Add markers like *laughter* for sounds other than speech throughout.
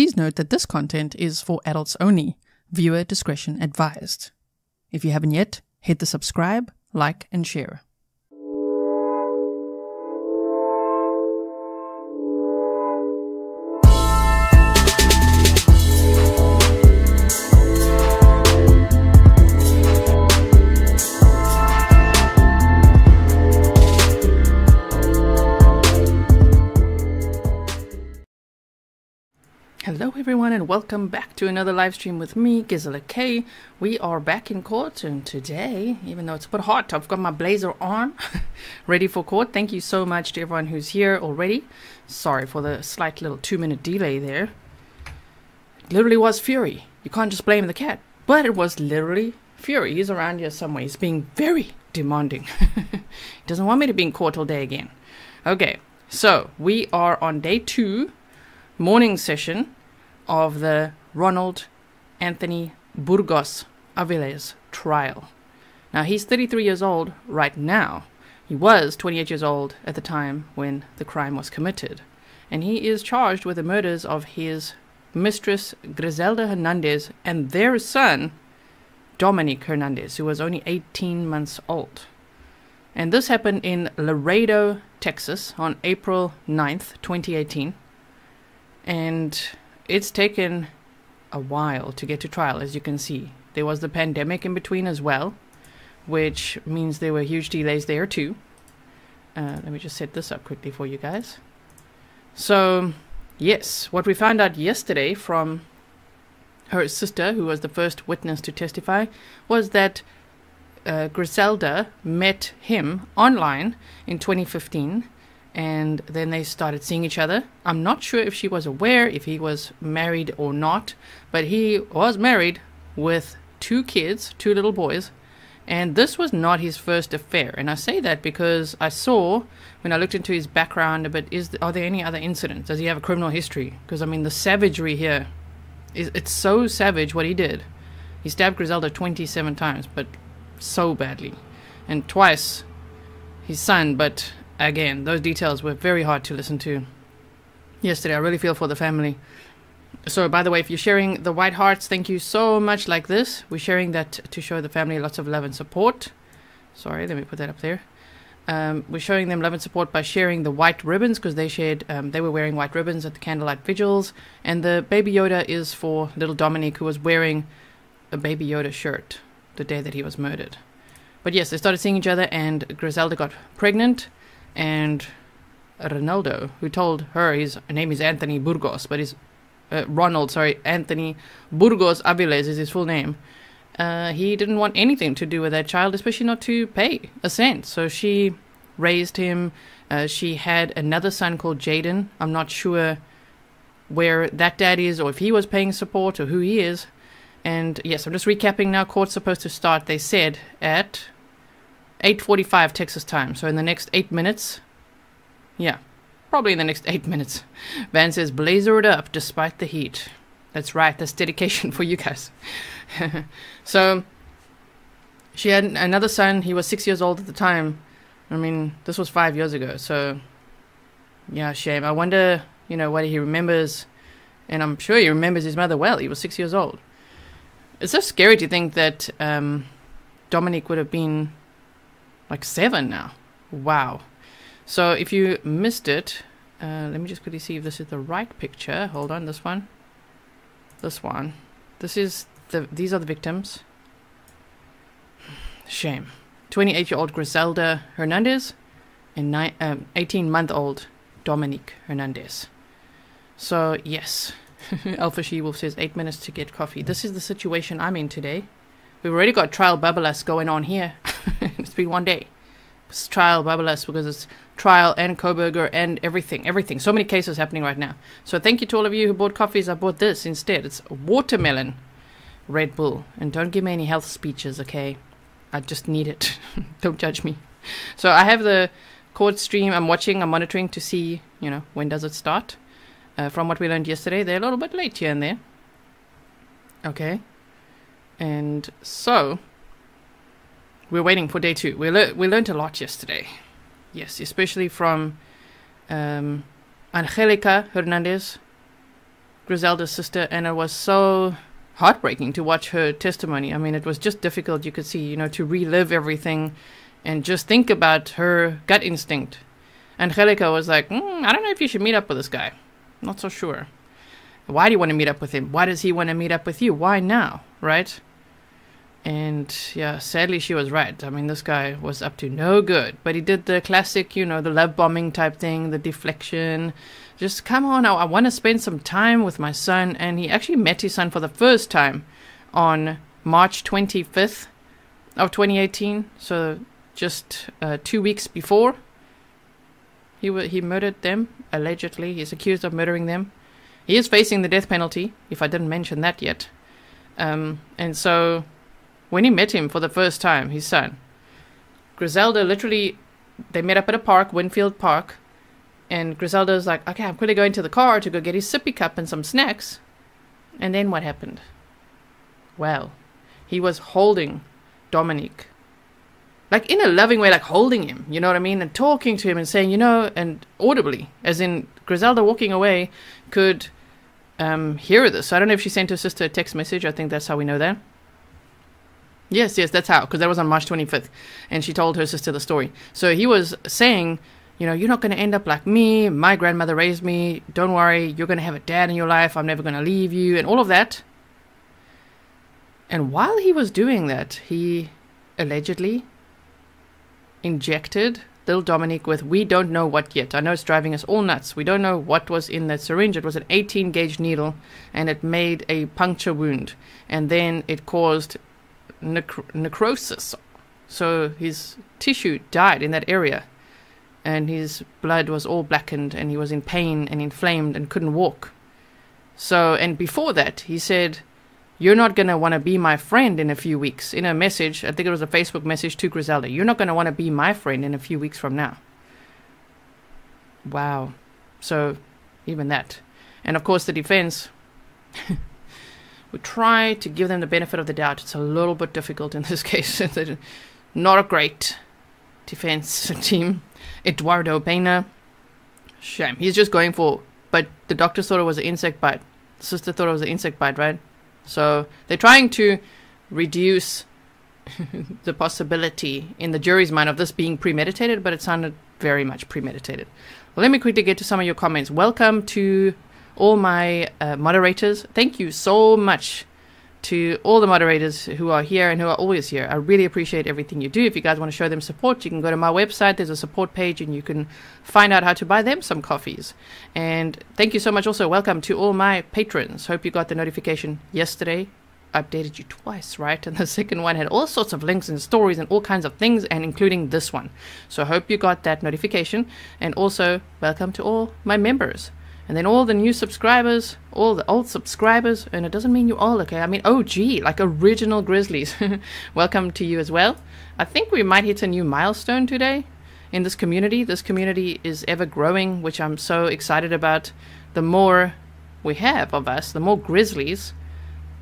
Please note that this content is for adults only. Viewer discretion advised. If you haven't yet, hit the subscribe, like, and share. Hello, everyone, and welcome back to another live stream with me, Gisela K. We are back in court, and today, even though it's a bit hot, I've got my blazer on, *laughs* ready for court. Thank you so much to everyone who's here already. Sorry for the slight little two minute delay there. It literally was Fury. You can't just blame the cat, but it was literally Fury. He's around here somewhere. He's being very demanding. *laughs* he doesn't want me to be in court all day again. Okay, so we are on day two morning session of the Ronald Anthony Burgos Aviles trial. Now, he's 33 years old right now. He was 28 years old at the time when the crime was committed. And he is charged with the murders of his mistress, Griselda Hernandez, and their son, Dominic Hernandez, who was only 18 months old. And this happened in Laredo, Texas on April 9th, 2018 and it's taken a while to get to trial, as you can see. There was the pandemic in between as well, which means there were huge delays there too. Uh, let me just set this up quickly for you guys. So, yes, what we found out yesterday from her sister, who was the first witness to testify, was that uh, Griselda met him online in 2015 and then they started seeing each other. I'm not sure if she was aware if he was married or not, but he was married with two kids, two little boys, and this was not his first affair. And I say that because I saw when I looked into his background, but is are there any other incidents? Does he have a criminal history? Because I mean, the savagery here is it's so savage what he did. He stabbed Griselda 27 times, but so badly, and twice his son, but again, those details were very hard to listen to yesterday. I really feel for the family. So, by the way, if you're sharing the white hearts, thank you so much. Like this, we're sharing that to show the family lots of love and support. Sorry, let me put that up there. Um, we're showing them love and support by sharing the white ribbons because they shared, um, they were wearing white ribbons at the candlelight vigils, and the baby Yoda is for little Dominic who was wearing a baby Yoda shirt the day that he was murdered. But yes, they started seeing each other, and Griselda got pregnant and Ronaldo, who told her his name is Anthony Burgos, but he's uh, Ronald, sorry, Anthony Burgos Aviles is his full name. Uh, he didn't want anything to do with that child, especially not to pay a cent. So she raised him. Uh, she had another son called Jaden. I'm not sure where that dad is or if he was paying support or who he is. And yes, I'm just recapping now. Court's supposed to start, they said, at 8:45 Texas time. So in the next 8 minutes, yeah, probably in the next 8 minutes. Van says blazer it up despite the heat. That's right. That's dedication *laughs* for you guys. *laughs* so she had another son. He was 6 years old at the time. I mean, this was 5 years ago. So yeah, shame. I wonder, you know, what he remembers and I'm sure he remembers his mother well. He was 6 years old. It's so scary to think that um, Dominic would have been like seven now. Wow. So if you missed it, uh, let me just quickly see if this is the right picture. Hold on, this one. This one. This is the. These are the victims. *sighs* Shame. 28-year-old Griselda Hernandez and 18-month-old um, Dominic Hernandez. So yes, *laughs* Alpha She Wolf says eight minutes to get coffee. This is the situation I'm in today. We've already got trial Babalas going on here. *laughs* it's been one day. It's trial Babalas because it's trial and Kohberger and everything, everything. So many cases happening right now. So thank you to all of you who bought coffees. I bought this instead. It's watermelon Red Bull. And don't give me any health speeches, okay? I just need it. *laughs* don't judge me. So I have the court stream. I'm watching. I'm monitoring to see, you know, when does it start. Uh, from what we learned yesterday, they're a little bit late here and there. Okay. And so, we're waiting for day two. We, le- we learned a lot yesterday. Yes, especially from um, Angelica Hernandez, Griselda's sister, and it was so heartbreaking to watch her testimony. I mean, it was just difficult. You could see, you know, to relive everything and just think about her gut instinct. Angelica was like, mm, I don't know if you should meet up with this guy. Not so sure. Why do you want to meet up with him? Why does he want to meet up with you? Why now? Right? And yeah, sadly, she was right. I mean, this guy was up to no good. But he did the classic, you know, the love bombing type thing, the deflection. Just come on, I, I want to spend some time with my son. And he actually met his son for the first time on March 25th of 2018. So just uh, two weeks before. He, he murdered them, allegedly. He's accused of murdering them. He is facing the death penalty, if I didn't mention that yet. Um, and so when he met him for the first time, his son, Griselda literally, they met up at a park, Winfield Park, and Griselda's like, okay, I'm quickly going to go into the car to go get his sippy cup and some snacks. And then what happened? Well, he was holding Dominique. Like in a loving way, like holding him, you know what I mean? And talking to him and saying, you know, and audibly, as in Griselda walking away could um, hear this. So I don't know if she sent her sister a text message. I think that's how we know that. Yes, yes, that's how, because that was on March 25th. And she told her sister the story. So he was saying, you know, you're not going to end up like me. My grandmother raised me. Don't worry. You're going to have a dad in your life. I'm never going to leave you. And all of that. And while he was doing that, he allegedly injected little Dominique with we don't know what yet. I know it's driving us all nuts. We don't know what was in that syringe. It was an 18 gauge needle and it made a puncture wound. And then it caused necro- necrosis. So his tissue died in that area, and his blood was all blackened, and he was in pain and inflamed and couldn't walk. So, and before that, he said, You're not going to want to be my friend in a few weeks. In a message, I think it was a Facebook message to Griselda, You're not going to want to be my friend in a few weeks from now. Wow. So, even that. And of course, the defense *laughs* we try to give them the benefit of the doubt. It's a little bit difficult in this *laughs* case. Not a great defense *laughs* team. Eduardo Pena, shame. He's just going for, but the doctor thought it was an insect bite. The sister thought it was an insect bite, right? So they're trying to reduce *laughs* the possibility in the jury's mind of this being premeditated, but it sounded very much premeditated. Let me quickly get to some of your comments. Welcome to all my uh, moderators. Thank you so much to all the moderators who are here and who are always here. I really appreciate everything you do. If you guys want to show them support, you can go to my website. There's a support page and you can find out how to buy them some coffees. And thank you so much also. Welcome to all my patrons. Hope you got the notification yesterday. I updated you twice, right? *laughs* And the second one had all sorts of links and stories and all kinds of things, and including this one. So hope you got that notification. And also, welcome to all my members. And then all the new subscribers, all the old subscribers, and it doesn't mean you're all okay. I mean, oh, gee, like original Grizzlies. *laughs* Welcome to you as well. I think we might hit a new milestone today in this community. This community is ever growing, which I'm so excited about. The more we have of us, the more Grizzlies,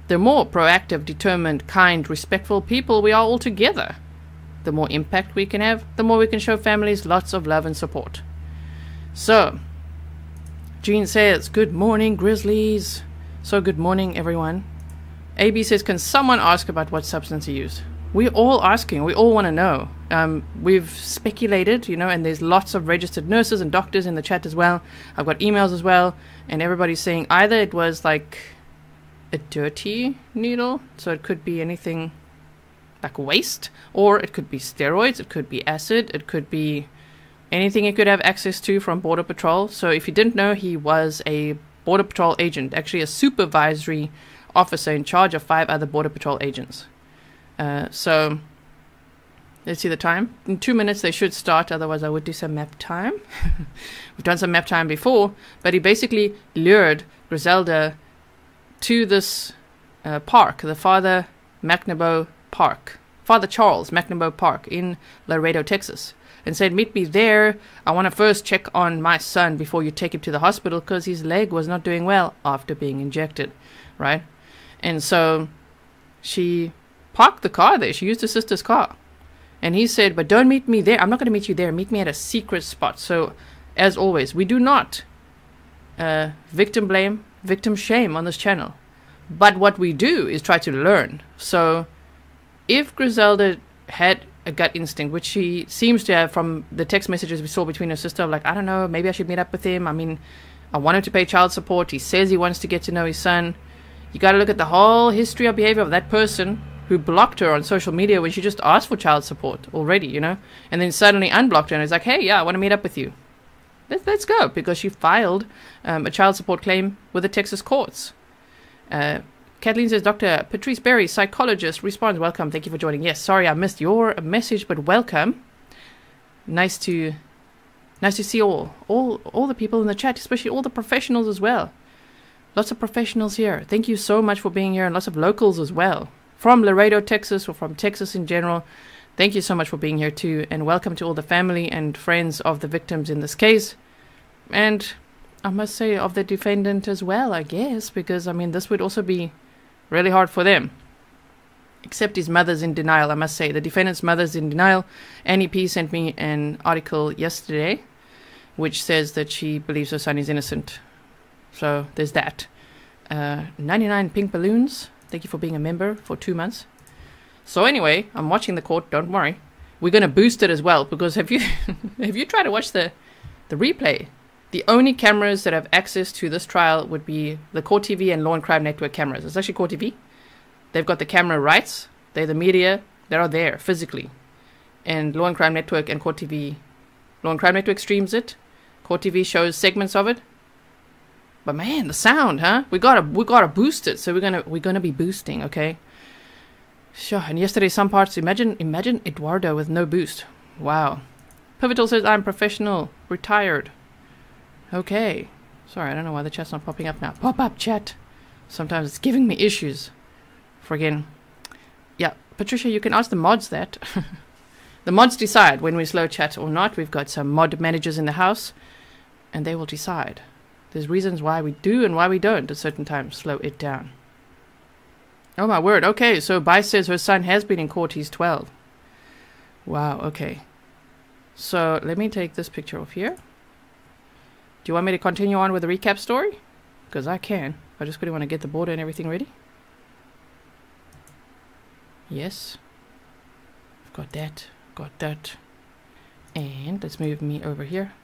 the more proactive, determined, kind, respectful people we are all together. The more impact we can have, the more we can show families lots of love and support. So, Jean says, Good morning, Grizzlies. So, good morning, everyone. AB says, Can someone ask about what substance he used? We're all asking. We all want to know. Um, we've speculated, you know, and there's lots of registered nurses and doctors in the chat as well. I've got emails as well, and everybody's saying either it was like a dirty needle, so it could be anything like waste, or it could be steroids, it could be acid, it could be anything he could have access to from Border Patrol. So if you didn't know, he was a Border Patrol agent, actually a supervisory officer in charge of five other Border Patrol agents. Uh, so let's see the time. In two minutes they should start, otherwise I would do some map time. *laughs* We've done some map time before, but he basically lured Griselda to this uh, park, the Father McNaboe Park, Father Charles McNaboe Park in Laredo, Texas and said, Meet me there. I want to first check on my son before you take him to the hospital because his leg was not doing well after being injected, right? And so she parked the car there. She used her sister's car. And he said, But don't meet me there. I'm not going to meet you there. Meet me at a secret spot. So, as always, we do not uh, victim blame. victim shame on this channel. But what we do is try to learn. So if Griselda had a gut instinct, which she seems to have from the text messages we saw between her sister, like, I don't know, maybe I should meet up with him. I mean, I want him to pay child support. He says he wants to get to know his son. You got to look at the whole history of behavior of that person who blocked her on social media when she just asked for child support already, you know, and then suddenly unblocked her and is like, hey, yeah, I want to meet up with you. Let's, let's go because she filed um, a child support claim with the Texas courts. Uh, Kathleen says, Dr. Patrice Berry, psychologist, responds, Welcome. Thank you for joining. Yes, sorry I missed your message, but welcome. Nice to nice to see all all all the people in the chat, especially all the professionals as well. Lots of professionals here. Thank you so much for being here and lots of locals as well. From Laredo, Texas, or from Texas in general. Thank you so much for being here too, and welcome to all the family and friends of the victims in this case. And I must say of the defendant as well, I guess, because I mean this would also be really hard for them. Except his mother's in denial, I must say. The defendant's mother's in denial. Annie P sent me an article yesterday which says that she believes her son is innocent. So there's that. Uh, 99 pink balloons. Thank you for being a member for two months. So anyway, I'm watching the court. Don't worry. We're going to boost it as well because have you *laughs* have you tried to watch the the replay? The only cameras that have access to this trial would be the Court TV and Law and Crime Network cameras. It's actually Court TV. They've got the camera rights. They're the media. They are there physically. And Law and Crime Network and Court TV, Law and Crime Network streams it. Court TV shows segments of it. But man, the sound, huh? We gotta we gotta boost it. So we're gonna we're gonna be boosting, okay? Sure. And yesterday some parts. Imagine imagine Eduardo with no boost. Wow. Pivotal says I'm professional, retired. Okay. Sorry, I don't know why the chat's not popping up now. Pop up, chat. Sometimes it's giving me issues. Friggin'. Yeah, Patricia, you can ask the mods that. *laughs* the mods decide when we slow chat or not. We've got some mod managers in the house, and they will decide. There's reasons why we do and why we don't at certain times slow it down. Oh my word. Okay, so Bai says her son has been in court. He's 12. Wow, okay. So let me take this picture off here. Do you want me to continue on with the recap story? Because I can. I just really want to get the border and everything ready. Yes. I've got that. Got that. And let's move me over here.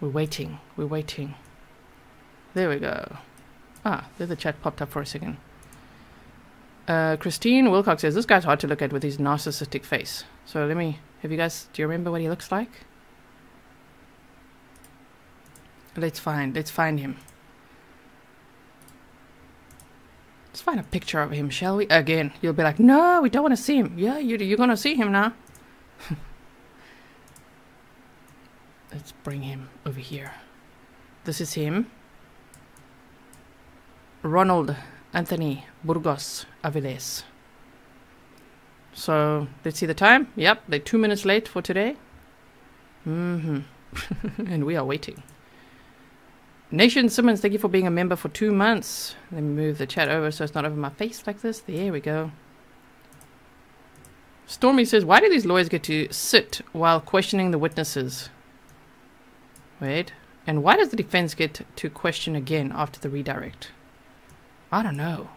We're waiting. We're waiting. There we go. Ah, there the chat popped up for a second. Uh, Christine Wilcox says, This guy's hard to look at with his narcissistic face. So let me... Have you guys... Do you remember what he looks like? Let's find, let's find him. Let's find a picture of him, shall we? Again, you'll be like, no, we don't want to see him. Yeah, you, you're going to see him now. *laughs* let's bring him over here. This is him. Ronald Anthony Burgos Aviles. So, let's see the time. Yep, they're two minutes late for today. Mm-hmm. *laughs* and we are waiting. Nation Simmons, thank you for being a member for two months. Let me move the chat over so it's not over my face like this. There we go. Stormy says, why do these lawyers get to sit while questioning the witnesses? Wait. And why does the defense get to question again after the redirect? I don't know.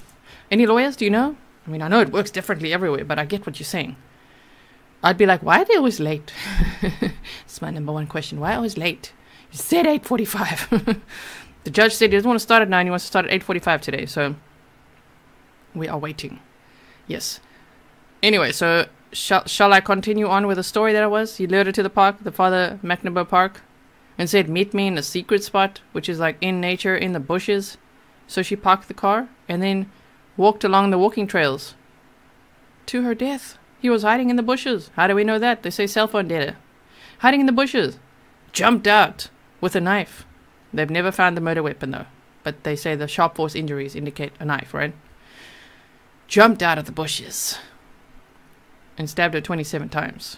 *laughs* Any lawyers, do you know? I mean, I know it works differently everywhere, but I get what you're saying. I'd be like, why are they always late? *laughs* It's my number one question. Why are always late? Said 8.45. *laughs* the judge said he doesn't want to start at 9. He wants to start at 8.45 today. So we are waiting. Yes. Anyway, so shall, shall I continue on with the story that I was? He lured her to the park, the Father McNaboe Park, and said, meet me in a secret spot, which is like in nature, in the bushes. So she parked the car and then walked along the walking trails. To her death. He was hiding in the bushes. How do we know that? They say cell phone data. Hiding in the bushes. Jumped out with a knife. They've never found the murder weapon though, but they say the sharp force injuries indicate a knife, right? Jumped out of the bushes and stabbed her 27 times.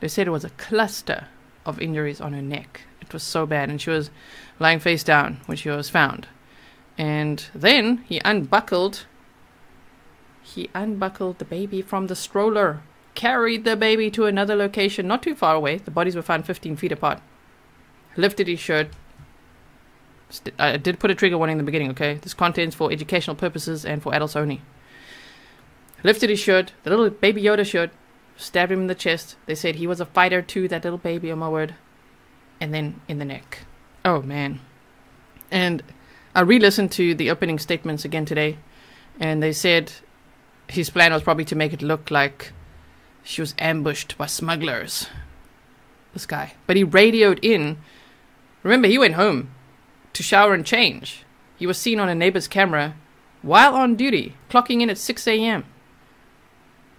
They said it was a cluster of injuries on her neck. It was so bad, and she was lying face down when she was found. And then he unbuckled. He unbuckled the baby from the stroller, carried the baby to another location not too far away. The bodies were found 15 feet apart lifted his shirt, I did put a trigger warning in the beginning, okay? This content's for educational purposes and for adults only. Lifted his shirt, the little baby Yoda shirt, stabbed him in the chest. They said he was a fighter too, that little baby, oh my word. And then in the neck. Oh man. And I re listened to the opening statements again today, and they said his plan was probably to make it look like she was ambushed by smugglers. This guy. But he radioed in. Remember, he went home to shower and change. He was seen on a neighbor's camera while on duty, clocking in at 6 a.m.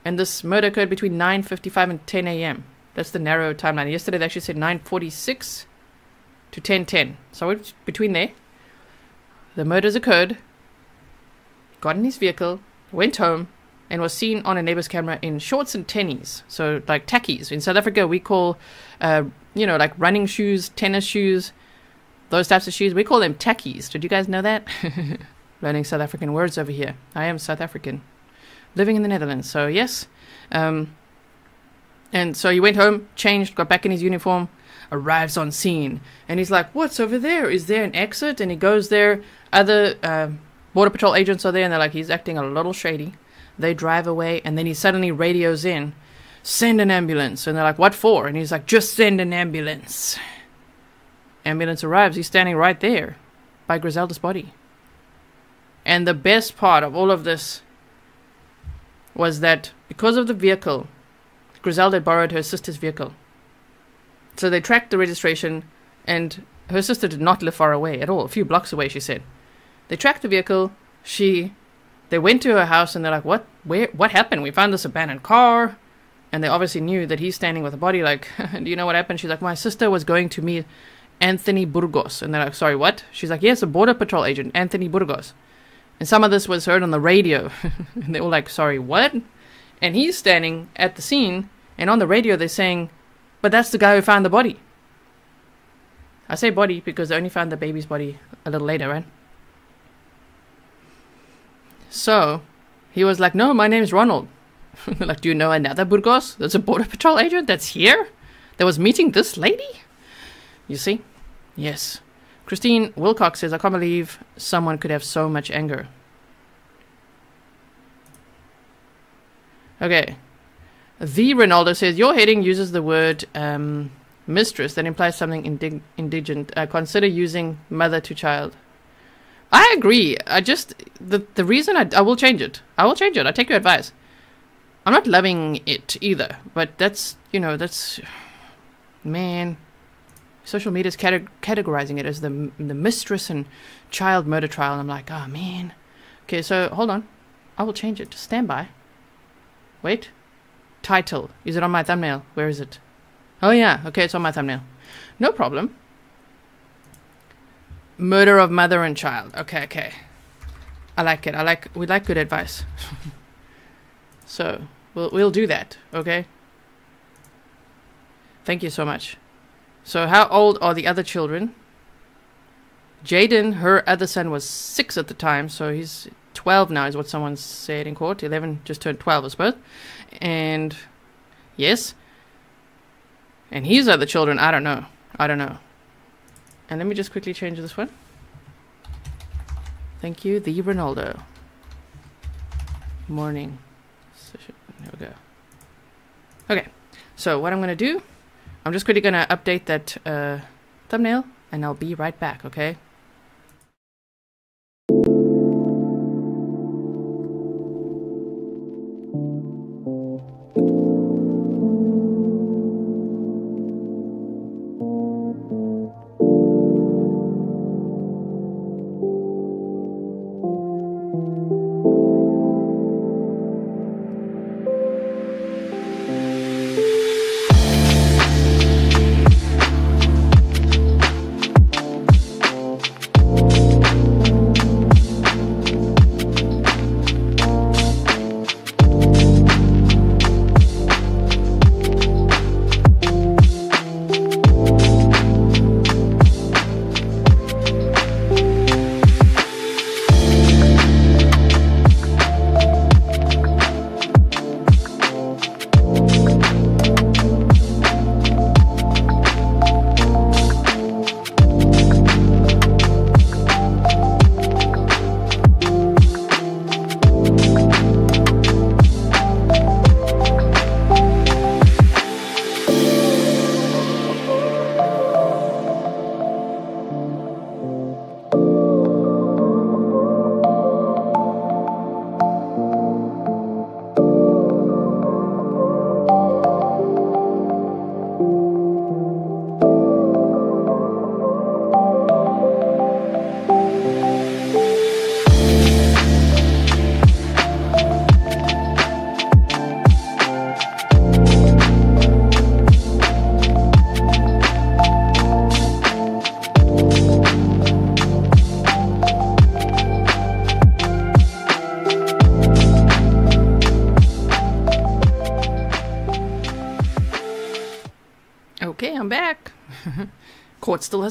And this murder occurred between 9.55 and 10 a.m. That's the narrow timeline. Yesterday they actually said 9.46 to 10.10. So it's between there. The murders occurred. Got in his vehicle, went home, and was seen on a neighbor's camera in shorts and tennies. So like tackies. In South Africa we call, uh, you know, like running shoes, tennis shoes, those types of shoes. We call them tackies. Did you guys know that? *laughs* Learning South African words over here. I am South African, living in the Netherlands. So yes. Um, and so he went home, changed, got back in his uniform, arrives on scene, and he's like, "What's over there? Is there an exit?" And he goes there. Other uh, border patrol agents are there, and they're like, "He's acting a little shady." They drive away, and then he suddenly radios in, "Send an ambulance!" And they're like, "What for?" And he's like, "Just send an ambulance." Ambulance arrives. He's standing right there, by Griselda's body. And the best part of all of this was that because of the vehicle, Griselda borrowed her sister's vehicle. So they tracked the registration, and her sister did not live far away at all, a few blocks away, she said. They tracked the vehicle. She, they went to her house, and they're like, "What? Where? What happened? We found this abandoned car." And they obviously knew that he's standing with a body. Like, *laughs* do you know what happened? She's like, "My sister was going to meet Anthony Burgos," and they're like, "Sorry, what?" She's like, "Yes, a border patrol agent, Anthony Burgos." And some of this was heard on the radio, *laughs* and they were like, "Sorry, what?" And he's standing at the scene, and on the radio they're saying, "But that's the guy who found the body." I say body because they only found the baby's body a little later, right? So he was like, No, my name's Ronald. *laughs* like, do you know another Burgos? There's a border patrol agent that's here? That was meeting this lady? You see? Yes. Christine Wilcox says, I can't believe someone could have so much anger. Okay. The Ronaldo says, Your heading uses the word um, mistress that implies something indig- indigent. Uh, consider using mother to child. I agree. I just the the reason I I will change it. I will change it. I take your advice. I'm not loving it either, but that's you know that's man. Social media is cate- categorizing it as the the mistress and child murder trial, and I'm like, oh man. Okay, so hold on. I will change it. Stand by. Wait. Title. Is it on my thumbnail? Where is it? Oh yeah. Okay, it's on my thumbnail. No problem. Murder of mother and child. Okay, okay. I like it. I like we like good advice. *laughs* so we'll we'll do that, okay? Thank you so much. So how old are the other children? Jaden, her other son was six at the time, so he's twelve now, is what someone said in court. Eleven just turned twelve, I suppose. And yes. And his other children, I don't know. I don't know. And let me just quickly change this one. Thank you, the Ronaldo. Morning. There we go. Okay, so what I'm going to do, I'm just quickly going to update that uh, thumbnail, and I'll be right back, okay?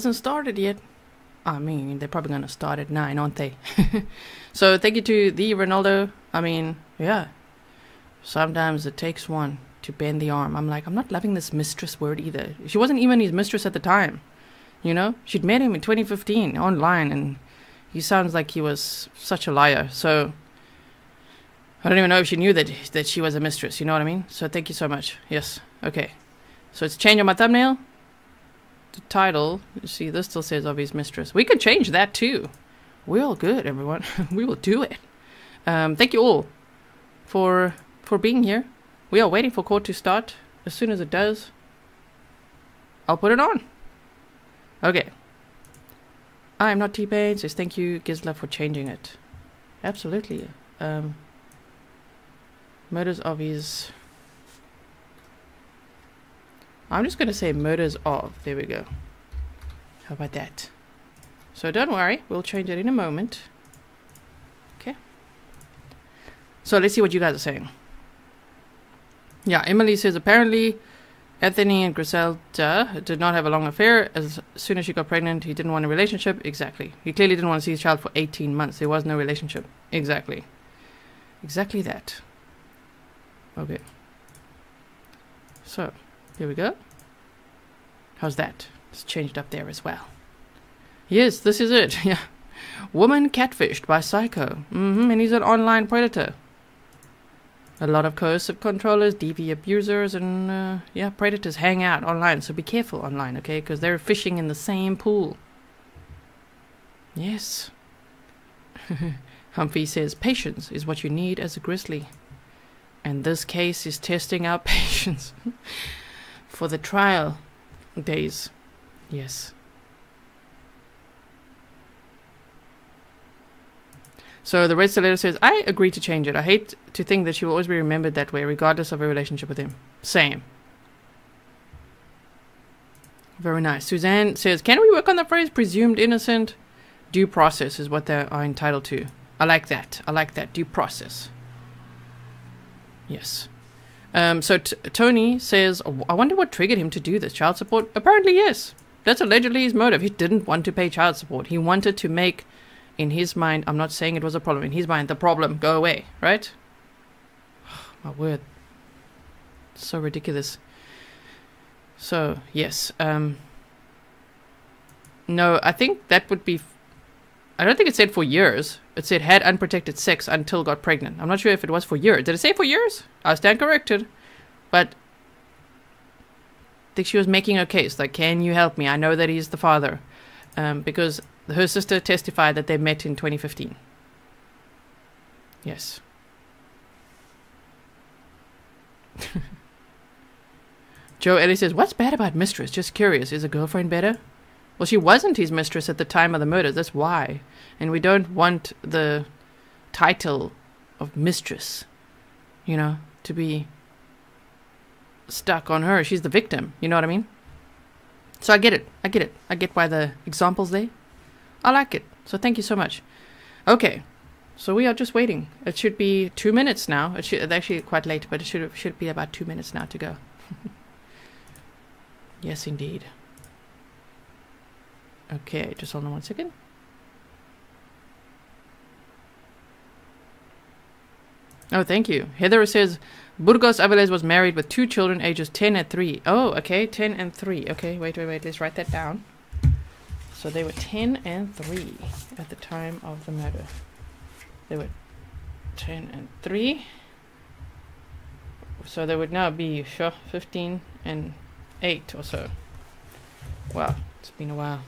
Hasn't started yet. I mean, they're probably going to start at 9, aren't they? *laughs* so thank you to the Ronaldo. I mean, yeah. Sometimes it takes one to bend the arm. I'm like, I'm not loving this mistress word either. She wasn't even his mistress at the time. You know? She'd met him in 2015 online, and he sounds like he was such a liar. So I don't even know if she knew that that she was a mistress. You know what I mean? So thank you so much. Yes. Okay. So it's change on my thumbnail. Title. You see, this still says his mistress. We could change that too. We're all good, everyone. *laughs* we will do it. Um, thank you all for for being here. We are waiting for court to start. As soon as it does, I'll put it on. Okay. I'm not T-Pain. Says thank you, Gizla, for changing it. Absolutely. Um, Murders of his... I'm just going to say murders of. There we go. How about that? So don't worry. We'll change it in a moment. Okay. So let's see what you guys are saying. Yeah, Emily says apparently Anthony and Griselda did not have a long affair. As soon as she got pregnant, he didn't want a relationship. Exactly. He clearly didn't want to see his child for 18 months. There was no relationship. Exactly. Exactly that. Okay. So, here we go. How's that? It's changed up there as well. Yes, this is it. *laughs* Yeah. Woman catfished by psycho. Mm-hmm, and he's an online predator. A lot of coercive controllers, DV abusers, and uh, yeah, predators hang out online. So be careful online, okay? Because they're fishing in the same pool. Yes. *laughs* Humphrey says patience is what you need as a grizzly. And this case is testing our *laughs* patience for the trial days. Yes. So the red stiletto says, I agree to change it. I hate to think that she will always be remembered that way, regardless of her relationship with him. Same. Very nice. Suzanne says, Can we work on the phrase presumed innocent? Due process is what they are entitled to. I like that. I like that. Due process. Yes. Um, so Tony says, I wonder what triggered him to do this. Child support? Apparently, yes. That's allegedly his motive. He didn't want to pay child support. He wanted to make, in his mind, I'm not saying it was a problem, in his mind, the problem go away, right? *sighs* My word. So ridiculous. So, yes. Um, no, I think that would be. I don't think it said for years. It said had unprotected sex until got pregnant. I'm not sure if it was for years. Did it say for years? I stand corrected. But I think she was making her case. Like, can you help me? I know that he's the father. Um, because her sister testified that they met in 2015. Yes. *laughs* Joe Ellie says, What's bad about mistress? Just curious. Is a girlfriend better? Well, she wasn't his mistress at the time of the murder. That's why. And we don't want the title of mistress, you know, to be stuck on her. She's the victim. You know what I mean? So I get it. I get it. I get why the example's there. I like it. So thank you so much. Okay. So we are just waiting. It should be two minutes now. It should it's actually quite late, but it should should be about two minutes now to go. *laughs* yes, indeed. Okay, just hold on one second. Oh, thank you. Heather says Burgos Aviles was married with two children, ages 10 and 3. Oh, okay, 10 and 3. Okay, wait, wait, wait. Let's write that down. So they were 10 and 3 at the time of the murder. They were 10 and 3. So they would now be sure, 15 and 8 or so. Wow, it's been a while.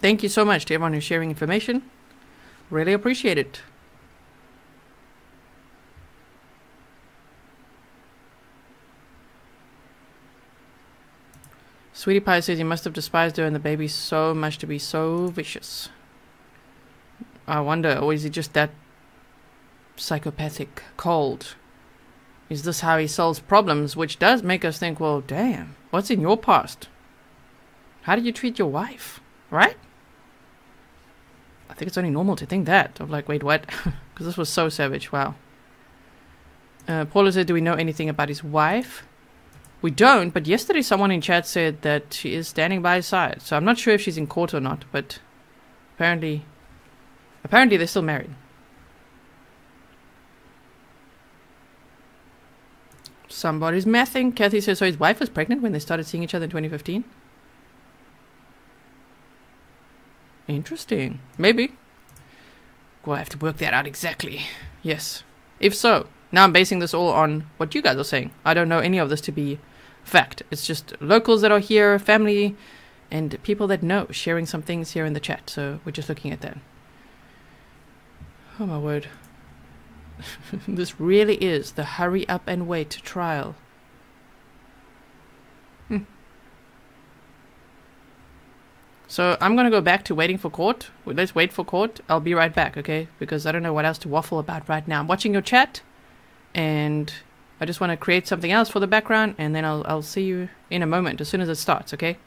Thank you so much to everyone who's sharing information. Really appreciate it. Sweetie Pie says he must have despised her and the baby so much to be so vicious. I wonder, or is he just that psychopathic cold? Is this how he solves problems? Which does make us think, well, damn, what's in your past? How did you treat your wife? Right? I think it's only normal to think that. Of like, wait, what? *laughs* Because this was so savage. Wow. Uh, Paula said, do we know anything about his wife? We don't, but yesterday someone in chat said that she is standing by his side. So I'm not sure if she's in court or not, but apparently apparently they're still married. Somebody's messing. Kathy says so his wife was pregnant when they started seeing each other in 2015. Interesting. Maybe. We'll have to work that out exactly. Yes. If so, now I'm basing this all on what you guys are saying. I don't know any of this to be fact. It's just locals that are here, family, and people that know sharing some things here in the chat. So we're just looking at that. Oh my word. *laughs* this really is the hurry up and wait trial. So I'm gonna go back to waiting for court. Let's wait for court. I'll be right back, okay? Because I don't know what else to waffle about right now. I'm watching your chat, and I just want to create something else for the background, and then I'll I'll see you in a moment as soon as it starts, okay?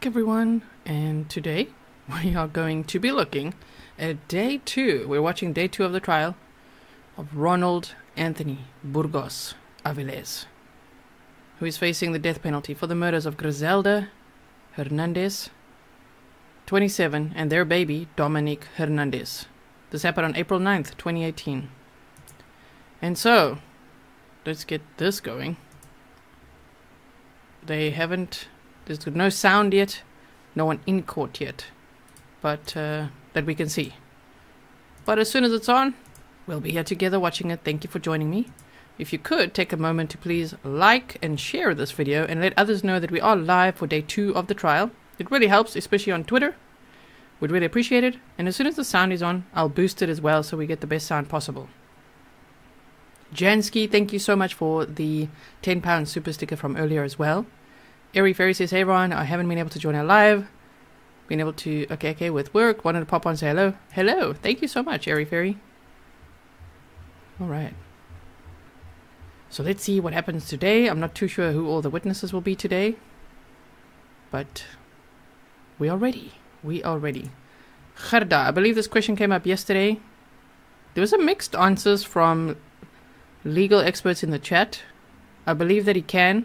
Back, everyone. And today *laughs* we are going to be looking at day two. We're watching day two of the trial of Ronald Anthony Burgos Aviles, who is facing the death penalty for the murders of Griselda Hernandez, 27, and their baby, Dominic Hernandez. This happened on April 9th, 2018. And so, let's get this going. They haven't there's no sound yet, no one in court yet, but uh, that we can see. But as soon as it's on, we'll be here together watching it. Thank you for joining me. If you could take a moment to please like and share this video and let others know that we are live for day two of the trial. It really helps, especially on Twitter. We'd really appreciate it. And as soon as the sound is on, I'll boost it as well so we get the best sound possible. Jansky, thank you so much for the £10 super sticker from earlier as well. Airy Fairy says, Hey Ron, I haven't been able to join our live. Been able to, okay, okay, with work. Wanted to pop on say hello. Hello. Thank you so much, Airy Fairy. All right. So let's see what happens today. I'm not too sure who all the witnesses will be today, but we are ready. We are ready. Gerda, I believe this question came up yesterday. There was a mixed answers from legal experts in the chat. I believe that he can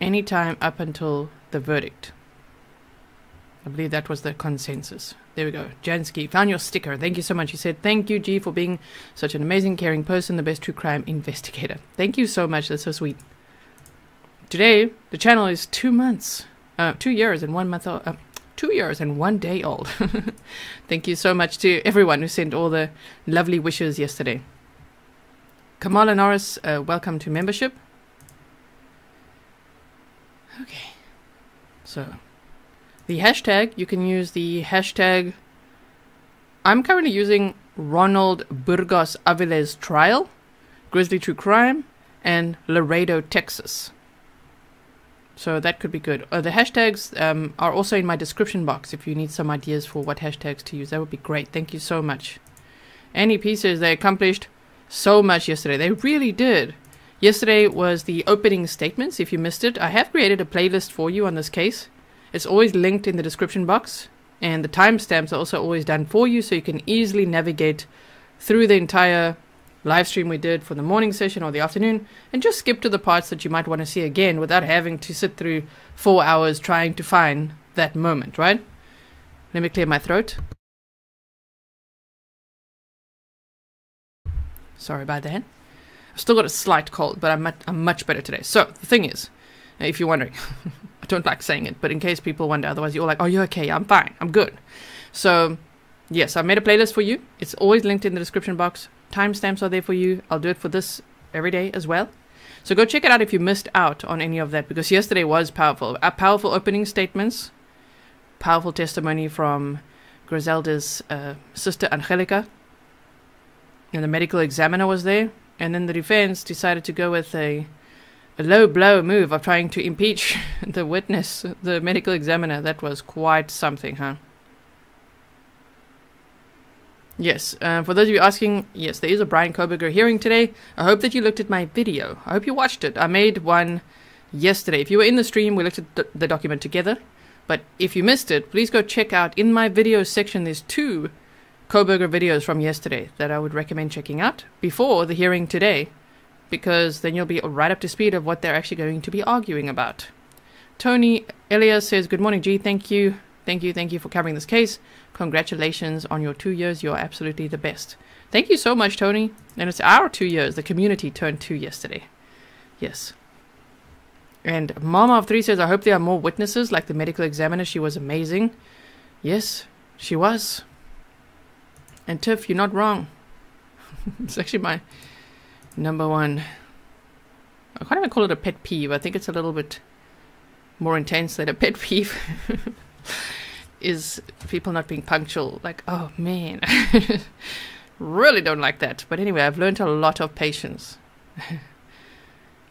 anytime up until the verdict. I believe that was the consensus. There we go. Jansky found your sticker. Thank you so much. He said, Thank you, G, for being such an amazing, caring person, the best true crime investigator. Thank you so much. That's so sweet. Today, the channel is two months, uh, two years and one month old. Uh, two years and one day old. *laughs* Thank you so much to everyone who sent all the lovely wishes yesterday. Kamala Norris, uh, welcome to membership. Okay. So, the hashtag, you can use the hashtag. I'm currently using Ronald Burgos Aviles trial, Grizzly True Crime, and Laredo, Texas. So that could be good. Uh, the hashtags um, are also in my description box if you need some ideas for what hashtags to use. That would be great. Thank you so much. Any pieces, they accomplished so much yesterday. They really did. Yesterday was the opening statements. If you missed it, I have created a playlist for you on this case. It's always linked in the description box, and the timestamps are also always done for you so you can easily navigate through the entire live stream we did for the morning session or the afternoon and just skip to the parts that you might want to see again without having to sit through four hours trying to find that moment, right? Let me clear my throat. Sorry about that. I've still got a slight cold, but I'm much, I'm much better today. So, the thing is, if you're wondering, *laughs* I don't like saying it, but in case people wonder, otherwise you're like, oh, you're okay, I'm fine, I'm good. So, yes, I made a playlist for you. It's always linked in the description box. Timestamps are there for you. I'll do it for this every day as well. So go check it out if you missed out on any of that because yesterday was powerful. A powerful opening statements, powerful testimony from Griselda's uh, sister Angelica, and the medical examiner was there. And then the defense decided to go with a, a low blow move of trying to impeach *laughs* the witness, the medical examiner. That was quite something, huh? Yes, uh, for those of you asking, yes, there is a Brian Kohberger hearing today. I hope that you looked at my video. I hope you watched it. I made one yesterday. If you were in the stream, we looked at the, the document together. But if you missed it, please go check out in my video section. There's two Kohberger videos from yesterday that I would recommend checking out before the hearing today, because then you'll be right up to speed of what they're actually going to be arguing about. Tony Elias says, Good morning, G. Thank you. Thank you. Thank you for covering this case. Congratulations on your two years. You're absolutely the best. Thank you so much, Tony. And it's our two years. The community turned two yesterday. Yes. And Mama of Three says, I hope there are more witnesses like the medical examiner. She was amazing. Yes, she was. And Tiff, you're not wrong. *laughs* it's actually my number one. I can't even call it a pet peeve. I think it's a little bit more intense than a pet *laughs* peeve. is people not being punctual. Like, oh man, *laughs* really don't like that. But anyway, I've learned a lot of patience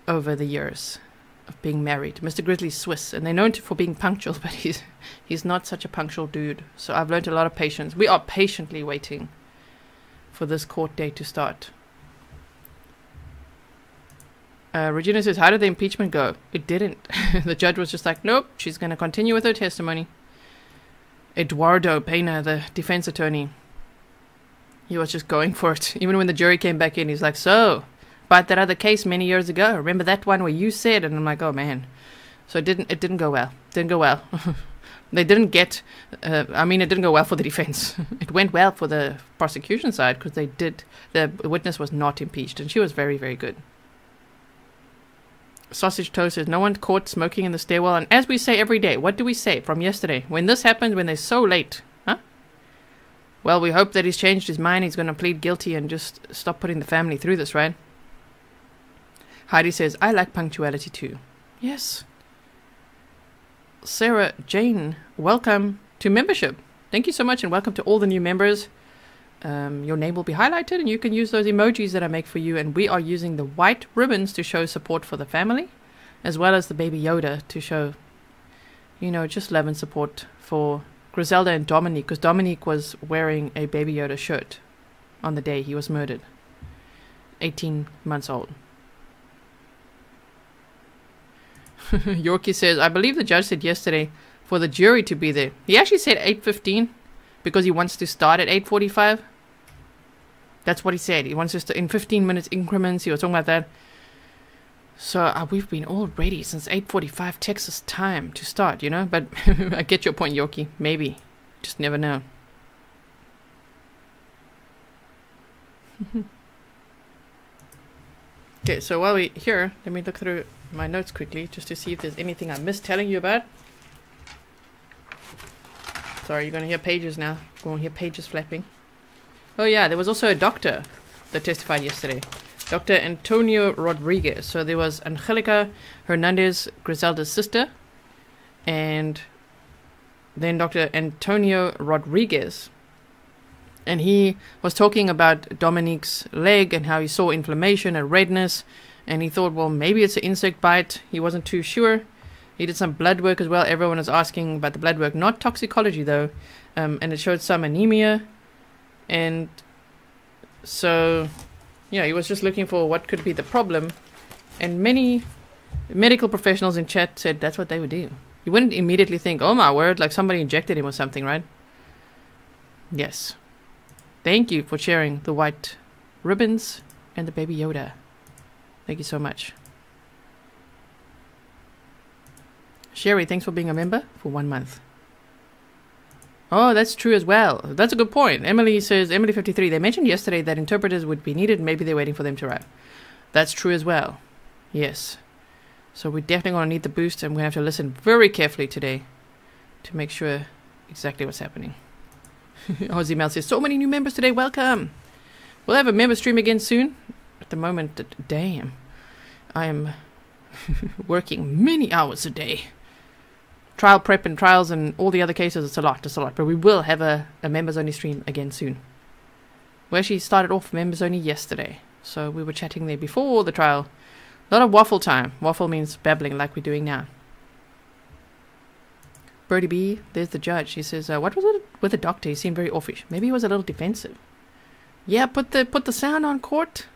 over the years of being married. Mr. Grizzly's Swiss, and they're known for being punctual, *laughs* but he's he's not such a punctual dude. So I've learned a lot of patience. We are patiently waiting for this court date to start. Uh, Regina says, How did the impeachment go? It didn't. *laughs* the judge was just like, Nope, she's going to continue with her testimony. Eduardo Pena, the defense attorney, he was just going for it. *laughs* Even when the jury came back in, he's like, So, about that other case many years ago, remember that one where you said? And I'm like, Oh man. So it didn't, it didn't go well. Didn't go well. *laughs* they didn't get, uh, I mean, it didn't go well for the defense. *laughs* it went well for the prosecution side because they did, the witness was not impeached and she was very, very good. Sausage Toast says, No one caught smoking in the stairwell. And as we say every day, what do we say from yesterday? When this happened, when they're so late, huh? Well, we hope that he's changed his mind. He's going to plead guilty and just stop putting the family through this, right? Heidi says, I like punctuality too. Yes. Sarah Jane, welcome to membership. Thank you so much, and welcome to all the new members. Um, your name will be highlighted, and you can use those emojis that I make for you. And we are using the white ribbons to show support for the family, as well as the baby Yoda to show, you know, just love and support for Griselda and Dominique, because Dominique was wearing a baby Yoda shirt on the day he was murdered, 18 months old. *laughs* Yorkie says, I believe the judge said yesterday for the jury to be there. He actually said 8.15 because he wants to start at 8.45. That's what he said. He wants us to, in 15 minutes increments. He was talking about that. So uh, we've been all ready since 8.45 Texas time to start, you know? But *laughs* I get your point, Yorkie. Maybe. Just never know. *laughs* okay, so while we're here, let me look through my notes quickly just to see if there's anything I missed telling you about. Sorry, you're going to hear pages now. Going to hear pages flapping. Oh yeah, there was also a doctor that testified yesterday. Dr. Antonio Rodriguez. So there was Angelica Hernandez, Griselda's sister, and then Dr. Antonio Rodriguez. And he was talking about Dominique's leg and how he saw inflammation and redness. And he thought, well, maybe it's an insect bite. He wasn't too sure. He did some blood work as well. Everyone was asking about the blood work, not toxicology though. Um, and it showed some anemia. And so, yeah, he was just looking for what could be the problem. And many medical professionals in chat said that's what they would do. You wouldn't immediately think, oh my word, like somebody injected him or something, right? Yes. Thank you for sharing the white ribbons and the baby Yoda. Thank you so much. Sherry, thanks for being a member for one month. Oh, that's true as well. That's a good point. Emily says, Emily53, they mentioned yesterday that interpreters would be needed. Maybe they're waiting for them to arrive. That's true as well. Yes. So we're definitely going to need the boost and we have to listen very carefully today to make sure exactly what's happening. *laughs* Aussie Mel says, so many new members today. Welcome. We'll have a member stream again soon. At the moment, damn, I am *laughs* working many hours a day trial prep and trials and all the other cases, it's a lot, it's a lot. But we will have a, a members only stream again soon. We she started off members only yesterday. So we were chatting there before the trial. A lot of waffle time. Waffle means babbling like we're doing now. Birdie B, there's the judge. He says, uh, "What was it with the doctor? He seemed very offish. Maybe he was a little defensive." Yeah, put the put the sound on court.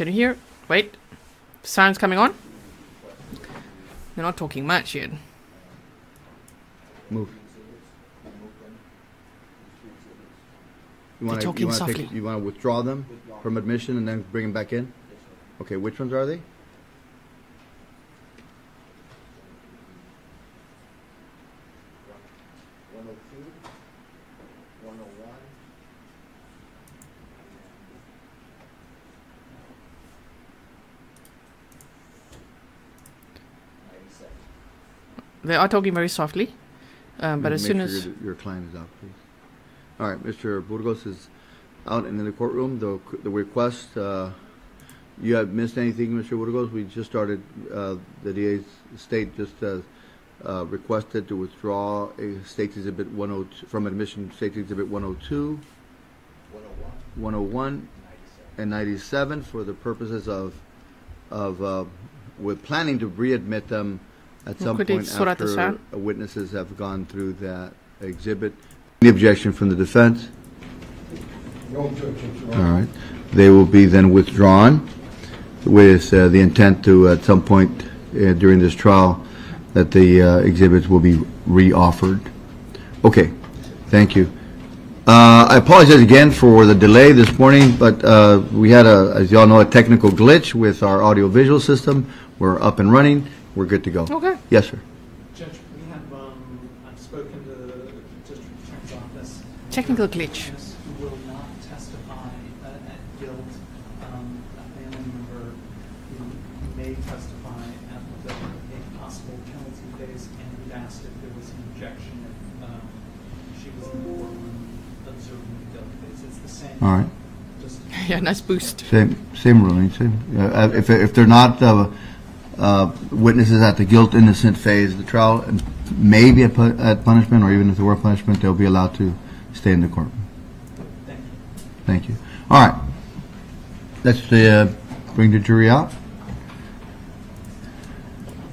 Can you hear? Wait. Sound's coming on? They're not talking much yet. Move. You They're talking you softly. Take, you want to withdraw them from admission and then bring them back in? Okay, which ones are they? They are talking very softly. Um, but as soon sure as your, your client is out, please. All right, Mr. Burgos is out in the courtroom. The the request. Uh, you have missed anything, Mr. Burgos? We just started. Uh, the DA's state just uh, uh, requested to withdraw a state exhibit 102 from admission. State exhibit 102, 101, 101 and 97 for the purposes of of uh, with planning to readmit them at some point sort out the after witnesses have gone through that exhibit. Any objection from the defense? No objection, Your All Honor. right. They will be then withdrawn with uh, the intent to, at some point uh, during this trial, that the uh, exhibits will be reoffered. Okay, thank you. Uh, I apologize again for the delay this morning, but uh, we had a, as you all know, a technical glitch with our audiovisual system. We're up and running. We're good to go. Okay. Yes, sir. Judge, we have, um, I've spoken to the district attorney's office. Technical glitch. Witness Who will not testify uh, at guilt, um, a family member who may testify at the, a possible penalty phase, and we asked if there was an objection if, um, she was in the courtroom observing the guilt phase. It's the same. All right. Just *laughs* yeah, nice boost. Same, same ruling, same. Uh, If, if they're not uh, uh, witnesses at the guilt innocent phase of the trial, and maybe at pu- at punishment, or even if there were punishment, they'll be allowed to stay in the courtroom. thank you. Thank you. All right. Let's uh, bring the jury out.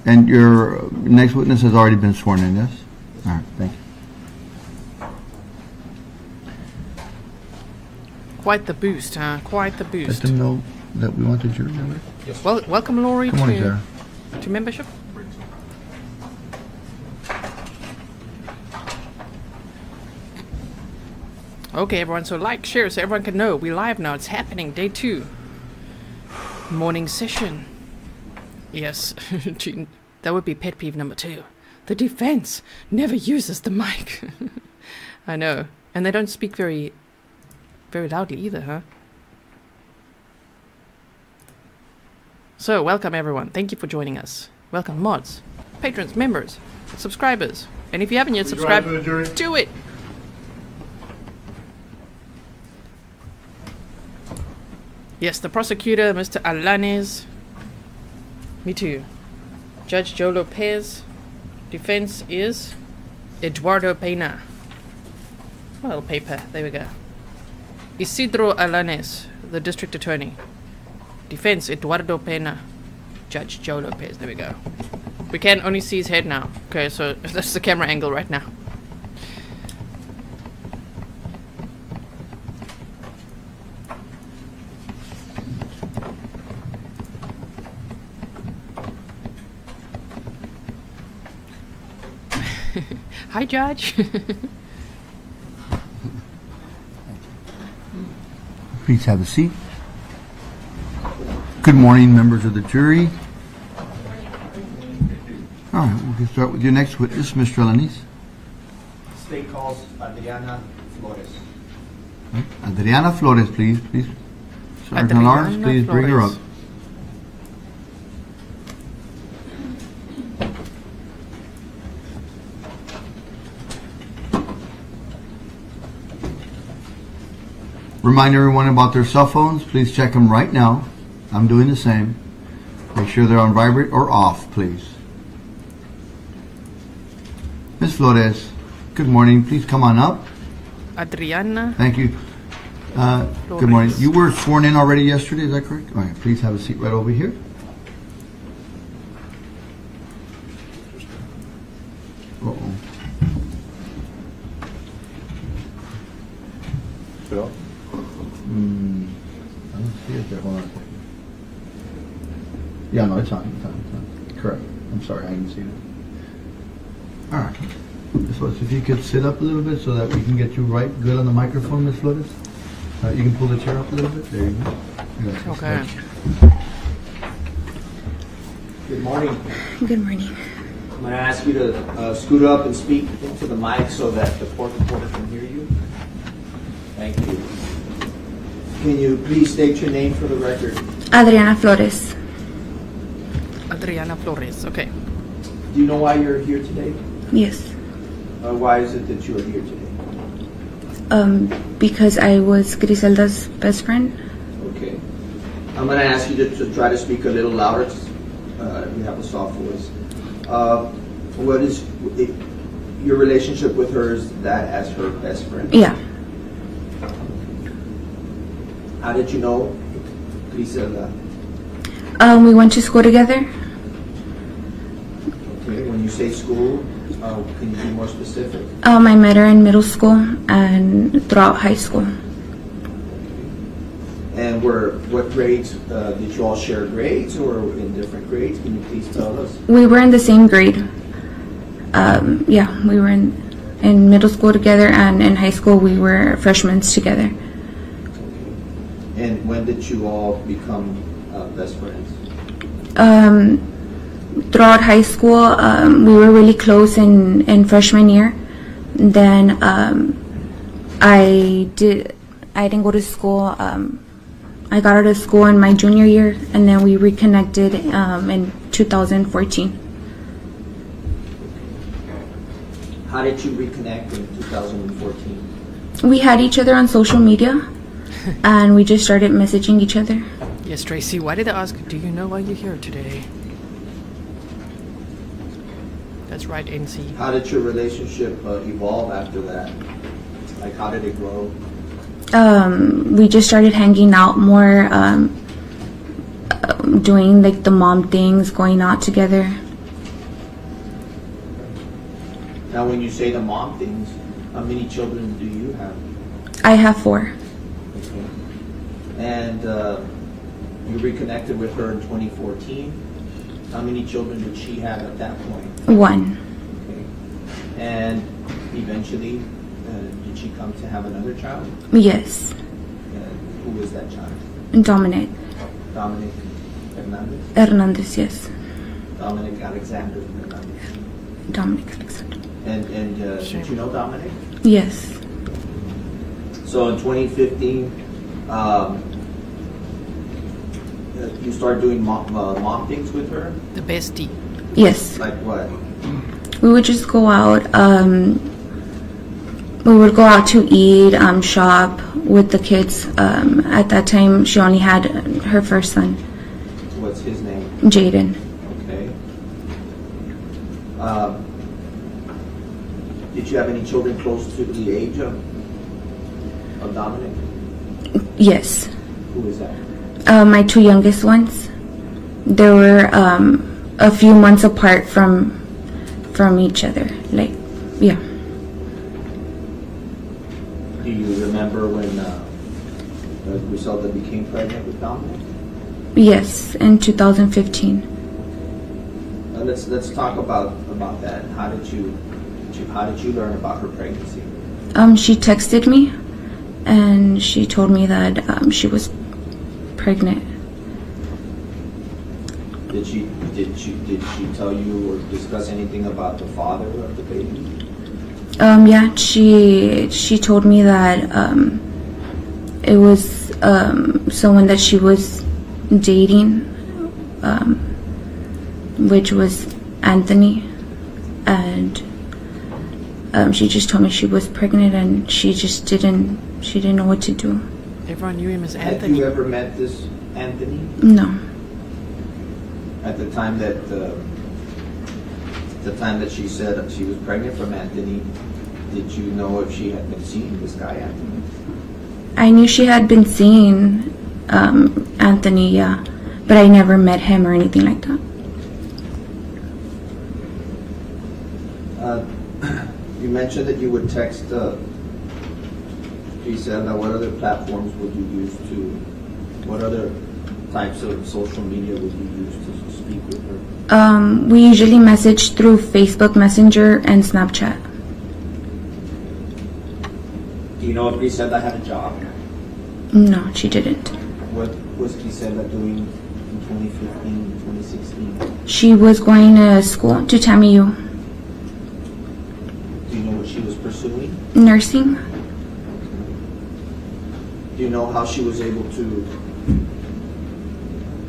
And your next witness has already been sworn in, yes? All right, thank you. Quite the boost, huh? Quite the Let boost. them know that we want the jury member. Well, welcome, Laurie, Good morning, to, Sarah. To membership. Okay, everyone. So like, share, so everyone can know we live now. It's happening. Day two. Morning session. Yes, *laughs* that would be pet peeve number two. The defense never uses the mic. *laughs* I know, and they don't speak very, very loudly either, huh? So, welcome everyone. Thank you for joining us. Welcome mods, patrons, members, subscribers. And if you haven't yet subscribed, do it. Yes, the prosecutor, Mr. Alanis. Me too. Judge Joe Lopez. Defense is Eduardo Pena. Little paper. There we go. Isidro Alanis, the district attorney. Defense Eduardo Pena. Judge Joe Lopez. There we go. We can only see his head now. Okay, so *laughs* that's the camera angle right now. *laughs* Hi, Judge. *laughs* Please have a seat. Good morning, members of the jury. All right, we'll get start with your next witness, Mr. Alanis. State calls Adriana Flores. Adriana Flores, please, please. Sergeant Adriana Lawrence, please bring her up. Remind everyone about their cell phones. Please check them right now. I'm doing the same. Make sure they're on vibrate or off, please. Ms. Flores, good morning. Please come on up. Adriana. Thank you. Uh, Good morning. You were sworn in already yesterday, is that correct? All right, please have a seat right over here. Uh-oh. Hmm, I don't see it there. Hold on a second. Yeah, no, it's on, it's on, it's on. Correct. I'm sorry, I didn't see it. All right. Ms. Flores, if you could sit up a little bit so that we can get you right good on the microphone, Ms. Flores. Uh, you can pull the chair up a little bit. There you go. Yeah, Okay. Good morning. Good morning. I'm going to ask you to uh, scoot up and speak into the mic so that the court reporter can hear you. Thank you. Can you please state your name for the record? Adriana Flores. Adriana Flores. Okay. Do you know why you're here today? Yes. Uh, why is it that you are here today? Um, because I was Griselda's best friend. Okay. I'm going to ask you to, to try to speak a little louder. Uh, you have a soft voice. Uh, what is it, your relationship with her? Is that as her best friend? Yeah. How did you know Griselda? Um, we went to school together. When you say school, uh, can you be more specific? Um, I met her in middle school and throughout high school. And were what grades uh, did you all share grades or in different grades? Can you please tell us? We were in the same grade. Um, yeah, we were in in middle school together, and in high school we were freshmen together. And when did you all become uh, best friends? Um, throughout high school, um, we were really close in, in freshman year. Then um, I did. I didn't go to school. Um, I got out of school in my junior year, and then we reconnected um, in 2014. How did you reconnect in 2014? We had each other on social media, *laughs* and we just started messaging each other. Yes, Tracy. Why did I ask? Do you know why you're here today? That's right, NC. How did your relationship uh, evolve after that? Like, how did it grow? um, we just started hanging out more, um, doing like the mom things, going out together. Now, when you say the mom things, how many children do you have? I have four. Okay. And uh, you reconnected with her in 2014. How many children did she have at that point? One. Okay. And eventually, uh, did she come to have another child? Yes. Uh, who was that child? Dominic Dominic Hernandez? Hernandez. Yes. Dominic Alexander Hernandez. Dominic Alexander. And, and uh, did you know Dominic? Yes. So in 2015, um, you start doing mom, uh, mom things with her? The bestie. Yes. Like what? We would just go out. Um, we would go out to eat, um, shop with the kids. Um, at that time, she only had her first son, What's his name? Jaden. Okay. Um, did you have any children close to the age of, of Dominic? Yes. Who is that? Uh, my two youngest ones. They were um, a few months apart from from each other. Like, yeah. Do you remember when uh, Griselda became pregnant with Dominic? Yes, in 2015. Uh, let's let's talk about about that. How did you, did you how did you learn about her pregnancy? Um, she texted me, and she told me that um, she was pregnant. Did she did she did she tell you or discuss anything about the father of the baby? Um, yeah, she she told me that um, it was um, someone that she was dating, um, which was Anthony, and um, she just told me she was pregnant and she just didn't she didn't know what to do. Everyone knew him as Had Anthony. you ever met this Anthony No, at the time that uh, the time that she said she was pregnant from Anthony? Did you know if she had been seeing this guy Anthony? I knew she had been seeing um, Anthony, yeah, but I never met him or anything like that. Uh, *clears throat* you mentioned that you would text uh, Griselda. What other platforms would you use to? What other types of social media would you use to speak with her? Um, we usually message through Facebook Messenger and Snapchat. Do you know if Griselda had a job? No, she didn't. What was Griselda doing in 2015, 2016? She was going to school to TAMIU, Do you know what she was pursuing? nursing. Do you know how she was able to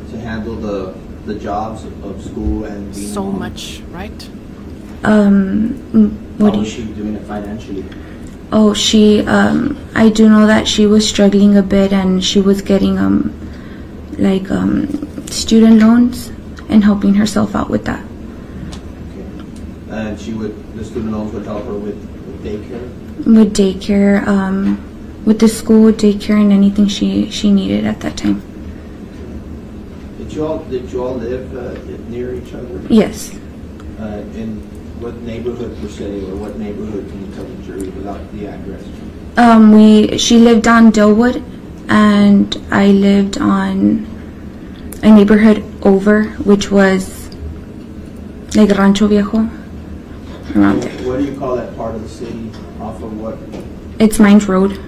to handle the the jobs of school and being So mom? much, right? Um, mm, How what was she doing it financially? oh, she, um, I do know that she was struggling a bit and she was getting, um, like, um, student loans and helping herself out with that. Okay. And she would the student loans would help her with, with daycare. With daycare, um, with the school, daycare, and anything she, she needed at that time. Did you all did you all live uh, near each other? Yes. Uh, in what neighborhood per se, or what neighborhood can you tell the jury without the address? Um, we she lived on Dillwood, and I lived on a neighborhood over, which was like Rancho Viejo, around there. What do you call that part of the city? Off of what? It's Mines Road.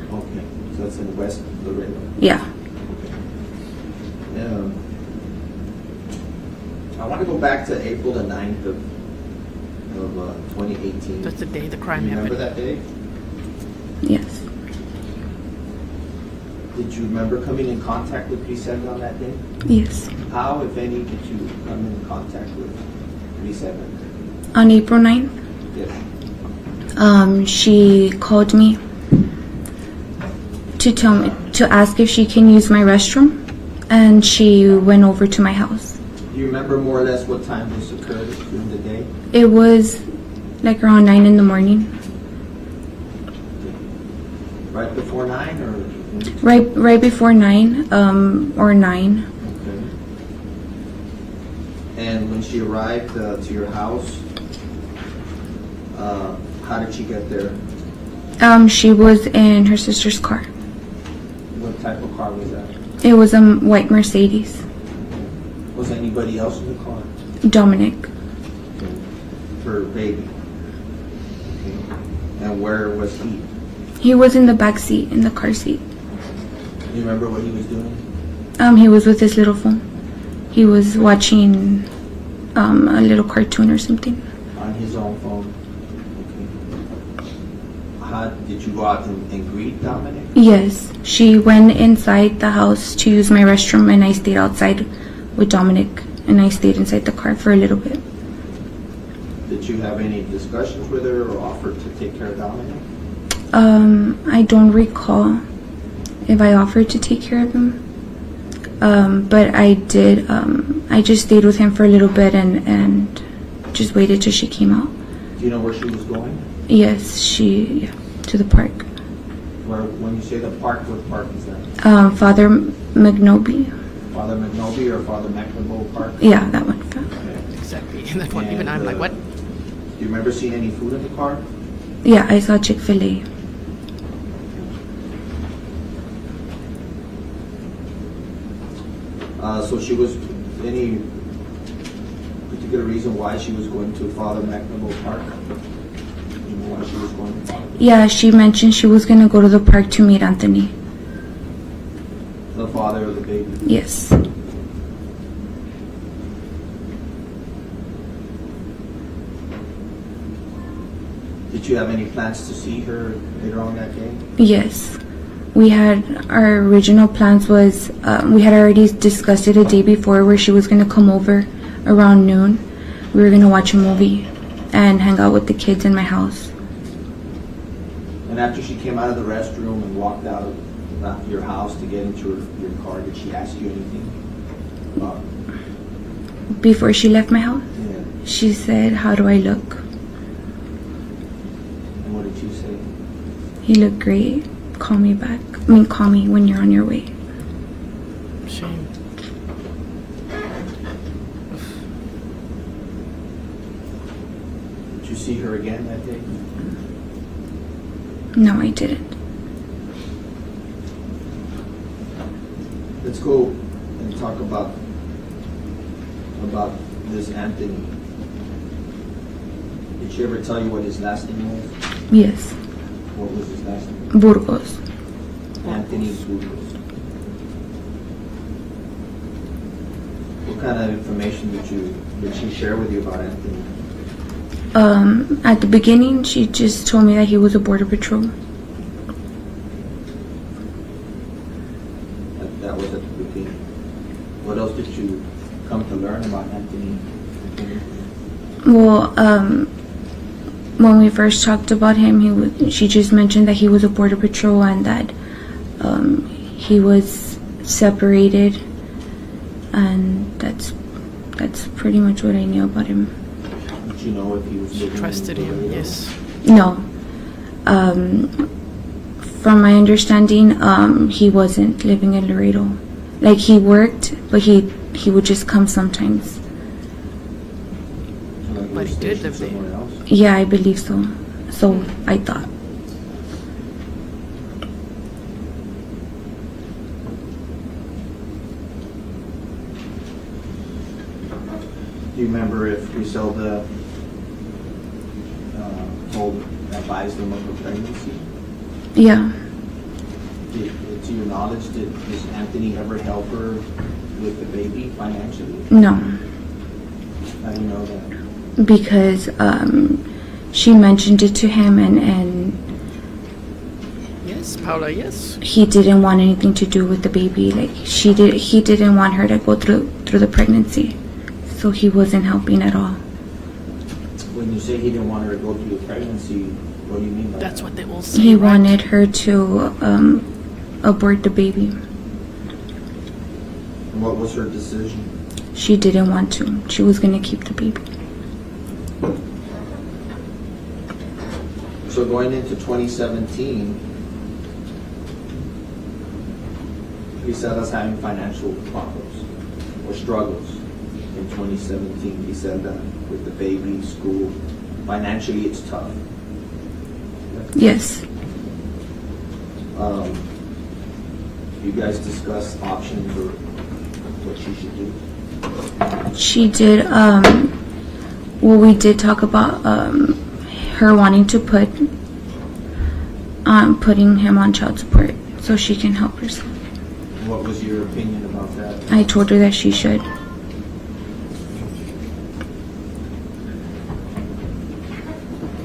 Okay, in West Laredo. Yeah. Um, I want to go back to April the 9th of, of uh, 2018. That's the day the crime you remember that day? Yes. Did you remember coming in contact with Griselda on that day? Yes. How, if any, did you come in contact with Griselda? On April 9th, Yes. um, she called me to tell me to ask if she can use my restroom, and she went over to my house. Do you remember more or less what time this occurred during the day? It was like around nine in the morning. Right before 9 or? Right, right before nine, um, or nine. Okay. And when she arrived uh, to your house, uh, How did she get there? Um, she was in her sister's car. What type of car was that? It was a white Mercedes. Was anybody else in the car? Dominic. Her baby. Okay. And where was he? He was in the back seat, in the car seat. Do you remember what he was doing? Um, he was with his little phone. He was watching um, a little cartoon or something. On his own phone. How did you go out and, and greet Dominic? Yes, she went inside the house to use my restroom, and I stayed outside with Dominic, and I stayed inside the car for a little bit. Did you have any discussions with her or offered to take care of Dominic? Um, I don't recall if I offered to take care of him. Um, but I did. Um, I just stayed with him for a little bit and and just waited till she came out. Do you know where she was going? Yes, she yeah, to the park. Where, when you say the park, what park is that? Um, Father McNoby. Father McNoby or Father McNaboe Park? Yeah, that one. Exactly. That one, even And, I'm like, uh, what? Do you remember seeing any food in the car? Yeah, I saw Chick Fil A. Uh, so she was, any particular reason why she was going to Father McNaboe Park? You she was going? Yeah, she mentioned she was gonna go to the park to meet Anthony. The father of the baby. Yes. Did you have any plans to see her later on that day? Yes. We had our original plans was um, we had already discussed it a day before where she was gonna come over around noon. We were gonna watch a movie and hang out with the kids in my house. And after she came out of the restroom and walked out of uh, your house to get into her, your car, did she ask you anything? About, Before she left my house, yeah. she said, "How do I look?" And what did you say? You look great. Call me back. I mean, call me when you're on your way. Shame. Did you see her again that day? No, I didn't. Let's go and talk about about this Anthony. Did she ever tell you what his last name was? Yes, What was his last name? Burgos. Anthony Burgos. What kind of information did you did she share with you about Anthony? Um, at the beginning, she just told me that he was a border patrol. That, that was at the beginning. What else did you come to learn about Anthony? Well, um, when we first talked about him, he was, she just mentioned that he was a border patrol and that um, he was separated, and that's that's pretty much what I knew about him. Did you know if he was living Trusted him, yes. No, um, from my understanding, um, he wasn't living in Laredo. Like he worked, but he he would just come sometimes. So, But he did live there. else? Yeah, I believe so. So I thought. Do you remember if we Griselda uh, told, advised them of a pregnancy? Yeah. Did, to your knowledge, did does Anthony ever help her with the baby financially? No, How do you know that? because um, she mentioned it to him, and and Yes, Paula, yes. he didn't want anything to do with the baby. Like she did, he didn't want her to go through through the pregnancy, so he wasn't helping at all. When you say he didn't want her to go through the pregnancy, what do you mean by That's that? what they will say. He right? wanted her to um, abort the baby. And what was her decision? She didn't want to. She was gonna keep the baby. So going into 2017, he said us having financial problems or struggles in 2017. Griselda with the baby, school, financially it's tough. Yes. Um, you guys discussed options or what she should do? She did. Um, well, we did talk about um, her wanting to put, um, putting him on child support so she can help herself. What was your opinion about that? I told her that she should.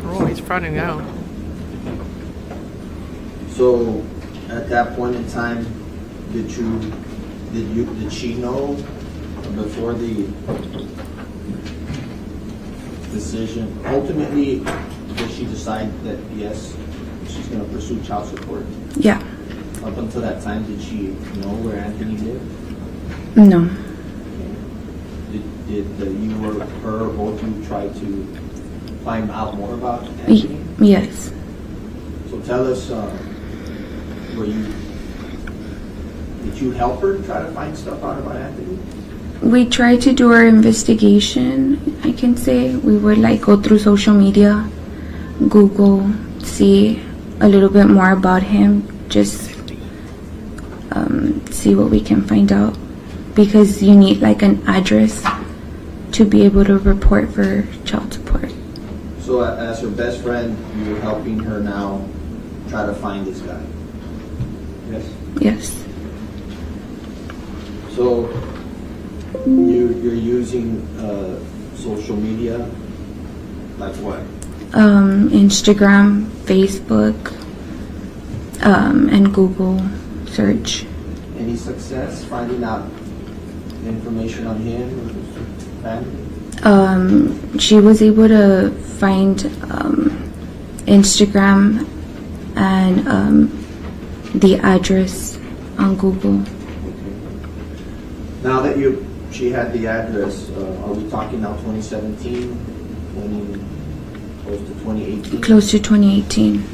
Oh, he's frowning now. So, at that point in time, did you, did you, did she know before the decision? Ultimately, did she decide that, yes, she's gonna pursue child support? Yeah. Up until that time, did she know where Anthony lived? No. Did, did uh, you or her or both of you try to find out more about Y- Anthony? yes. So tell us, uh, were you, did you help her try to find stuff out about Anthony? We tried to do our investigation, I can say. We would like go through social media, Google, see a little bit more about him, just um, see what we can find out. Because you need like an address to be able to report for child support. So as her best friend, you're helping her now try to find this guy? Yes? So you, you're using, uh, social media? Like what? Um, Instagram, Facebook, um, and Google search. Any success finding out information on him family? um, she was able to find um, Instagram and um, the address on Google. Now that you, she had the address, uh, are we talking now 2017, 20, close to 2018? Close to 2018.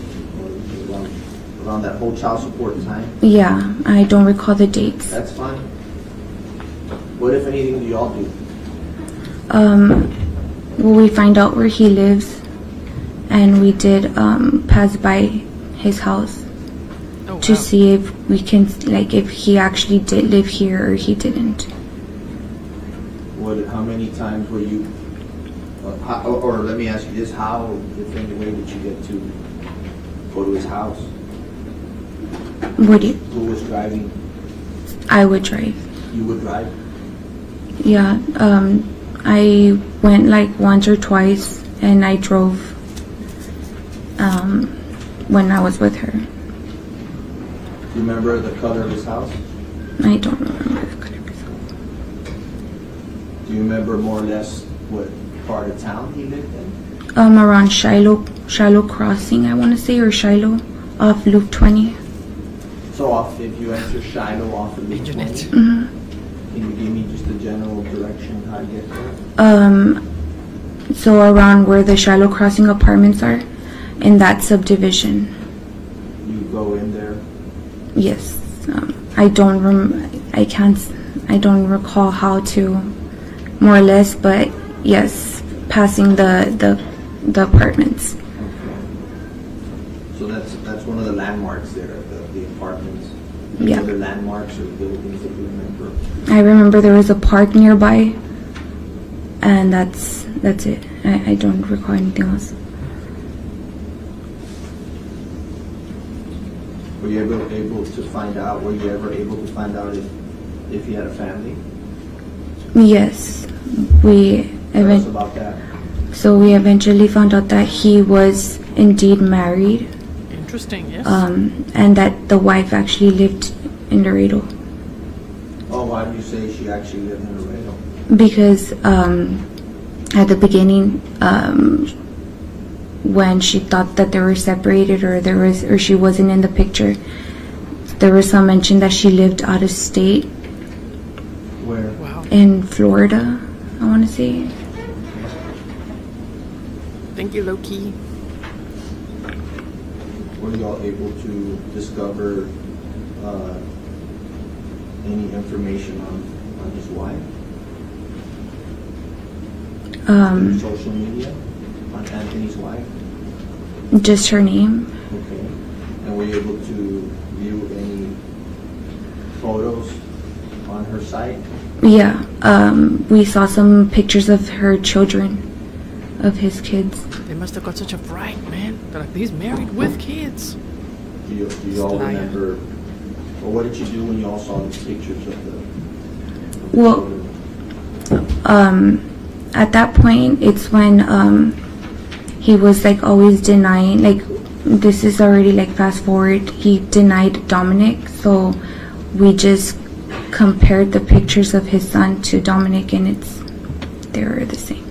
Around around that whole child support time? Yeah, I don't recall the dates. That's fine. What if anything do y'all do? Um, well, we find out where he lives, and we did um, pass by his house to wow. see if we can, like, if he actually did live here or he didn't. What, how many times were you, uh, how, or, or let me ask you this, how, if any way, did you get to go to his house? Would you? Who was driving? I would drive. You would drive? Yeah, um, I went like once or twice, and I drove um, when I was with her. Do you remember the color of his house? I don't remember the color of his house. Do you remember more or less what part of town he lived in? Um, around Shiloh, Shiloh Crossing, I want to say, or Shiloh, off Loop 20. So off, if you enter Shiloh off of Internet. 20, hmm can you give me just a general direction how to get there? Um, so around where the Shiloh Crossing apartments are, in that subdivision. You go in there, Yes, um, I don't rem- I can't, I don't recall how to, more or less, but yes, passing the the the apartments. so that's, that's one of the landmarks there, the, the apartments. Yeah. Other landmarks or buildings that you remember? I remember there was a park nearby, and that's that's it. I, I don't recall anything else. Were you ever able to find out, were you ever able to find out if, if he had a family? Yes, we Tell us about that. so we eventually found out that he was indeed married, Interesting, yes. um, and that the wife actually lived in Laredo. Oh, why do you say she actually lived in Laredo? because um, at the beginning um, when she thought that they were separated or there was or she wasn't in the picture there was some mention that she lived out of state Where? wow. in florida i want to say Thank you, Loki. Were y'all able to discover, uh, any information on, on his wife? Um, social media, on Anthony's wife? Just her name. Okay. And were you able to view any photos on her site? Yeah. Um, we saw some pictures of her children, of his kids. They must have got such a fright, man. They're like, he's married with kids. Do you, do you all Liar. remember, or what did you do when you all saw these pictures of the? of the Well- children? um, at that point, it's when um, he was like always denying. Like this is already like fast forward. He denied Dominic, so we just compared the pictures of his son to Dominic, and it's they were the same.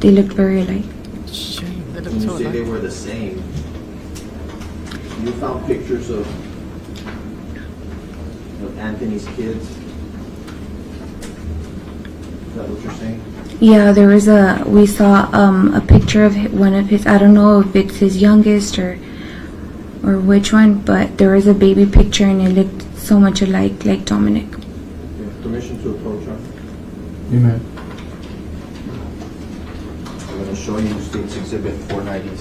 They looked very alike. Shame. They look When you so say they were the same, you found pictures of, of Anthony's kids? Is that what you're saying? Yeah, there was a we saw um, a picture of one of his. I don't know if it's his youngest or or which one, but there was a baby picture, and it looked so much alike, like Dominic. You have Permission to approach her? Amen. I'm gonna show you State's Exhibit 490,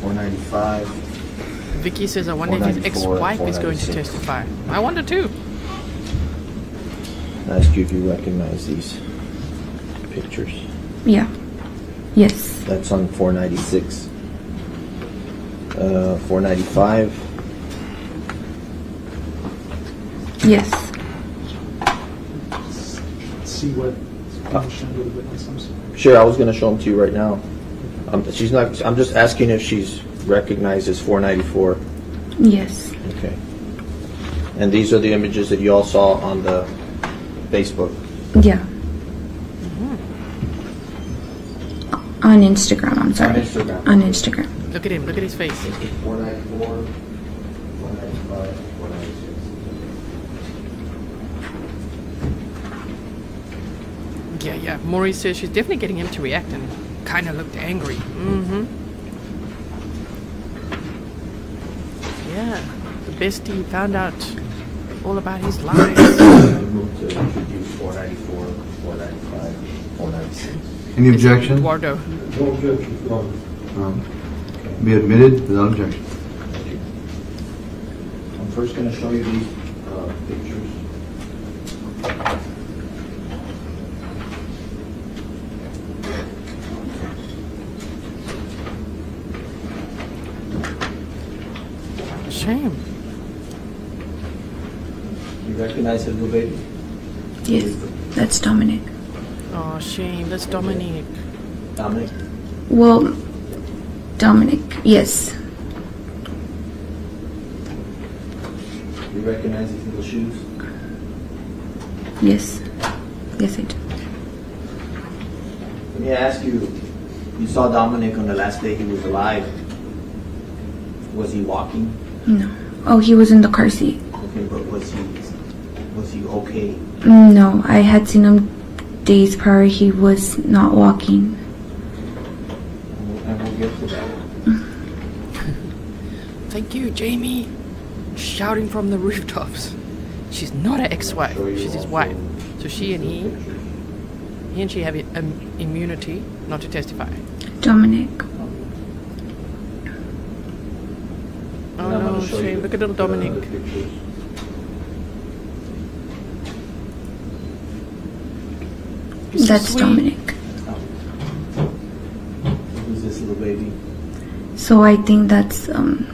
495. Vicky says, I wonder if his ex-wife is going to testify. I wonder too. Ask you if you recognize these pictures. Yeah. Yes. That's on 496. Uh, 495. Yes. See what being shown the witness, I'm sorry. Sure, I was gonna show them to you right now. Um, she's not, I'm just asking if she's recognized as 494. Yes. Okay. And these are the images that you all saw on the Facebook. Yeah. On Instagram, I'm sorry. On Instagram. On Instagram. Look at him. Look at his face. 494, 495, 496. Yeah, yeah. Maurice says she's definitely getting him to react and kind of looked angry. Mm-hmm. Yeah. The bestie found out all about his lies. I *coughs* move to introduce 494, 495, 496. Any objections? Eduardo. No objection, Your Honor. Um, Be admitted without objection. Thank you. I'm first going to show you these uh, pictures. Shame. You recognize the little baby? Yes. That's Dominic. Shame. That's Dominique. Dominic? Well, Dominic. Yes. You recognize these little shoes? Yes. Yes, I do. Let me ask you, you saw Dominic on the last day he was alive. Was he walking? No. Oh, he was in the car seat. Okay, but was he, was he okay? No, I had seen him days prior. He was not walking. And we'll- get to that. *laughs* Thank you, Jamie. Shouting from the *laughs* rooftops. She's not an ex-wife. She's his wife. So she and he, he and she have um, immunity not to testify. Dominic. Oh no, gonna show you shame. Look at little Dominic. He's so That's sweet. Dominic. Who's this little baby? So I think that's um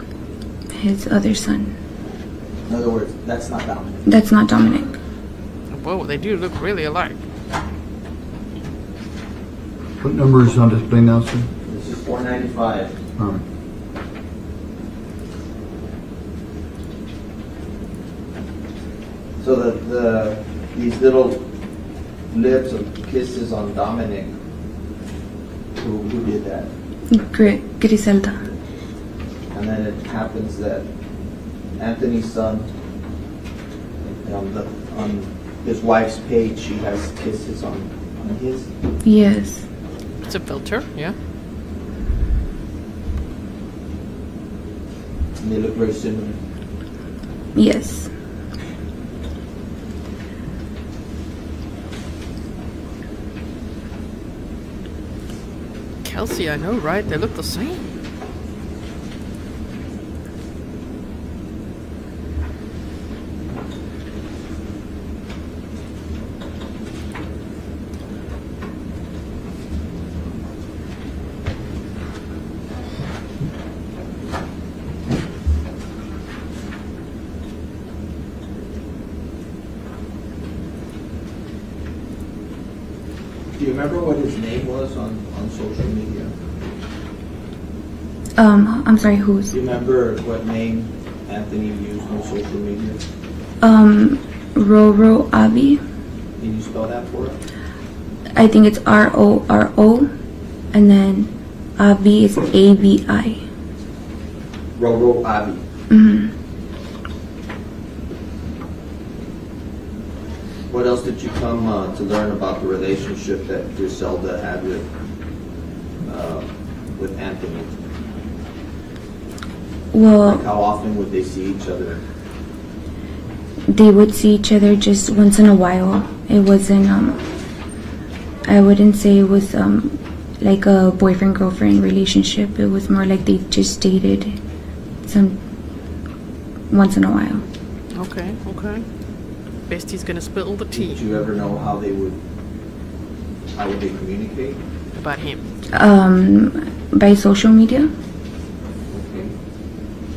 his other son. In other words, that's not Dominic. That's not Dominic. Whoa, they do look really alike. What number is on display now, sir? This is 495. All right. So the, the these little lips of kisses on Dominic. Who, who did that? Gri- Griselda. And then it happens that Anthony's son, on the on his wife's page, she has kisses on on his. Yes. It's a filter, yeah. And they look very similar. Yes. Kelsey, I know, right? They look the same. Do you remember what his name was on, on social media? Um, I'm sorry, who's? Do you remember what name Anthony used on social media? Um, Roro Avi. Can you spell that for us? I think it's R O R O, and then Avi is A V I. Roro Avi. Mhm. What else did you come uh, to learn about the relationship that Griselda had with uh, with Anthony? Well, Like how often would they see each other? they would see each other just once in a while. It wasn't um I wouldn't say it was um like a boyfriend girlfriend relationship. It was more like they just dated some once in a while. Okay, okay. Bestie's gonna spill the tea. Did you ever know how they would how would they communicate? about him. Um by social media.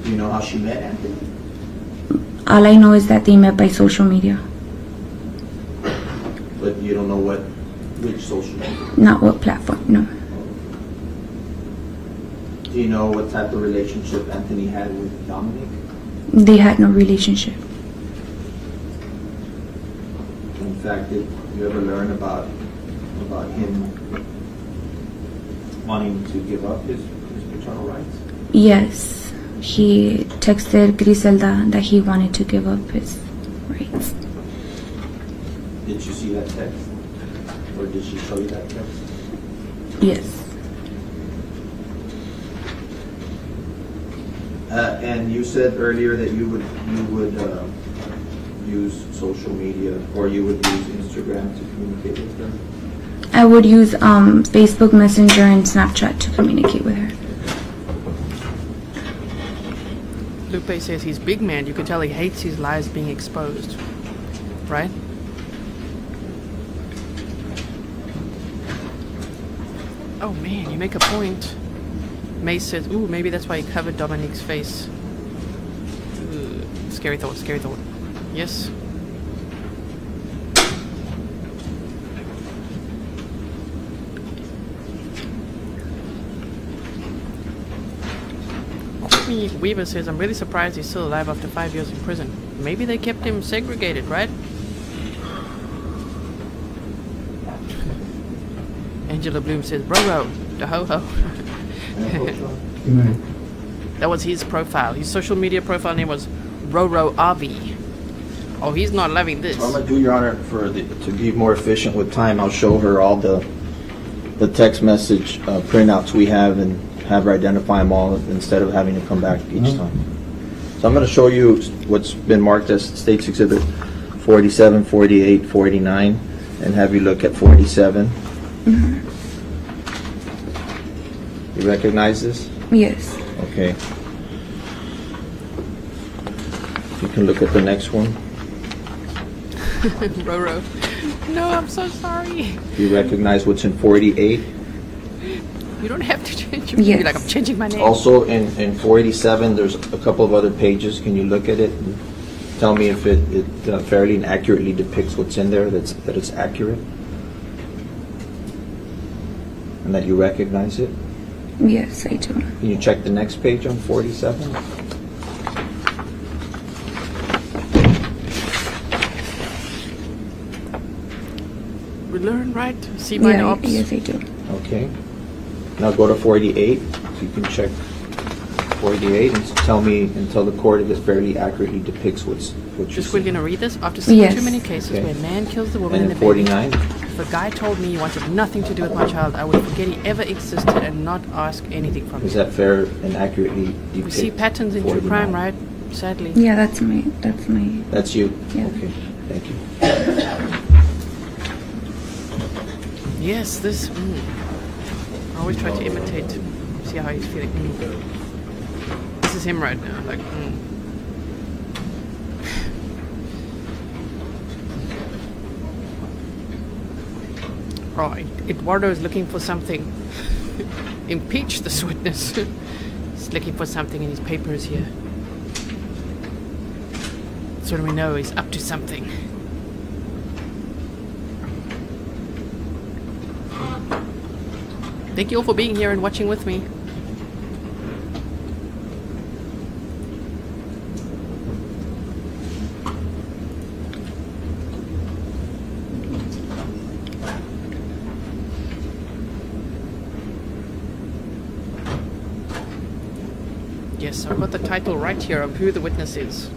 Do you know how she met Anthony? All I know is that they met by social media, But you don't know what which social media. not what platform. No. Do you know what type of relationship Anthony had with Dominic? They had no relationship. In fact, did you ever learn about about him wanting to give up his, his paternal rights? Yes. He texted Griselda that he wanted to give up his rights. Did you see that text? Or did she show you that text? Yes. Uh, and you said earlier that you would you would uh, use social media or you would use Instagram to communicate with her. I would use um, Facebook Messenger and Snapchat to communicate with her. Lupe says he's big man. You can tell he hates his lies being exposed. Right? Oh man, you make a point. Mace says, ooh, maybe that's why he covered Dominique's face. Scary thought, scary thought. Yes. Weaver says, I'm really surprised he's still alive after five years in prison. Maybe they kept him segregated, right? *laughs* Angela Bloom says, bro, bro, the ho ho. *laughs* That was his profile. His social media profile name was Roro Avi. Oh, he's not loving this. I'm gonna do your honor for the, to be more efficient with time. I'll show her all the the text message uh, printouts we have and have her identify them all instead of having to come back each mm-hmm. time. So I'm gonna show you what's been marked as States Exhibit 47, 48, 49, and have you look at 47. Mm-hmm. You recognize this? Yes. Okay. You can look at the next one. *laughs* Roro. No, I'm so sorry. You recognize what's in 48? *laughs* You don't have to change your You're like, I'm changing my name. Also, in, in 47, there's a couple of other pages. Can you look at it and tell me if it, it uh, fairly and accurately depicts what's in there, that's, that it's accurate? And that you recognize it? Yes, I do. Can you check the next page on 47? We learn, right? See my Yeah, ops. yes, I do. Okay. Now go to 48, so you can check 48 and tell me, and tell the court if it fairly accurately depicts what's, what you're Just see. quickly gonna read this. After seeing Yes. too many cases Okay. where a man kills the woman And and in the baby, 49? if a guy told me he wanted nothing to do with my child, I would forget he ever existed and not ask anything from him. Is him. that fair and accurately We depict see patterns in true 49? crime, right? Sadly. Yeah, that's my that's my That's you? Yeah. Okay, thank you. Yes, this. Mm. Always try to imitate, see how he's feeling. Mm. This is him right now. Like, mm. right, Eduardo is looking for something. *laughs* Impeach this witness. *laughs* he's looking for something in his papers here. So we know he's up to something. Thank you all for being here and watching with me. Yes, I've got the title right here of who the witness is.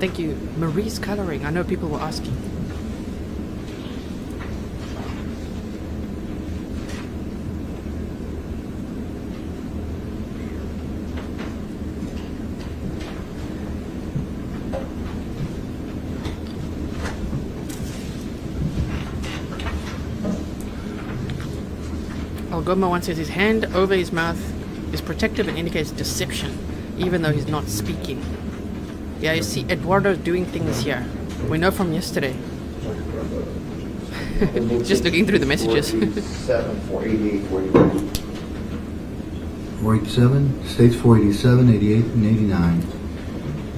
Thank you. Marie's coloring. I know people were asking. Algoma once says his hand over his mouth is protective and indicates deception, even though he's not speaking. Yeah, you see, Eduardo's doing things here. We know from yesterday. *laughs* Just looking through the messages. Seven, four eighty-eight, forty-nine. 487, states 487, 88, and 89.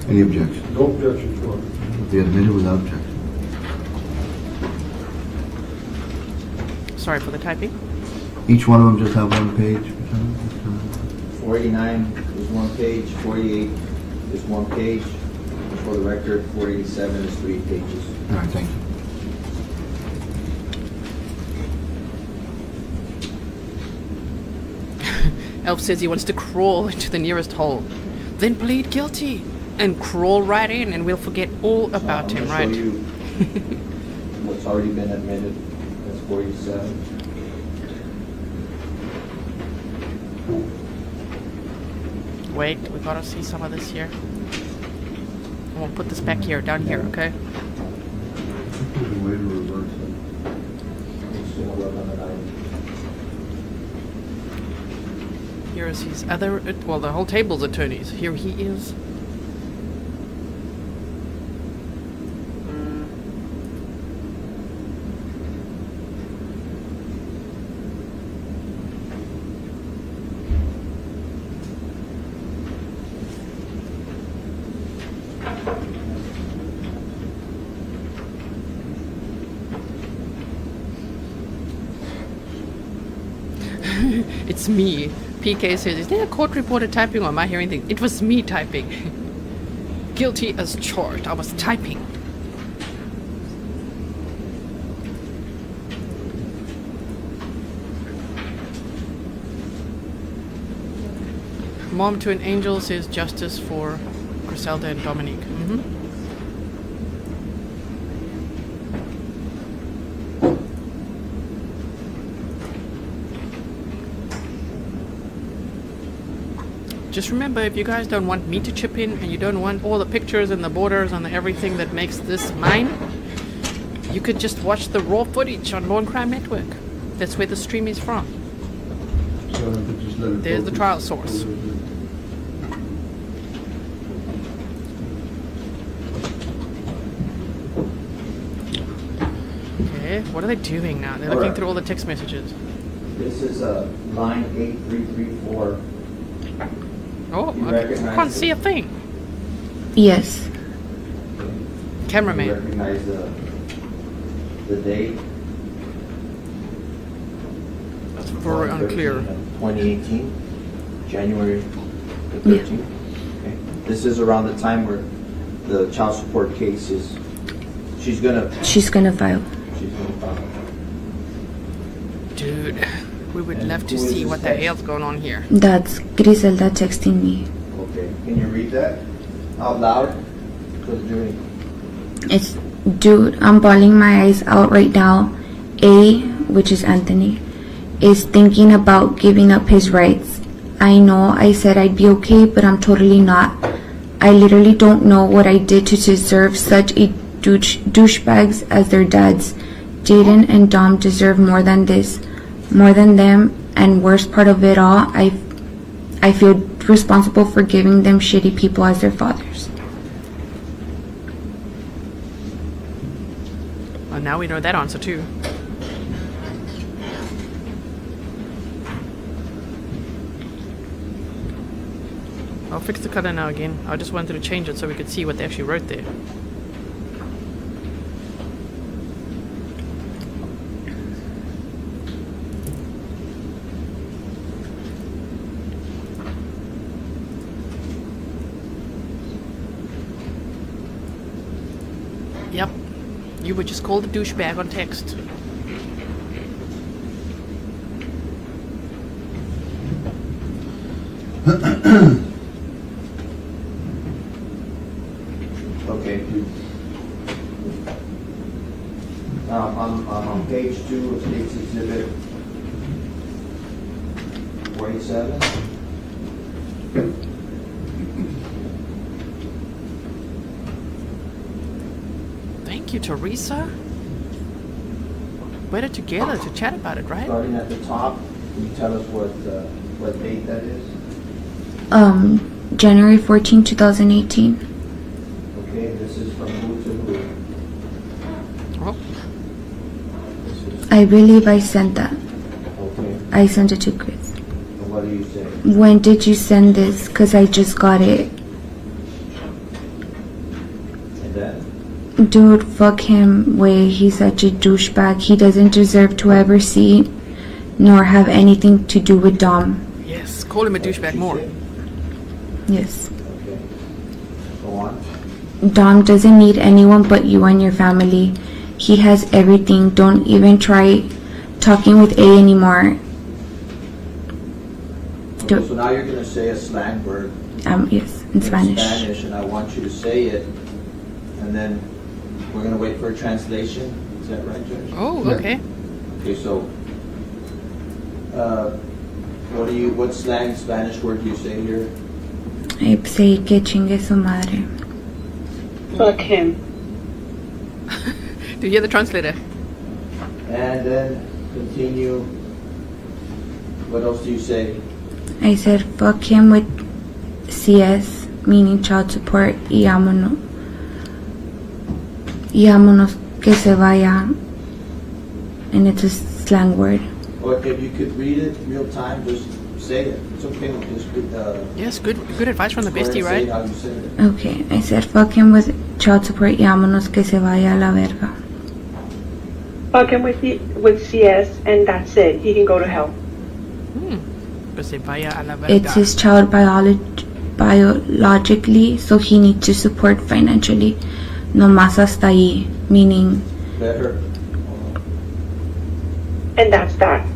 Any objection? No objection, Your Honor. Will be admitted without objection. Sorry for the typing. Each one of them just have one page? Forty nine 489 is one page, 48 is one page. For the record, 487 is three pages. All right, thank you. *laughs* Elf says he wants to crawl into the nearest hole, then plead guilty and crawl right in, and we'll forget all about Uh, I'm him, show right? you *laughs* What's already been admitted, that's 47. Wait, we gotta see some of this here. We'll put this back here, down here, okay? Here is his other, well, the whole table's attorneys. Here he is. It's me. PK says, is there a court reporter typing or am I hearing things? It was me typing. *laughs* Guilty as charged. I was typing. Mom to an angel says justice for Griselda and Dominique. hmm Just remember, if you guys don't want me to chip in and you don't want all the pictures and the borders and the everything that makes this mine, you could just watch the raw footage on and Crime Network. That's where the stream is from. So I could just let it There's the trial source. Okay, what are they doing now? They're looking Alright. through all the text messages. This is, uh, line eight three three four. Oh, You. I can't it? see a thing. Yes. You Cameraman. recognize the, the date? That's very unclear. Twenty eighteen, January the Yeah. thirteenth. Okay. This is around the time where the child support case is, she's gonna, She's gonna file. she's gonna file. Dude, we would And love to see this what the hell's going on here. That's Griselda texting me. Okay, can you read that out loud for the? It's, dude, I'm bawling my eyes out right now. A, which is Anthony, is thinking about giving up his rights. I know I said I'd be okay, but I'm totally not. I literally don't know what I did to deserve such a douche douchebags as their dads. Jaden and Dom deserve more than this, more than them, and worst part of it all, I, I feel responsible for giving them shitty people as their fathers. Well, now we know that answer too. I'll fix the color now again. I just wanted to change it so we could see what they actually wrote there. Yep. Were just called a douchebag on text. *clears throat* Okay. Um, I'm, I'm on page two of State's Exhibit forty-seven. Thank you, Teresa. Better together to chat about it, right? Starting at the top, can you tell us what, uh, what date that is? Um, January 14, 2018. Okay, this is from who to who? Oh, I believe I sent that. okay, I sent it to Chris. and what do you say? When did you send this? Because I just got it. And then? Dude, fuck him. Way, he's such a douchebag. He doesn't deserve to ever see nor have anything to do with Dom. yes. Call him a douchebag more. Yes. Okay. Go on. Dom doesn't need anyone but you and your family. He has everything. Don't even try talking with A anymore. Okay, Do- so now you're gonna say a slang word Um, yes, in Spanish. Spanish, and I want you to say it, and then we're gonna wait for a translation. Is that right, Judge? Oh, okay. Okay, so, uh, what do you, what slang Spanish word do you say here? I say que chingue su madre. Fuck him. *laughs* Do you hear the translator? And then continue. What else do you say? I said fuck him with CS, meaning child support, y vámonos. Y vámonos que se vaya. And it's a slang word. Or if you could read it real time, just say it. It's okay, just, uh. Yes, good good advice from the bestie, right? it how you said it. Okay, I said fuck him with child support, y vámonos que se vaya a la verga. Fuck him with the, with CS, and that's it. He can go to hell. Que se vaya a la verga. It's his child biolog- biologically, so he needs to support financially. No más hasta ahí, meaning Better. And that's that.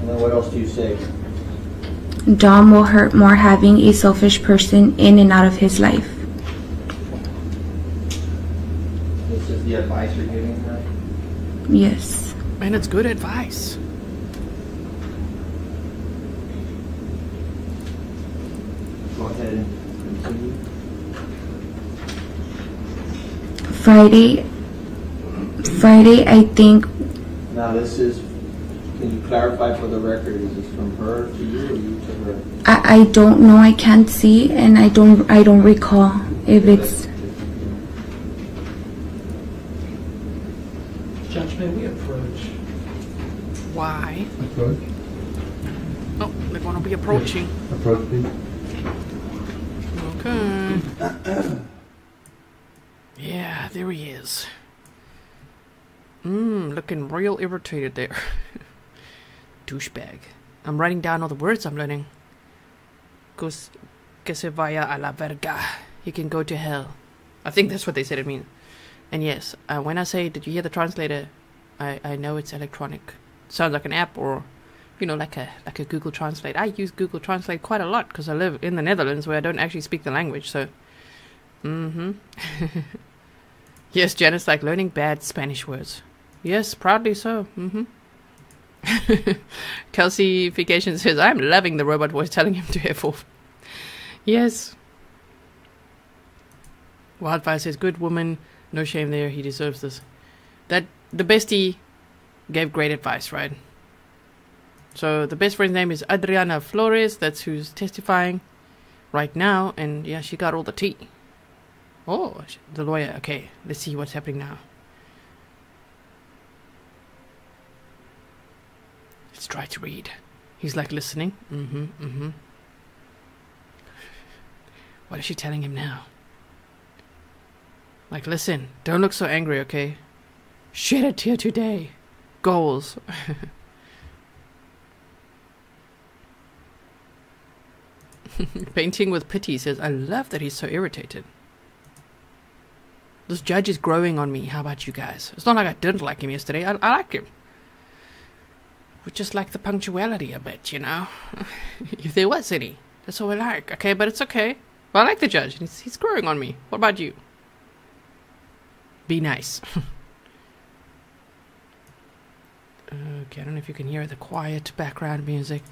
And then what else do you say? Dom will hurt more having a selfish person in and out of his life. This is the advice you're giving her? Yes. And it's good advice. Go ahead and continue. Friday, Friday, I think Now, this is, can you clarify for the record, is this from her to you or you to her? I, I don't know. I can't see, and I don't I don't recall if it's Judge, may we approach? Why? Approach, Oh, they're going to be approaching. approach please. Okay. *clears throat* yeah, there he is. Mmm, looking real irritated there. *laughs* Douchebag. I'm writing down all the words I'm learning. Cos que se vaya a la verga. He can go to hell. I think that's what they said it means. And yes, uh, when I say, did you hear the translator? I, I know it's electronic. Sounds like an app or, you know, like a like a Google Translate. I use Google Translate quite a lot because I live in the Netherlands where I don't actually speak the language. So, mm-hmm. *laughs* yes, Janice like learning bad Spanish words. Yes, proudly so. Mm-hmm. *laughs* Calcification says, I'm loving the robot voice telling him to F off. Yes. Wildfire says, good woman, no shame there, he deserves this. That, the bestie gave great advice, right? So the best friend's name is Adriana Flores. That's who's testifying right now, and yeah, she got all the tea. Oh, the lawyer. Okay, let's see what's happening now. Let's try to read. He's like listening. Mm-hmm. Mm-hmm. What is she telling him now? Like, listen, don't look so angry, okay? Shed a tear today. Goals. *laughs* Painting with pity says, I love that he's so irritated. This judge is growing on me. How about you guys? It's not like I didn't like him yesterday. I, I like him. We just like the punctuality a bit, you know? *laughs* if there was any. That's all we like, okay? But it's okay. Well, I like the judge. He's, he's growing on me. What about you? Be nice. *laughs* okay, I don't know if you can hear the quiet background music.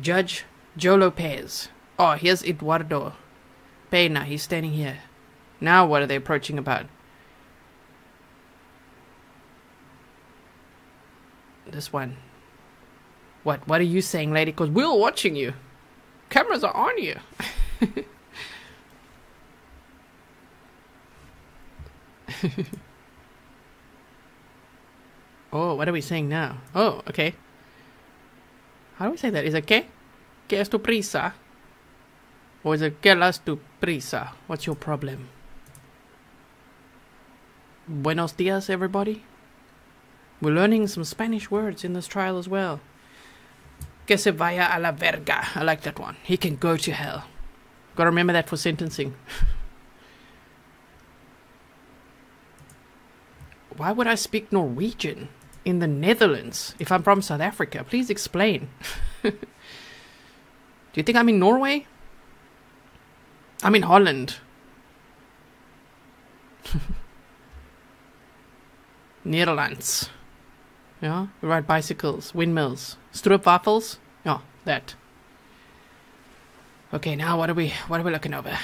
Judge Joe Lopez. Oh, here's Eduardo Pena. He's standing here. Now, what are they approaching about? This one. What? What are you saying, lady? Because we're watching you. Cameras are on you. *laughs* oh, what are we saying now? Oh, okay. How do we say that? Is it que? Que es tu prisa? Or is it que las tu prisa? What's your problem? Buenos dias, everybody. We're learning some Spanish words in this trial as well. Que se vaya a la verga. I like that one. He can go to hell. Gotta remember that for sentencing. *laughs* Why would I speak Norwegian in the Netherlands if I'm from South Africa? Please explain. *laughs* Do you think I'm in Norway? I'm in Holland. *laughs* Netherlands. Yeah, we ride bicycles, windmills, stroopwafels. Yeah, that. Okay, now what are we what are we looking over?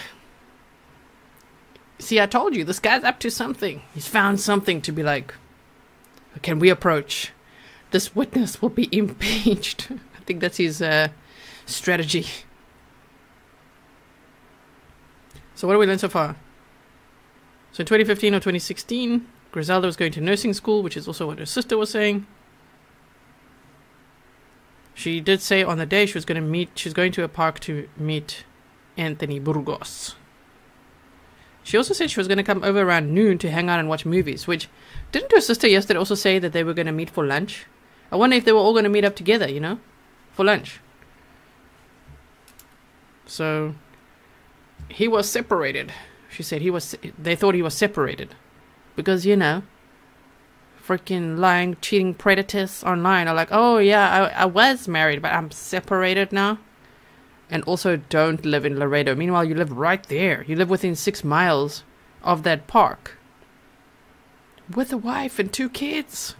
See, I told you this guy's up to something. He's found something to be like. Can we approach? This witness will be *laughs* impeached. I think that's his uh, strategy. So what have we learned so far? So 2015 or 2016, Griselda was going to nursing school, which is also what her sister was saying. She did say on the day she was going to meet, she's going to a park to meet Anthony Burgos. She also said she was going to come over around noon to hang out and watch movies, which didn't her sister yesterday also say that they were going to meet for lunch? I wonder if they were all going to meet up together, you know, for lunch. So he was separated. She said he was. They thought he was separated because you know, freaking lying, cheating predators online are like, oh yeah, I, I was married, but I'm separated now. And also, don't live in Laredo. Meanwhile, you live right there. You live within six miles of that park with a wife and two kids.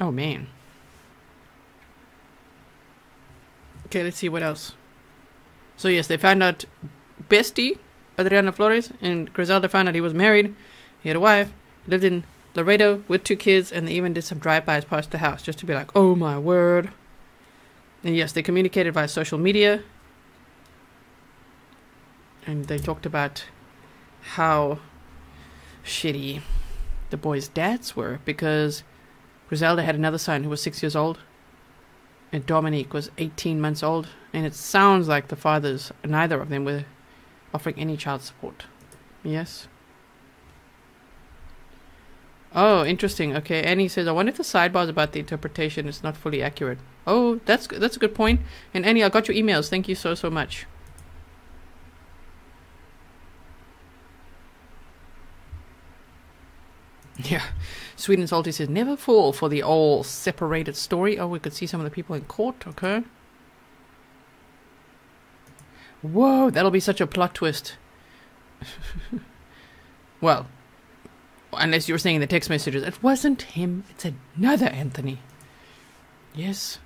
Oh man. Okay, let's see what else. So yes, they found out Bestie, Adriana Flores, and Griselda found out he was married. He had a wife, lived in Laredo with two kids, and they even did some drive-bys past the house just to be like, "Oh my word!" And yes, they communicated via social media, and they talked about how shitty the boys' dads were because Griselda had another son who was six years old, and Dominique was 18 months old, and it sounds like the fathers, neither of them, were offering any child support. Yes. Oh, interesting. Okay, Annie says, I wonder if the sidebars about the interpretation is not fully accurate. Oh, that's. That's a good point. And Annie, I got your emails. Thank you so so much. *laughs* Yeah. Sweet and Salty says, never fall for the all separated story. Oh, we could see some of the people in court, okay? Whoa, that'll be such a plot twist. *laughs* well, unless you were saying the text messages, it wasn't him, it's another Anthony. Yes.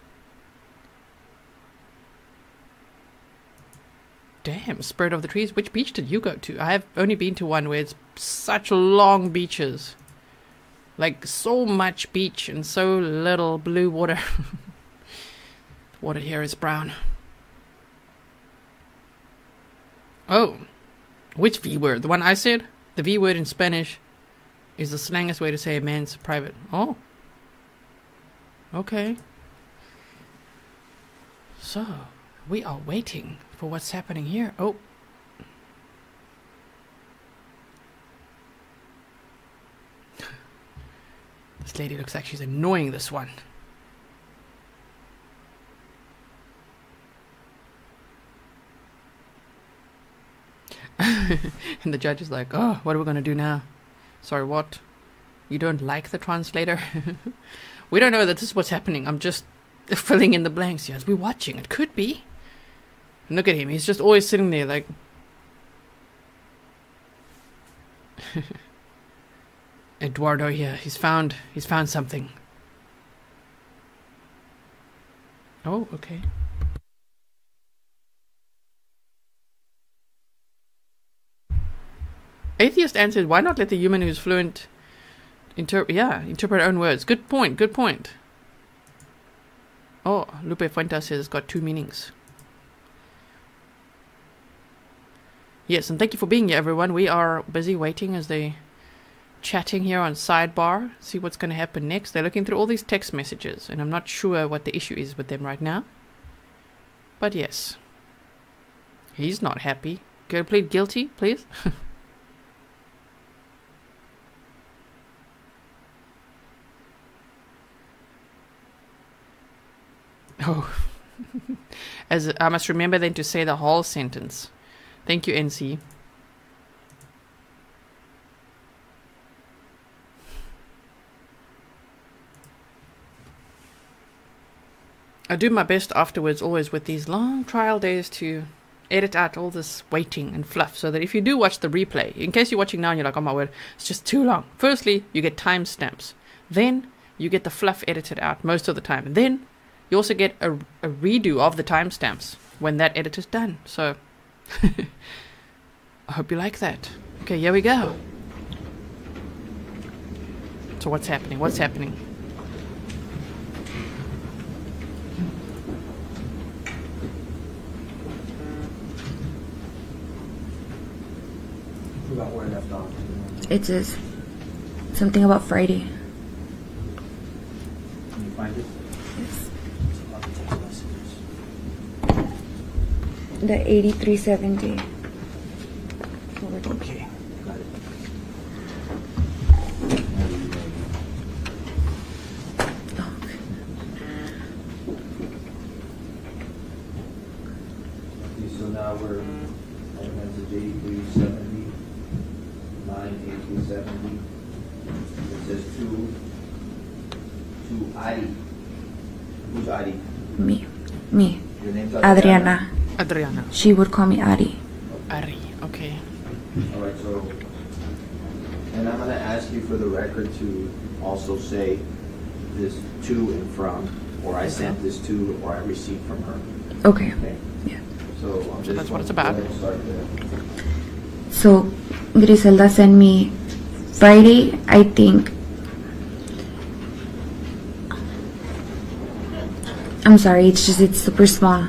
Damn, Spirit of the Trees. Which beach did you go to? I have only been to one where it's such long beaches. Like so much beach and so little blue water. *laughs* the water here is brown. Oh, which V word? The one I said? The V word in Spanish is the slangiest way to say a man's private. Oh. Okay. So, we are waiting for what's happening here. Oh. This lady looks like she's annoying this one. *laughs* and the judge is like, oh, what are we going to do now? Sorry, what? You don't like the translator? *laughs* we don't know that this is what's happening. I'm just filling in the blanks here we're watching. It could be. And look at him. He's just always sitting there like. *laughs* Eduardo here. He's found. He's found something. Oh, okay. Atheist answered, "Why not let the human who's fluent yeah, interpret her own words?" Good point. Good point. Oh, Lupe Fuentes says it's got two meanings. Yes, and thank you for being here, everyone. We are busy waiting as they chatting here on sidebar. See what's going to happen next. They're looking through all these text messages, and I'm not sure what the issue is with them right now. But yes, he's not happy. Go plead guilty, please. *laughs* Oh. *laughs* As I must remember then to say the whole sentence. Thank you, NC. I do my best afterwards, always with these long trial days, to edit out all this waiting and fluff so that if you do watch the replay, in case you're watching now and you're like, oh my word, it's just too long. Firstly, you get timestamps. Then you get the fluff edited out most of the time. And then you also get a, a redo of the timestamps when that edit is done. So *laughs* I hope you like that. Okay, here we go. So what's happening? What's happening? About where I left off. It says something about Friday. Can you find it? Yes. About the text messages. The 8370. Okay, got it. Okay. Okay, so now we're, on message eighty-three seventy, line eighty-three seventy. It says two, to Adi. Who's Adi? Me. Me. Your name's Adriana. Adriana. She would call me Ari. Ari. Okay. All right, so, and I'm gonna ask you for the record to also say this to and from, or I sent this to, or I received from her, Okay. okay? Yeah. So on this that's what it's about. go ahead and Start there. So Griselda sent me Friday, I think. I'm sorry, it's just it's super small.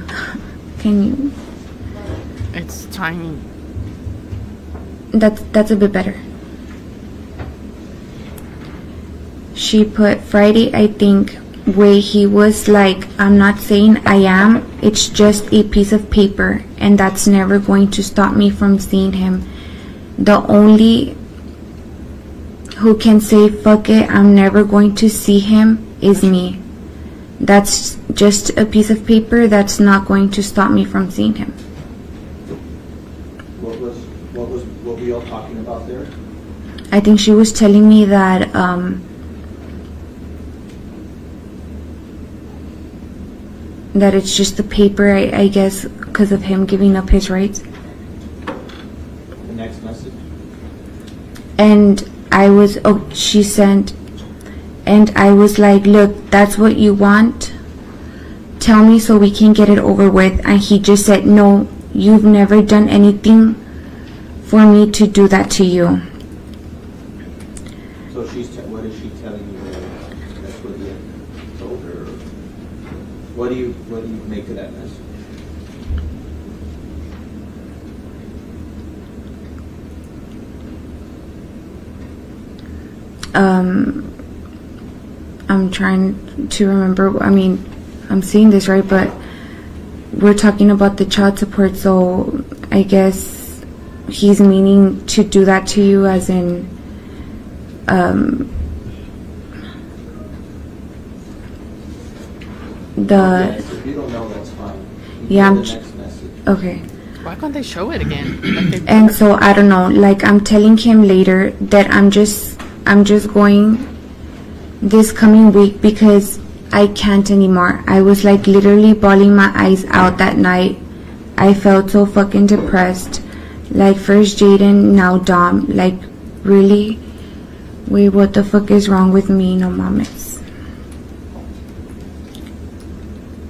Can you It's tiny. that's that's a bit better. She put Friday, I think, where he was like, I'm not saying I am, it's just a piece of paper, and that's never going to stop me from seeing him. The only who can say, fuck it, I'm never going to see him is me. That's just a piece of paper that's not going to stop me from seeing him. What was, what was, what were y'all talking about there? I think she was telling me that um, that it's just the paper, I, I guess, because of him giving up his rights. The next message? And I was, oh, she sent, and I was like, look, that's what you want. Tell me so we can get it over with. And he just said, no, you've never done anything for me to do that to you. So she's, what is she telling you that's what you told her? What do you, what do you make of that message? um, I'm trying to remember. I mean, I'm seeing this right, but we're talking about the child support, so I guess he's meaning to do that to you, as in, um, the Yes, If you don't know, that's fine. You Yeah, I'm the ch- next message. okay. Why can't they show it again? Like And so I don't know, like I'm telling him later that I'm just I'm just going this coming week because I can't anymore. I was like literally bawling my eyes out that night. I felt so fucking depressed. Like first Jaden, now Dom. Like really? Wait, what the fuck is wrong with me? No mames.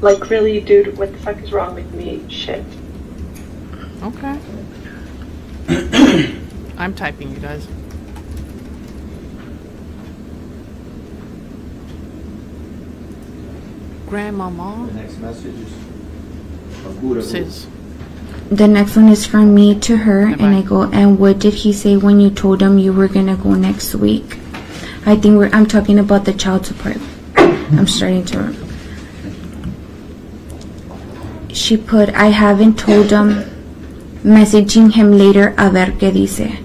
Like, really, dude, what the fuck is wrong with me? Shit. Okay. *clears throat* I'm typing, you guys. Grandmama The next message is from who to who? says, The next one is from me to her, Bye-bye. and I go, and what did he say when you told him you were gonna go next week? I think we're, I'm talking about the child support. *coughs* I'm starting to. She put, I haven't told him, messaging him later, a ver qué dice.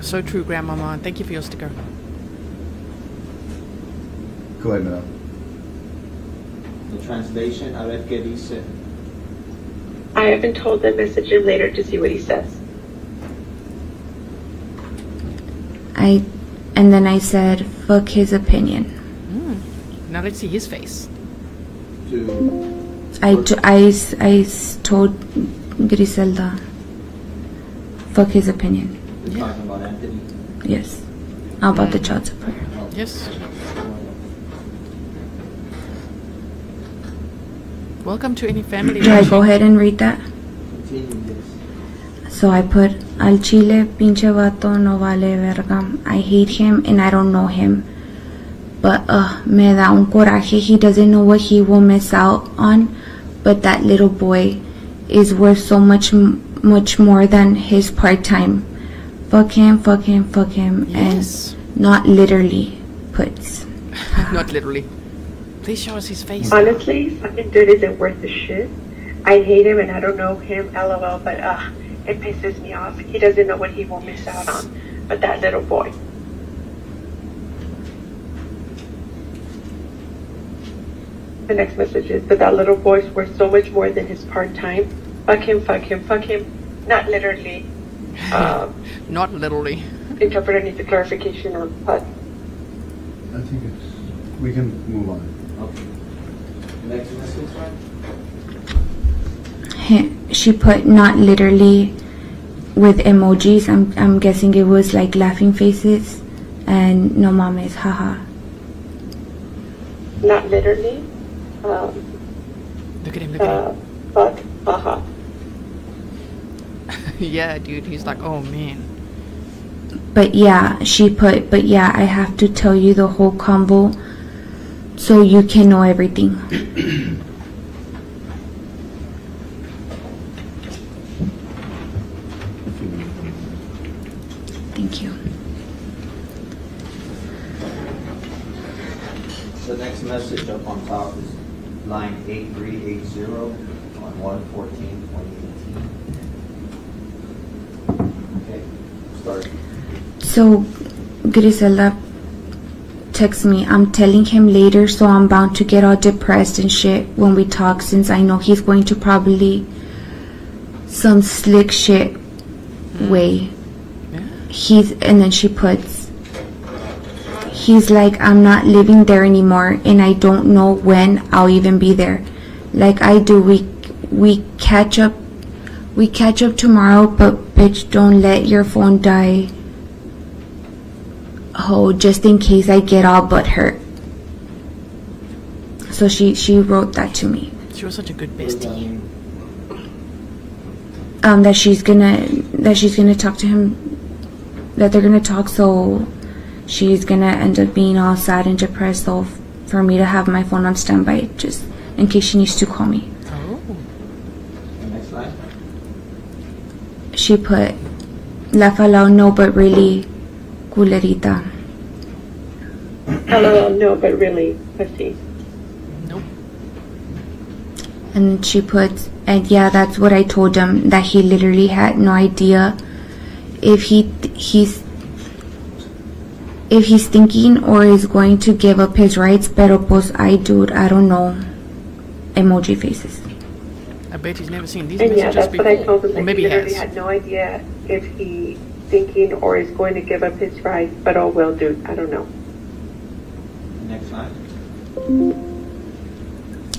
so true, Grandmama. Thank you for your sticker. Go ahead, madam. The translation, a ver qué dice. I haven't told them, message him later to see what he says. I, and then I said, fuck his opinion. Hmm. Now let's see his face. To, I, t- I, s- I s- told Griselda, fuck his opinion. we're Yeah. talking about Anthony. Yes. About the mm. child support. Yes. Welcome to any family. Do I go ahead and read that? So I put Al Chile pinche vato no vale verga. I hate him and I don't know him. But uh me da un coraje. He doesn't know what he will miss out on. But that little boy is worth so much m- much more than his part time. Fuck him, fuck him, fuck him, Yes. and not literally puts. *laughs* Not literally. Please show us his face. Honestly, fucking dude isn't worth the shit. I hate him and I don't know him, lol, but uh, it pisses me off. He doesn't know what he will miss out on. But that little boy. The next message is that that little boy's worth so much more than his part time. Fuck him, fuck him, fuck him. Not literally. *laughs* Um, Not literally. interpreter needs a clarification on what. I think it's, we can move on. Okay. Next message, right? He- She put not literally with emojis. I'm I'm guessing it was like laughing faces and no mames, haha. Not literally. Um, Look at him, look at him. fuck, haha. *laughs* yeah, dude. He's like, oh man. But yeah, she put but yeah, I have to tell you the whole combo so you can know everything. Thank you. The next message up on top is line 8380 on 114 2018. Okay, start. So Griselda texts me, I'm telling him later, so I'm bound to get all depressed and shit when we talk since I know he's going to probably some slick shit mm. way. Yeah. He's and then she puts he's like I'm not living there anymore and I don't know when I'll even be there. Like I do we we catch up we catch up tomorrow but bitch don't let your phone die. Oh, just in case I get all but hurt. So she she wrote that to me. She was such a good bestie. Um that she's gonna that she's gonna talk to him that they're gonna talk. So she's gonna end up being all sad and depressed. So f- for me to have my phone on standby, just in case she needs to call me. Oh. Next line. She put La Falao no, but really culerita. Hello, no, but really, pussy. Nope. And she put, and yeah, that's what I told him that he literally had no idea if he he's if he's thinking or is going to give up his rights. Pero pues I dude, I don't know. Emoji faces. I bet he's never seen these And yeah, messages that's before. what I told him. or That maybe he he literally has. had no idea if he thinking or is going to give up his rights. But oh well, dude, I don't know. Next line.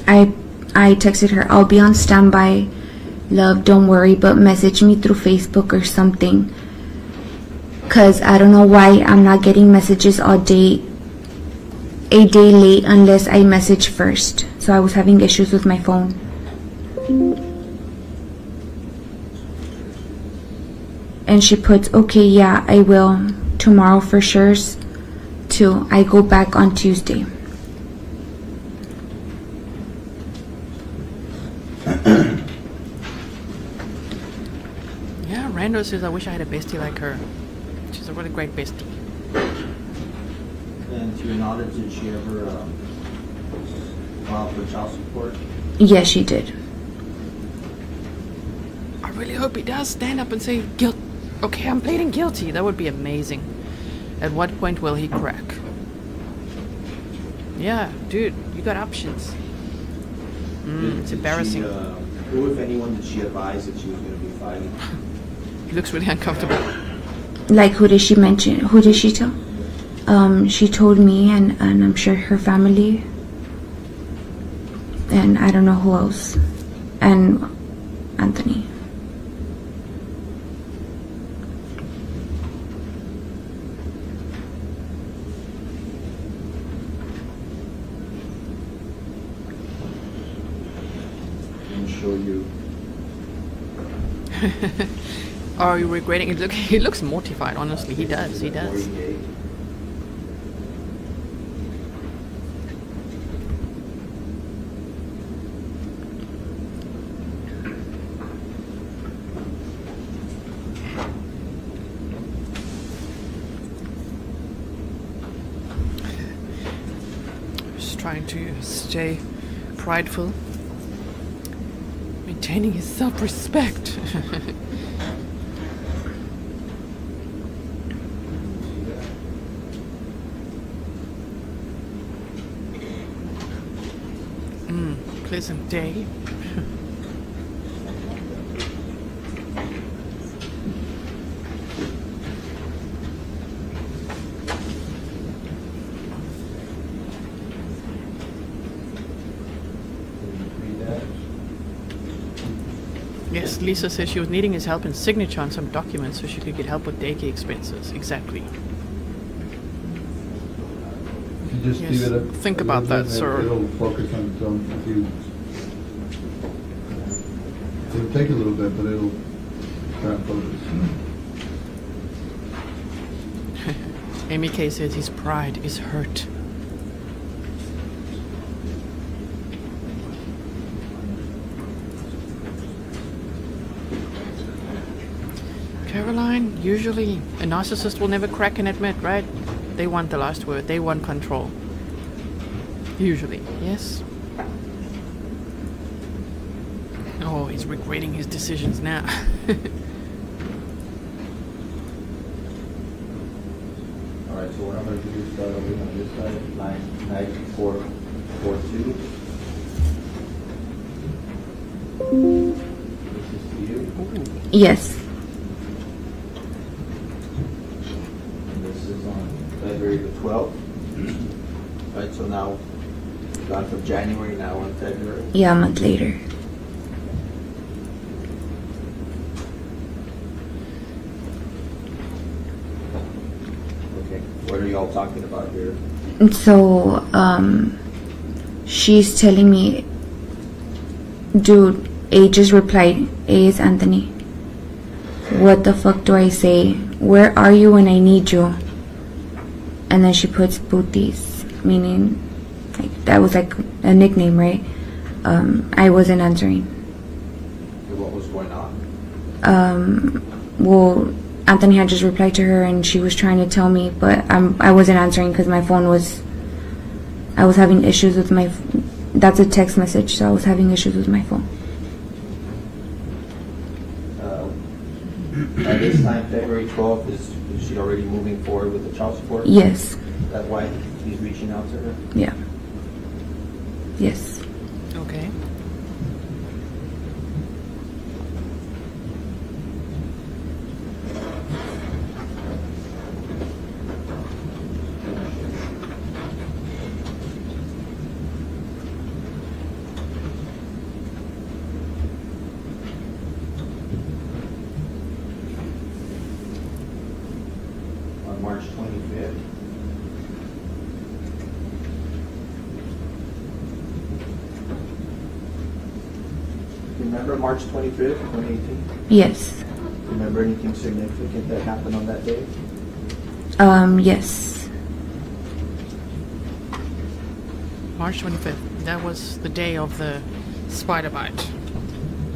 I I texted her, I'll be on standby. Love, don't worry, but message me through Facebook or something. Cause I don't know why I'm not getting messages all day a day late unless I message first. So I was having issues with my phone. And she puts, okay, yeah, I will. Tomorrow for sure. Too. I go back on Tuesday. *clears throat* Yeah, Rando says, I wish I had a bestie like her. She's a really great bestie. And to your knowledge, did she ever um, file for child support? Yes, she did. I really hope he does stand up and say, guilt. Okay, I'm pleading guilty. That would be amazing. At what point will he crack? Yeah, dude, you got options. Mm, Did- it's embarrassing. She, uh, who, if anyone, did she advise that she was going to be filing? *laughs* He looks really uncomfortable. Like, who did she mention? Who did she tell? Um, she told me, and, and I'm sure her family. And I don't know who else. And Anthony. I'm sure you. Are you regretting it? Look, *laughs* he looks mortified. Honestly, he does. He does. 48. Just trying to stay prideful, maintaining his self-respect. *laughs* mm, pleasant day. Yes, Lisa says she was needing his help and signature on some documents so she could get help with daycare expenses. Exactly. If you just Yes, leave it up. think about that, sir. It'll focus on its own. If it'll take a little bit, but it'll try and focus. Amy K says his pride is hurt. Caroline, usually a narcissist will never crack and admit, right? They want the last word, they want control. Usually, yes? Oh, he's regretting his decisions now. *laughs* All right, so what I'm going to do is start over on this side, line nine four four two. This is to you, Yes. and this is on February the twelfth. Right, so now, gone from January, now on Yeah, a month later. Okay, what are y'all talking about here? And so, um, she's telling me, dude, A just replied, A is Anthony. What the fuck do I say? where are you when I need you? And then she puts booties, meaning like that was like a nickname, right? Um, I wasn't answering. What was going on? Um, well, Anthony had just replied to her, and she was trying to tell me, but um, I wasn't answering because my phone was. I was having issues with my. That's a text message, so I was having issues with my phone. Uh, At this time, February 12th, is is she already moving forward with the child support? Yes, Is that why he's reaching out to her? yeah. Yes. Okay. On March 25th. Remember March 25th, 2018? Yes. Remember anything significant that happened on that day? Um, yes. March 25th. That was the day of the spider bite.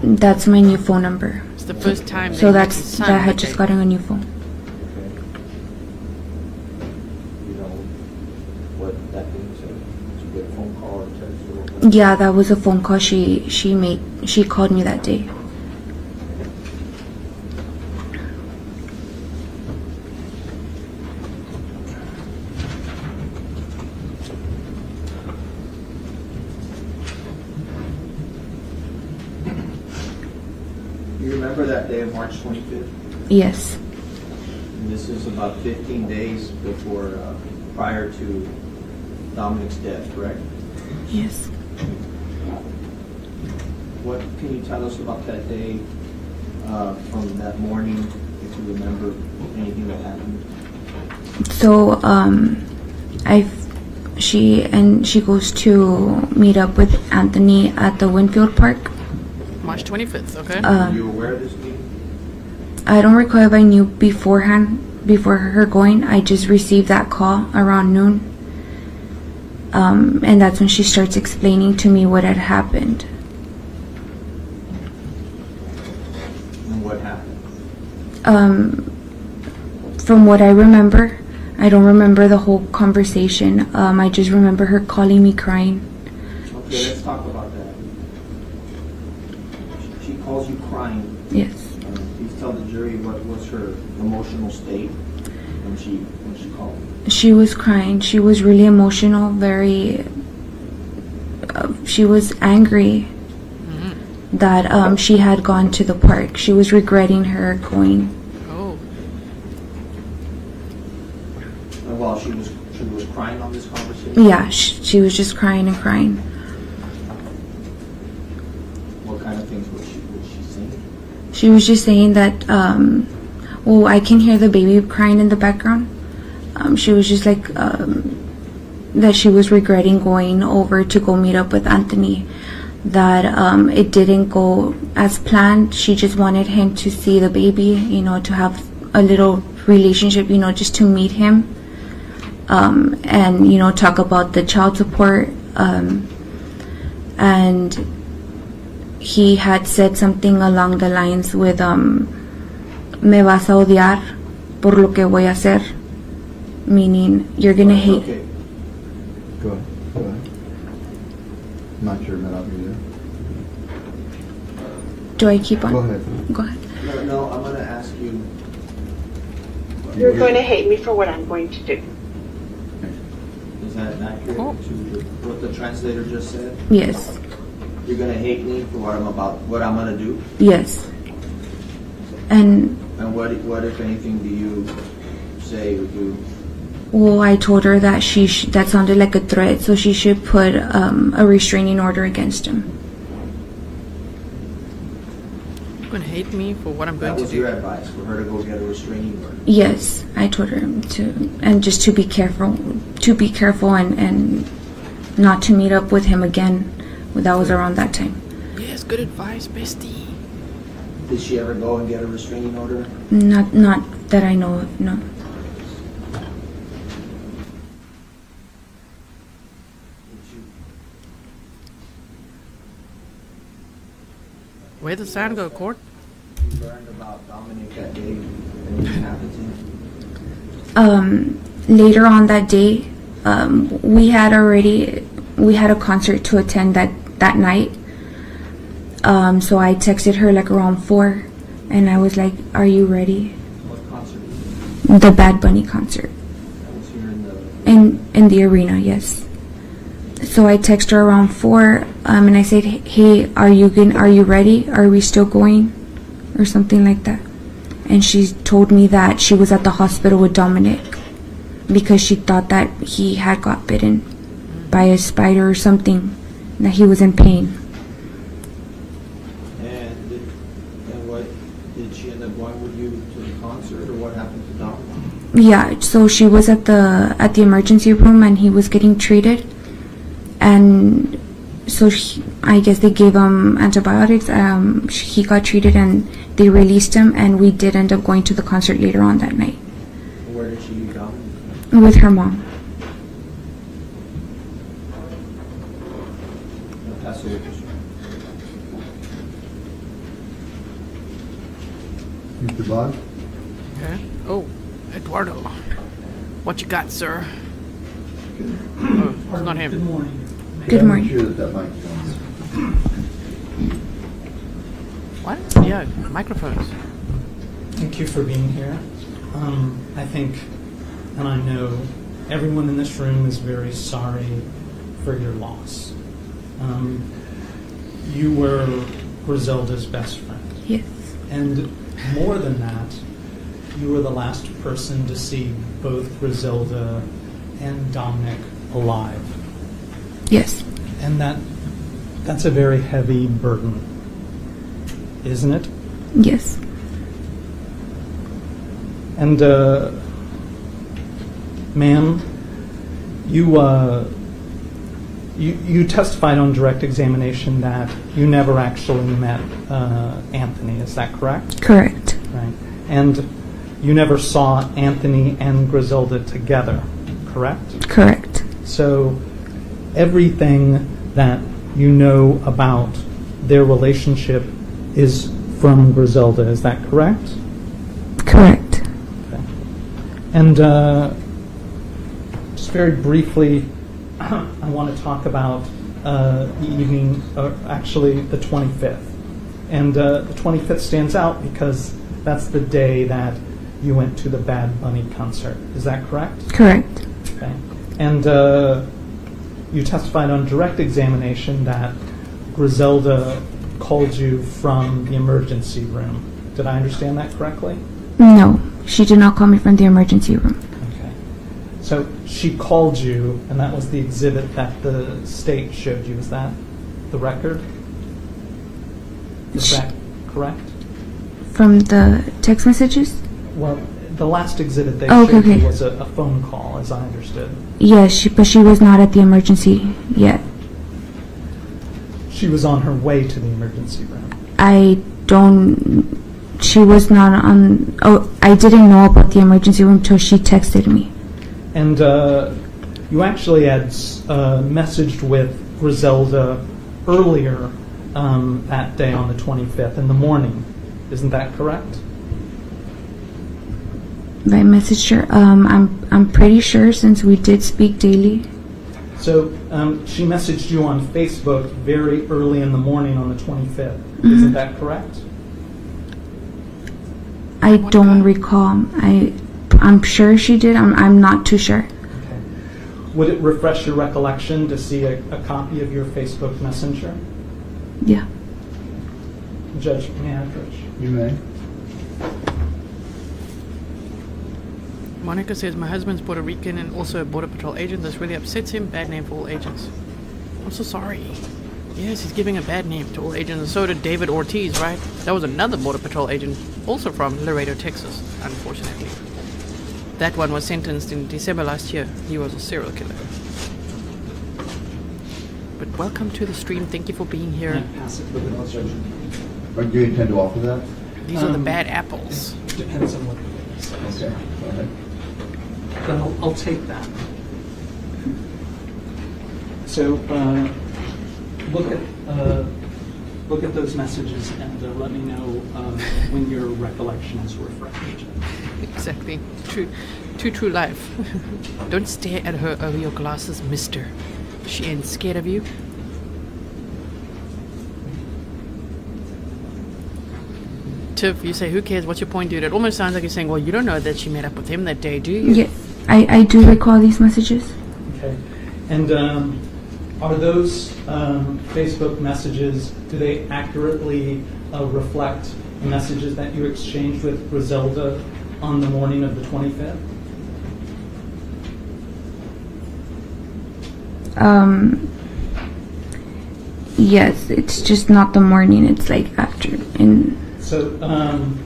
That's my new phone number. It's the first time. So they met his that's that I had just day. gotten a new phone. Okay. You know what that thing said? Did you get a phone call or text or what? Yeah, that was a phone call she she made. She called me that day. You remember that day of March 25th? Yes. And this is about 15 days before, uh, prior to Dominic's death, correct? Yes. What can you tell us about that day, uh, from that morning, if you remember anything that happened? So um, I she and she goes to meet up with Anthony at the Winfield Park. March 25th. Okay. Were Um, you aware of this meeting? I don't recall if I knew beforehand before her going. I just received that call around noon. Um, and that's when she starts explaining to me what had happened. And what happened? Um, from what I remember, I don't remember the whole conversation. Um, I just remember her calling me crying. Okay, let's talk about that. She- calls you crying. Yes. Uh, Please tell the jury what was her emotional state when she, when she called. She was crying. She was really emotional, very. Uh, she was angry that um, she had gone to the park. She was regretting her going. oh. And while she was, she was crying on this conversation? Yeah, she, she was just crying and crying. What kind of things was she, was she saying? She was just saying that, um, well, I can hear the baby crying in the background. Um, she was just like, um, that she was regretting going over to go meet up with Anthony. That um, it didn't go as planned. She just wanted him to see the baby, you know, to have a little relationship, you know, just to meet him. Um, and, you know, talk about the child support. Um, and he had said something along the lines with um me vas a odiar por lo que voy a hacer meaning you're gonna hate Okay, Go ahead, go ahead. Not sure, but I'll be there. Do I keep on Go ahead. go ahead no, no, I'm gonna ask you. You're going to hate me for what I'm going to do. Is that accurate Oh. to what the translator just said? yes You're gonna hate me for what I'm about, what I'm gonna do? yes and And what, what if anything do you say or do? well i told her that she sh- that sounded like a threat so she should put um, a restraining order against him You're gonna hate me for what I'm going That to was do. your advice, for her to go get a restraining order? yes i told her to and just to be careful to be careful and and not to meet up with him again that was around that time Yes, good advice, bestie. Did she ever go and get a restraining order? Not not that I know of. No. Did you- Where'd the sound go, Court? You learned about Dominic that day and what happened to him? Um, later on that day, um, we had already we had a concert to attend that that night. Um, so I texted her like around four, and I was like, "Are you ready?" What concert? The Bad Bunny concert. That was here in the. in in the arena yes so i text her around four um, and i said hey are you going are you ready? Are we still going? Or something like that. And she told me that she was at the hospital with dominic because she thought that he had got bitten by a spider or something that he was in pain. And did, and what, did she end up going with you to the concert or what happened to Dominic? Yeah, so she was at the at the emergency room and he was getting treated, and so he, I guess they gave him antibiotics. Um, he got treated and they released him, and we did end up going to the concert later on that night Where did she go? With her mom. I'll pass it over. Mr. Bond? Okay. Oh, Eduardo. What you got, sir? Oh, it's not Good him. morning. Good morning. sure that that mic's on. What? Yeah, microphones. Thank you for being here. Um, I think, and I know, everyone in this room is very sorry for your loss. Um, you were Griselda's best friend. Yes, And more than that, you were the last person to see both Griselda and Dominic alive. Yes, And that that's a very heavy burden, isn't it? yes, And uh, ma'am, you uh, you you testified on direct examination that you never actually met uh, Anthony. Is that correct? correct, Right. And you never saw Anthony and Griselda together, correct? correct, So everything that you know about their relationship is from Griselda. Is that correct? correct. Okay. And uh, just very briefly, *clears throat* I want to talk about uh, the evening, or actually the 25th. And uh, the 25th stands out because that's the day that you went to the Bad Bunny concert. Is that correct? Correct. Okay. And uh, you testified on direct examination that Griselda called you from the emergency room. Did I understand that correctly? No, she did not call me from the emergency room. Okay. So she called you, and that was the exhibit that the state showed you. Is that the record? Is that correct? From the text messages? Well, the last exhibit they Oh, okay, showed okay. was a, a phone call, as I understood. Yes, she, but she was not at the emergency yet. She was on her way to the emergency room. I don't. She was not on. Oh, I didn't know about the emergency room until she texted me. And uh, you actually had uh, messaged with Griselda earlier um, that day on the 25th in the morning. Isn't that correct? I messaged her. Um, I'm I'm pretty sure since we did speak daily. So um, she messaged you on Facebook very early in the morning on the 25th. Isn't that correct? I don't recall. I I'm sure she did. I'm I'm not too sure. Okay. Would it refresh your recollection to see a, a copy of your Facebook Messenger? Yeah. Judge Mantrich. You may. Monica says, My husband's Puerto Rican and also a Border Patrol agent. This really upsets him. Bad name for all agents. I'm so sorry. Yes, he's giving a bad name to all agents. And so did David Ortiz, right? That was another Border Patrol agent, also from Laredo, Texas, unfortunately. That one was sentenced in December last year. He was a serial killer. But welcome to the stream. Thank you for being here. Can I pass it for the judge? Do you intend to offer that? These are the Um, bad apples. Depends on what. Okay, go ahead. But I'll, I'll take that. So, uh, look at, uh, look at those messages and uh, let me know um, when your recollection is refreshed. Exactly. True. Too true life. *laughs* Don't stare at her over your glasses, mister. She ain't scared of you. Tiff, you say, who cares? What's your point, dude? It almost sounds like you're saying, well, you don't know that she met up with him that day, do you? Yes, I, I do recall these messages. Okay. And um, are those um, Facebook messages, do they accurately uh, reflect the messages that you exchanged with Griselda on the morning of the 25th? Um, yes, it's just not the morning. It's like after. And So um,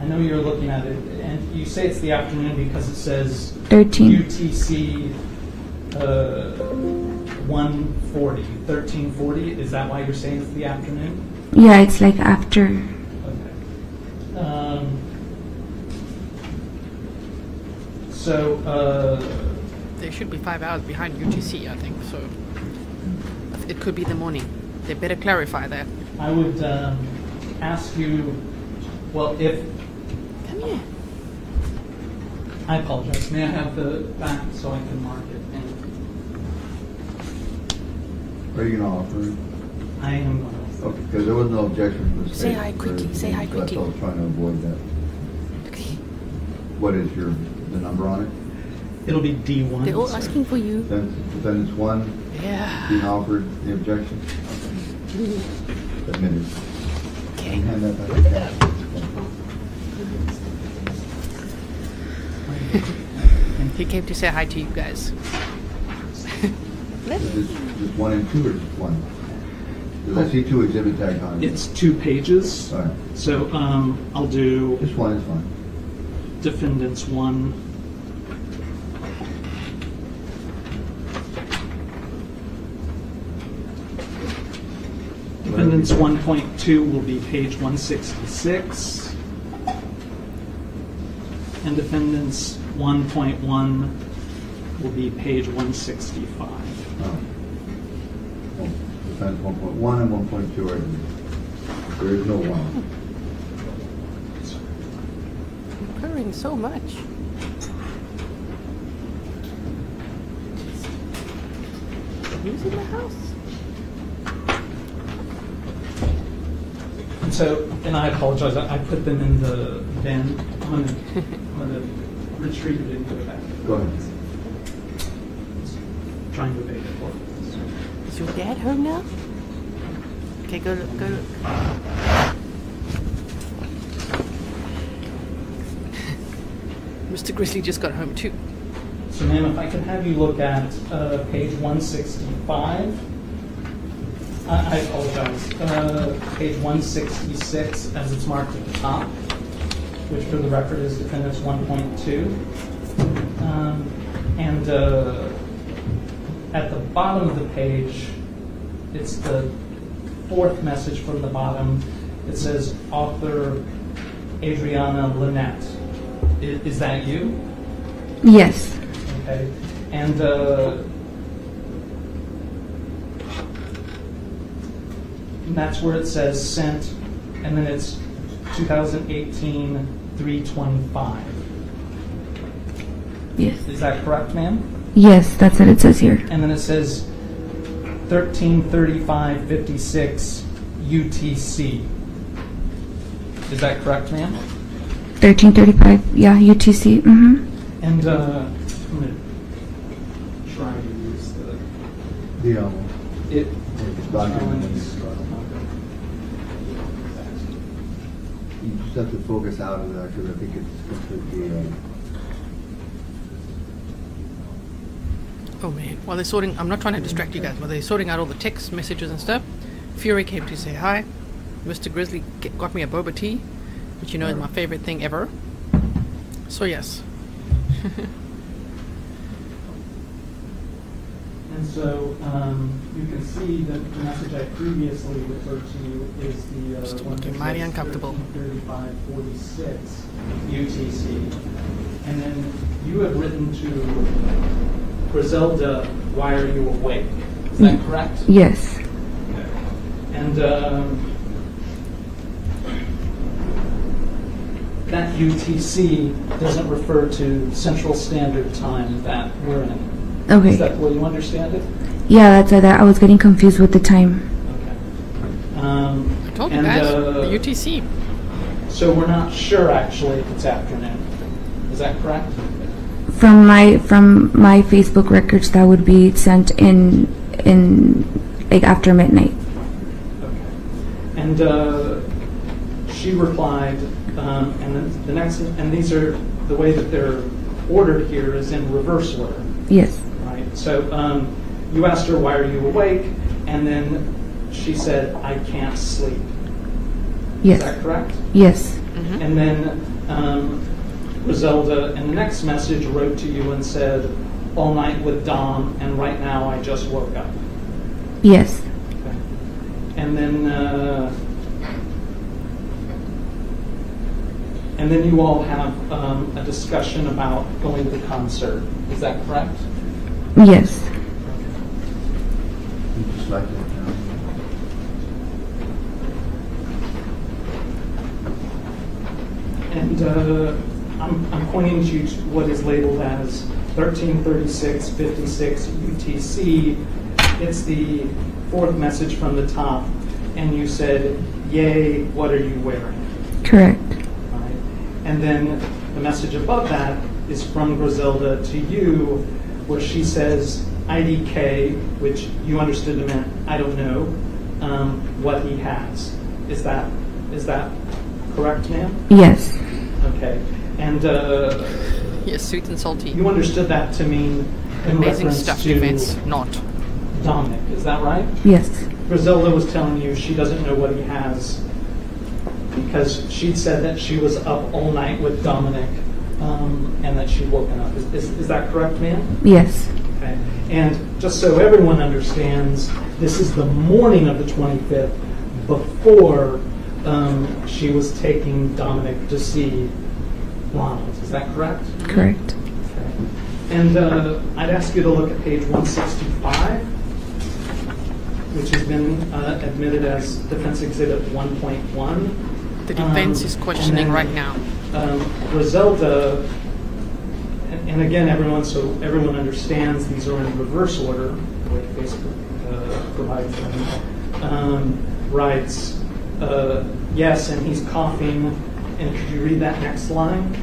I know you're looking at it, and you say it's the afternoon because it says 13. UTC uh, 140, 1340. Is that why you're saying it's the afternoon? Yeah, it's like after. Okay. Um, so, uh, They should be five hours behind UTC, I think, so it could be the morning. They better clarify that. I would um, ask you, well, if, Come here. I apologize, may I have the back so I can mark it? And Are you gonna offer it? I am going to. Okay, because there was no objection from the Say state. hi quickly, for- say hi so That's quickly. why I was trying to avoid that. Okay. What is your, the number on it? It'll be D1. They're all sir. asking for you. Defendants defendants one, Yeah. being offered the objection? *laughs* Admitted. Okay. Hand that back. He came to say hi to you guys. Is this just one and two or just one? Because I see two exhibit tags on it. It's two pages. All right, So um, I'll do just one is fine. defendants one. Defendants 1.2 will be page 166. And defendants 1.1 will be page 165. Oh. Well, Defense one point one and one point two are, there is no one. Purring so much. Who's in the house? And so, and I apologize, I I put them in the bin. I'm gonna, I'm gonna retrieve it and put it back. Go ahead. Trying to evade it for Is your dad home now? Okay, go look, go. look. Mr. Grizzly just got home too. So ma'am, if I could have you look at uh, page 165. I I apologize, uh, page 166 as it's marked at the top, which for the record is defendants 1.2. Um, And uh, at the bottom of the page, it's the fourth message from the bottom. It says author Adriana Lynette. I- Is that you? Yes. Okay, and uh, and that's where it says sent, and then it's 2018 325. Yes. Is that correct, ma'am? Yes, that's what it says here. And then it says 133556 UTC. Is that correct, ma'am? 1335. Yeah, UTC. Mm-hmm. And uh, I'm going to try to use the The, um, it. document. You just have to focus out of that, because I think it's completely, uh, Oh man, while they're sorting, I'm not trying to distract you guys, while they're sorting out all the text messages and stuff, Fury came to say hi. Mr. Grizzly got me a boba tea, which you know is my favorite thing ever. So yes, *laughs* And And so um, you can see that the message I previously referred to is the uh, Still one looking that mighty says uncomfortable. 133546 UTC. And then you have written to Griselda, why are you awake? Is that correct? Yes. And um, that UTC doesn't refer to Central Standard Time that we're in. Okay. Is that the way you understand it? Yeah, that's that. I was getting confused with the time. Okay. Um, I told you and, guys, uh, the UTC. So we're not sure actually if it's afternoon. Is that correct? From my from my Facebook records, that would be sent in in like after midnight. Okay. And uh, she replied, um, and then the next, and these are the way that they're ordered here is in reverse order. Yes. Right. So um, you asked her, "Why are you awake?" And then she said, "I can't sleep." Is that correct? Yes. And then um, Griselda, in the next message, wrote to you and said, "All night with Dom, and right now I just woke up." Yes. Okay. And then, uh, and then you all have um, a discussion about going to the concert. Is that correct? Yes. Like And uh, I'm, I'm pointing you to what is labeled as 133656 UTC. It's the fourth message from the top, and you said, "Yay! What are you wearing?" Correct. Right? And then the message above that is from Griselda to you, where she says IDK, which you understood to meant I don't know um, what he has. Is that is that correct, ma'am? Yes. Okay. And uh, Yes, sweet and salty. you understood that to mean in Amazing reference stuff, to defense. Not. Dominic. Is that right? Yes. Griselda was telling you she doesn't know what he has because she'd said that she was up all night with Dominic um, and that she'd woken up. Is, is, is that correct, ma'am? Yes. Okay. And just so everyone understands, this is the morning of the 25th before um, she was taking Dominic to see Ronald. Is that correct? Correct. Okay. And uh, I'd ask you to look at page 165, which has been uh, admitted as Defense Exhibit 1.1. The defense Um, is questioning then, right now. Um, Griselda, and, and again, everyone, so everyone understands these are in reverse order, way Facebook uh, provides them, um, writes, uh, yes, and he's coughing, and could you read that next line?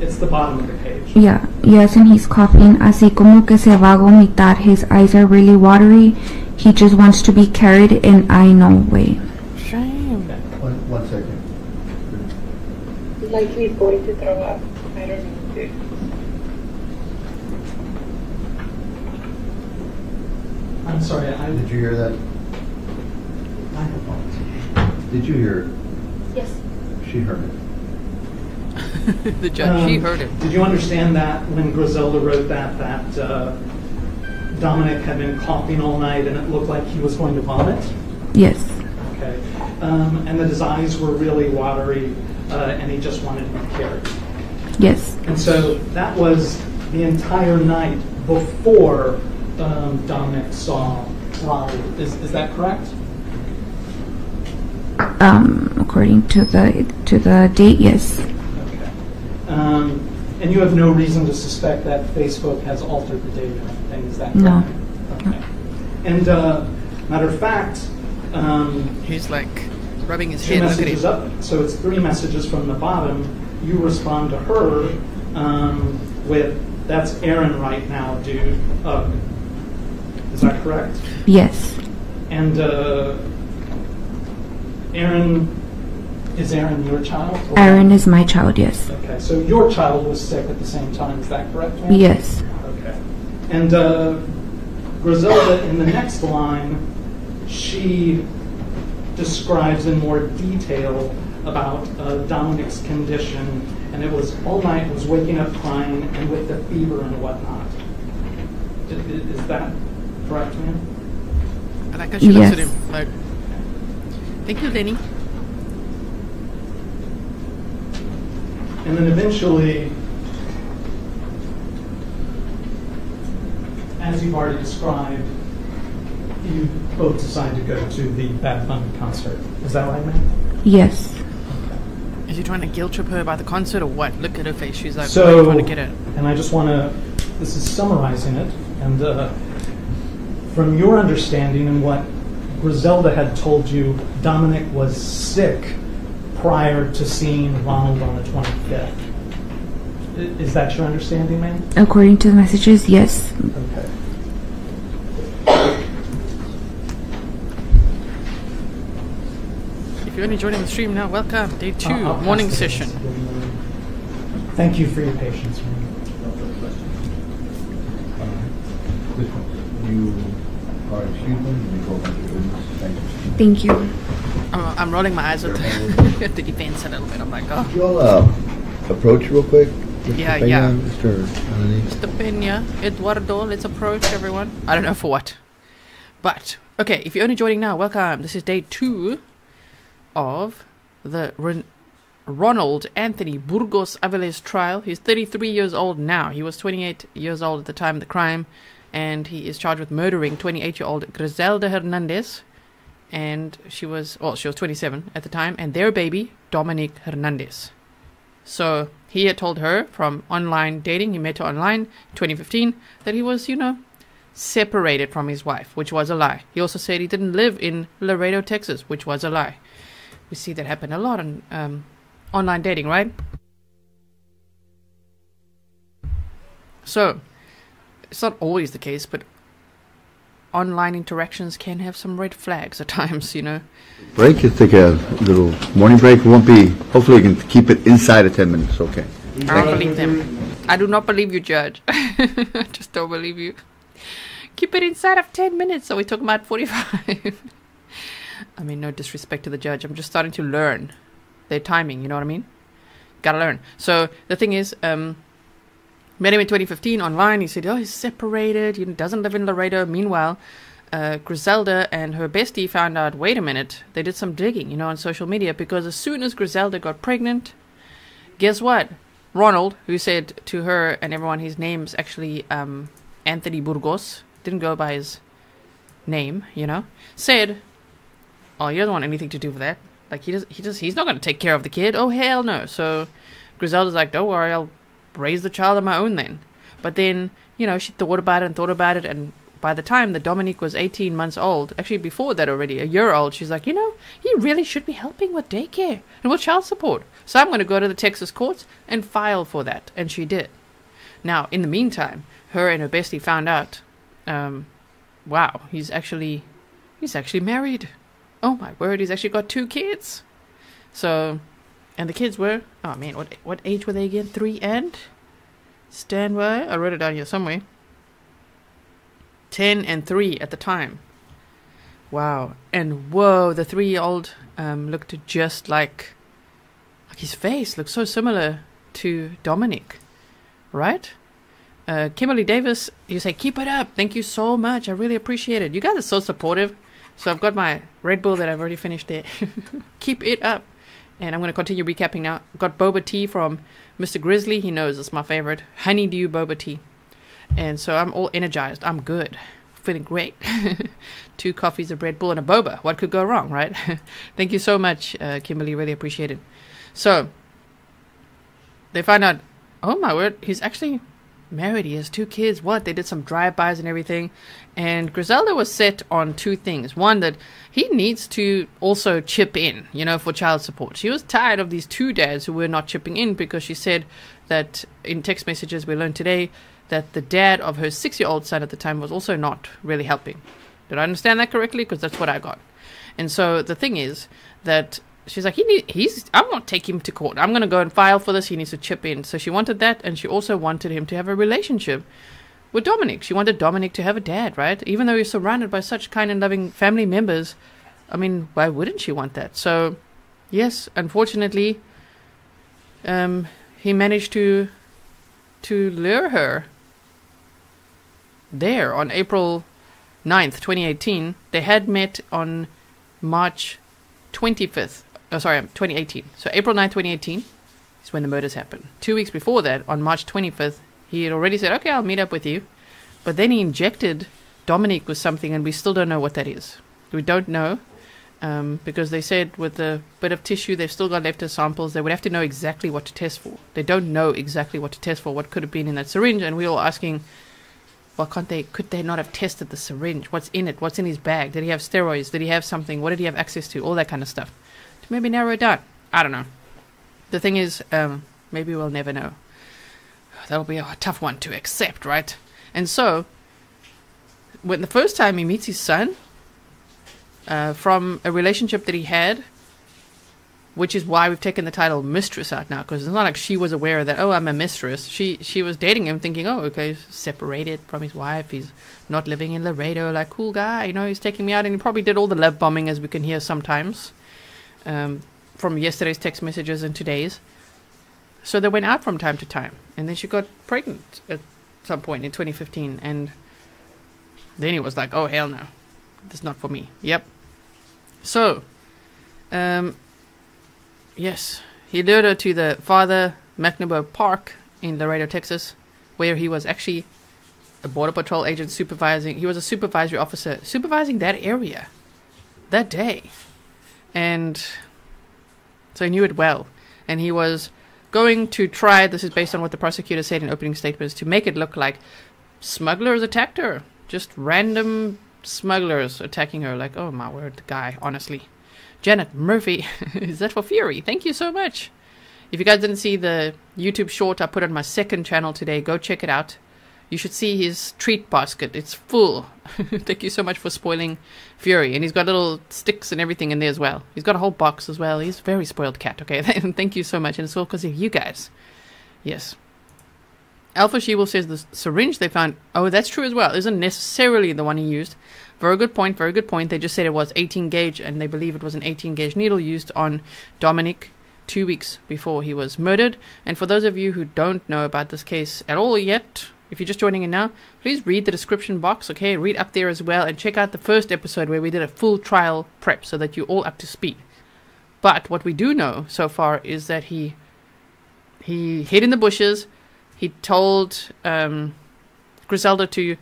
It's the bottom of the page. Yeah. Yes, and he's coughing. Así como que se va a vomitar. His eyes are really watery. He just wants to be carried in I know way. Shame. One, one second. Like he's going to throw up. I don't know. dude. I'm sorry, I, Did you hear that? I Did you hear it? Yes. She heard it. *laughs* the judge, she Um, heard it. Did you understand that when Griselda wrote that, that uh, Dominic had been coughing all night and it looked like he was going to vomit? Yes. Okay. Um, and that his eyes were really watery uh, and he just wanted to be carried. Yes. And so that was the entire night before um, Dominic saw Ronald. Is, is that correct? Um, according to the to the date, yes. Okay. Um, and you have no reason to suspect that Facebook has altered the date or anything, is that No. correct? Okay. And uh, matter of fact, um, He's like rubbing his two head. Messages him. up, so it's three messages from the bottom. You respond to her um, with, "That's Aaron right now, dude." Ugh. Is that correct? Yes. And uh, Aaron, is Aaron your child? or- Aaron is my child. Yes. Okay, so your child was sick at the same time, is that correct? ma'am? Yes. Okay. And uh, Griselda, in the next line, she describes in more detail about uh, Dominic's condition, and it was all night was waking up crying and with the fever and whatnot. I- i- Is that correct, ma'am? I like how she looks at Yes. him like, thank you, Lenny. And then eventually, as you've already described, you both decide to go to the Bad Bunny concert. Is that right, ma'am? Yes. Is he trying to guilt trip her about the concert or what? Look at her face. She's like, So- what are you trying to get at? And I just want to, this is summarizing it, and uh, from your understanding and what Griselda had told you, Dominic was sick prior to seeing Ronald on the 25th. Is that your understanding, ma'am? According to the messages, yes. Okay. You're only joining the stream now, welcome. Day 2 I'll- I'll pass morning session. Thank you for your patience, ma'am. This one, you are excused, and go back to business. Thank you. Thank you. I'm, I'm rolling my eyes at the, *laughs* at the defense a little bit. I'm like, oh, Could you all uh, approach real quick? Mr. Yeah, Peña, yeah. Mr. Alanis? Mr. Pena, Eduardo, let's approach everyone. I don't know for what. But, okay, if you're only joining now, welcome. This is day two of the Ron- Ronald Anthony Burgos Aviles trial. He's 33 years old now. He was 28 years old at the time of the crime, and he is charged with murdering 28 year old Griselda Hernandez. And she was, well, she was 27 at the time, and their baby, Dominic Hernandez. So he had told her from online dating, he met her online 2015, that he was, you know, separated from his wife, which was a lie. He also said he didn't live in Laredo, Texas, which was a lie. We see that happen a lot on um, online dating, right? So, it's not always the case, but online interactions can have some red flags at *laughs* times, you know. Break, let's take a little morning break. It won't be, hopefully you can keep it inside of 10 minutes, okay? I don't believe them. I do not believe you, Judge. *laughs* I just don't believe you. Keep it inside of 10 minutes. So we talking about 45. *laughs* I mean, no disrespect to the judge. I'm just starting to learn their timing. You know what I mean? Gotta learn. So the thing is, um, met him in 2015 online. He said, oh, he's separated. He doesn't live in Laredo. Meanwhile, uh, Griselda and her bestie found out, wait a minute, they did some digging, you know, on social media because as soon as Griselda got pregnant, guess what? Ronald, who said to her and everyone his name's actually um, Anthony Burgos, didn't go by his name, you know, said, "Oh, he doesn't want anything to do with that. Like he does, he does, he's not going to take care of the kid. Oh hell no." So Griselda's like, "Don't worry, I'll raise the child on my own then." But then, you know, she thought about it and thought about it, and by the time that Dominique was 18 months old, actually before that already, a year old, she's like, you know, he really should be helping with daycare and with child support. So I'm going to go to the Texas courts and file for that. And she did. Now, in the meantime, her and her bestie found out, um, wow, he's actually, he's actually married. Oh my word, he's actually got two kids. So, and the kids were, oh man, what what age were they again? Three and? Stand. I wrote it down here somewhere. 10 and 3 at the time. Wow. And whoa, the three year old um, looked just like, like his face looked so similar to Dominic, right? Uh, Kimberly Davis, you say, keep it up. Thank you so much. I really appreciate it. You guys are so supportive. So I've got my Red Bull that I've already finished there. *laughs* keep it up. And I'm going to continue recapping now. Got boba tea from Mr. Grizzly. He knows it's my favorite. Honeydew boba tea. And so I'm all energized. I'm good. Feeling great. *laughs* Two coffees of Red Bull and a boba. What could go wrong, right? *laughs* Thank you so much, uh, Kimberly. Really appreciate it. So they find out, oh my word, he's actually married. He has two kids. What? They did some drive-bys and everything. And Griselda was set on two things. One, that he needs to also chip in, you know, for child support. She was tired of these two dads who were not chipping in because she said that in text messages we learned today that the dad of her six year old son at the time was also not really helping. Did I understand that correctly? Because that's what I got. And so the thing is that she's like, he need, he's, I'm to take him to court. I'm going to go and file for this. He needs to chip in. So she wanted that. And she also wanted him to have a relationship with Dominic. She wanted Dominic to have a dad, right? Even though he's surrounded by such kind and loving family members. I mean, why wouldn't she want that? So, yes, unfortunately, um, he managed to to lure her there on April 9th, 2018. They had met on March 25th. Oh, sorry, 2018. So April 9th, 2018 is when the murders happened. Two weeks before that, on March 25th, he had already said, okay, I'll meet up with you. But then he injected Dominique with something, and we still don't know what that is. We don't know um, because they said with the bit of tissue they've still got left samples, they would have to know exactly what to test for. They don't know exactly what to test for, what could have been in that syringe, and we were asking, why can't they? Could they not have tested the syringe? What's in it? What's in his bag? Did he have steroids? Did he have something? What did he have access to? All that kind of stuff. Maybe narrow it down. I don't know. The thing is, um, maybe we'll never know. That'll be a tough one to accept, right? And so, when the first time he meets his son, uh, from a relationship that he had, which is why we've taken the title mistress out now, because it's not like she was aware that oh I'm a mistress. She she was dating him, thinking oh okay, he's separated from his wife, he's not living in Laredo, like cool guy, you know, he's taking me out, and he probably did all the love bombing as we can hear sometimes, um, from yesterday's text messages and today's. So they went out from time to time, and then she got pregnant at some point in 2015, and then he was like, oh hell no, that's not for me. Yep. So, um, yes, he lured her to the Father McNaboe Park in Laredo, Texas, where he was actually a border patrol agent supervising. He was a supervisory officer supervising that area that day, and so he knew it well. And he was going to try. This is based on what the prosecutor said in opening statements to make it look like smugglers attacked her, just random smugglers attacking her. Like, oh my word, the guy, honestly. Janet Murphy, *laughs* is that for Fury? Thank you so much. If you guys didn't see the YouTube short I put on my second channel today, go check it out. You should see his treat basket. It's full. *laughs* Thank you so much for spoiling Fury. And he's got little sticks and everything in there as well. He's got a whole box as well. He's a very spoiled cat, okay? *laughs* Thank you so much. And it's all because of you guys. Yes. Alpha She says the syringe they found, oh, that's true as well, isn't necessarily the one he used. Very good point, very good point. They just said it was 18 gauge, and they believe it was an 18 gauge needle used on Dominic two weeks before he was murdered. And for those of you who don't know about this case at all yet, if you're just joining in now, please read the description box, okay? Read up there as well, and check out the first episode where we did a full trial prep so that you're all up to speed. But what we do know so far is that he he hid in the bushes. He told um, Griselda to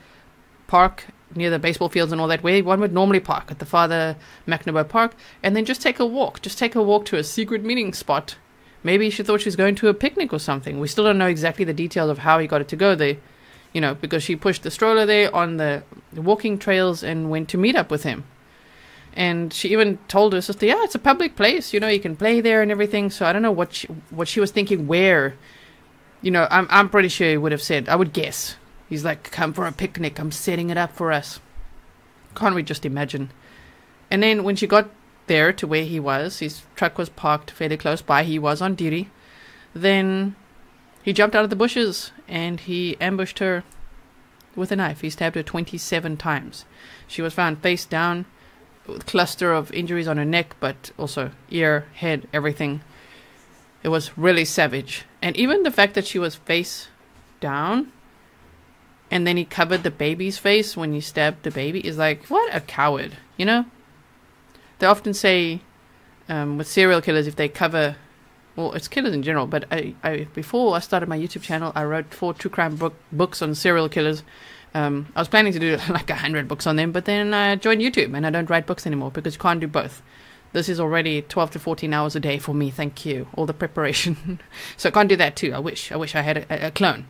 park near the baseball fields and all that, where one would normally park at the Father McNaboe Park, and then just take a walk. Just take a walk to a secret meeting spot. Maybe she thought she was going to a picnic or something. We still don't know exactly the details of how he got it to go there, you know, because she pushed the stroller there on the walking trails and went to meet up with him. And she even told her sister, "Yeah, it's a public place. You know, you can play there and everything." So I don't know what she, what she was thinking. Where, you know, I'm I'm pretty sure he would have said. I would guess He's like, come for a picnic. I'm setting it up for us. Can't we just imagine? And then when she got there to where he was, his truck was parked fairly close by. He was on duty. Then he jumped out of the bushes and he ambushed her with a knife. He stabbed her 27 times. She was found face down with cluster of injuries on her neck, but also ear, head, everything. It was really savage. And even the fact that she was face down and then he covered the baby's face when he stabbed the baby is like what a coward you know they often say um, with serial killers if they cover well it's killers in general but I, I before i started my youtube channel i wrote four true crime book, books on serial killers. Um, i was planning to do *laughs* like a hundred books on them but then i joined youtube and i don't write books anymore because you can't do both. This is already 12 to 14 hours a day for me thank you all the preparation. *laughs* So i can't do that too i wish i wish i had a, a clone.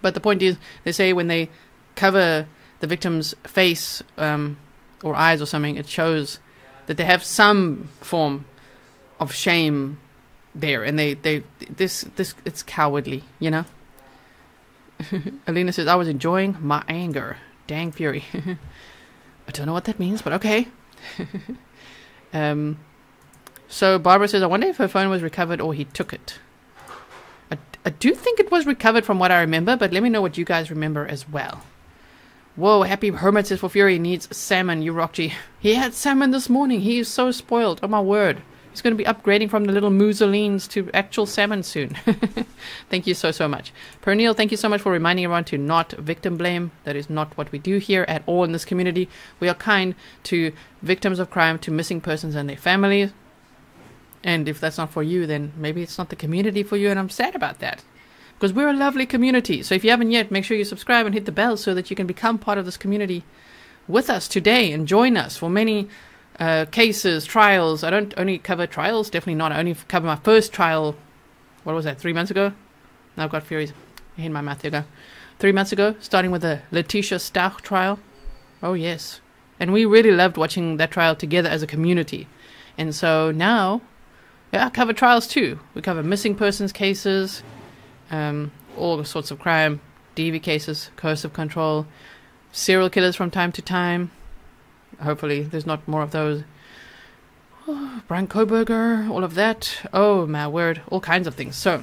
But the point is, they say when they cover the victim's face um, or eyes or something, it shows that they have some form of shame there, and they they this this it's cowardly, you know. *laughs* Alina says, "I was enjoying my anger, dang fury." *laughs* I don't know what that means, but okay. *laughs* um, so Barbara says, "I wonder if her phone was recovered or he took it." I I do think it was recovered from what I remember, but let me know what you guys remember as well. Whoa, Happy Hermit says for Fury needs salmon, you rock G. He had salmon this morning. He is so spoiled. Oh my word. He's going to be upgrading from the little mousselines to actual salmon soon. *laughs* thank you so, so much. Pernille, thank you so much for reminding everyone to not victim blame. That is not what we do here at all in this community. We are kind to victims of crime, to missing persons and their families. And if that's not for you, then maybe it's not the community for you, and I'm sad about that. Because we're a lovely community. So if you haven't yet, make sure you subscribe and hit the bell so that you can become part of this community with us today and join us for many uh, cases, trials. I don't only cover trials, definitely not. I only cover my first trial, what was that, three months ago? Now I've got Furies in my mouth, there go. Three months ago, starting with the Letitia Stauch trial. Oh, yes. And we really loved watching that trial together as a community. And so now, yeah, I cover trials too. We cover missing persons cases, um, all sorts of crime, DV cases, coercive control, serial killers from time to time. Hopefully, there's not more of those. *sighs* Oh, Bryan Kohberger, all of that. Oh my word, all kinds of things. So,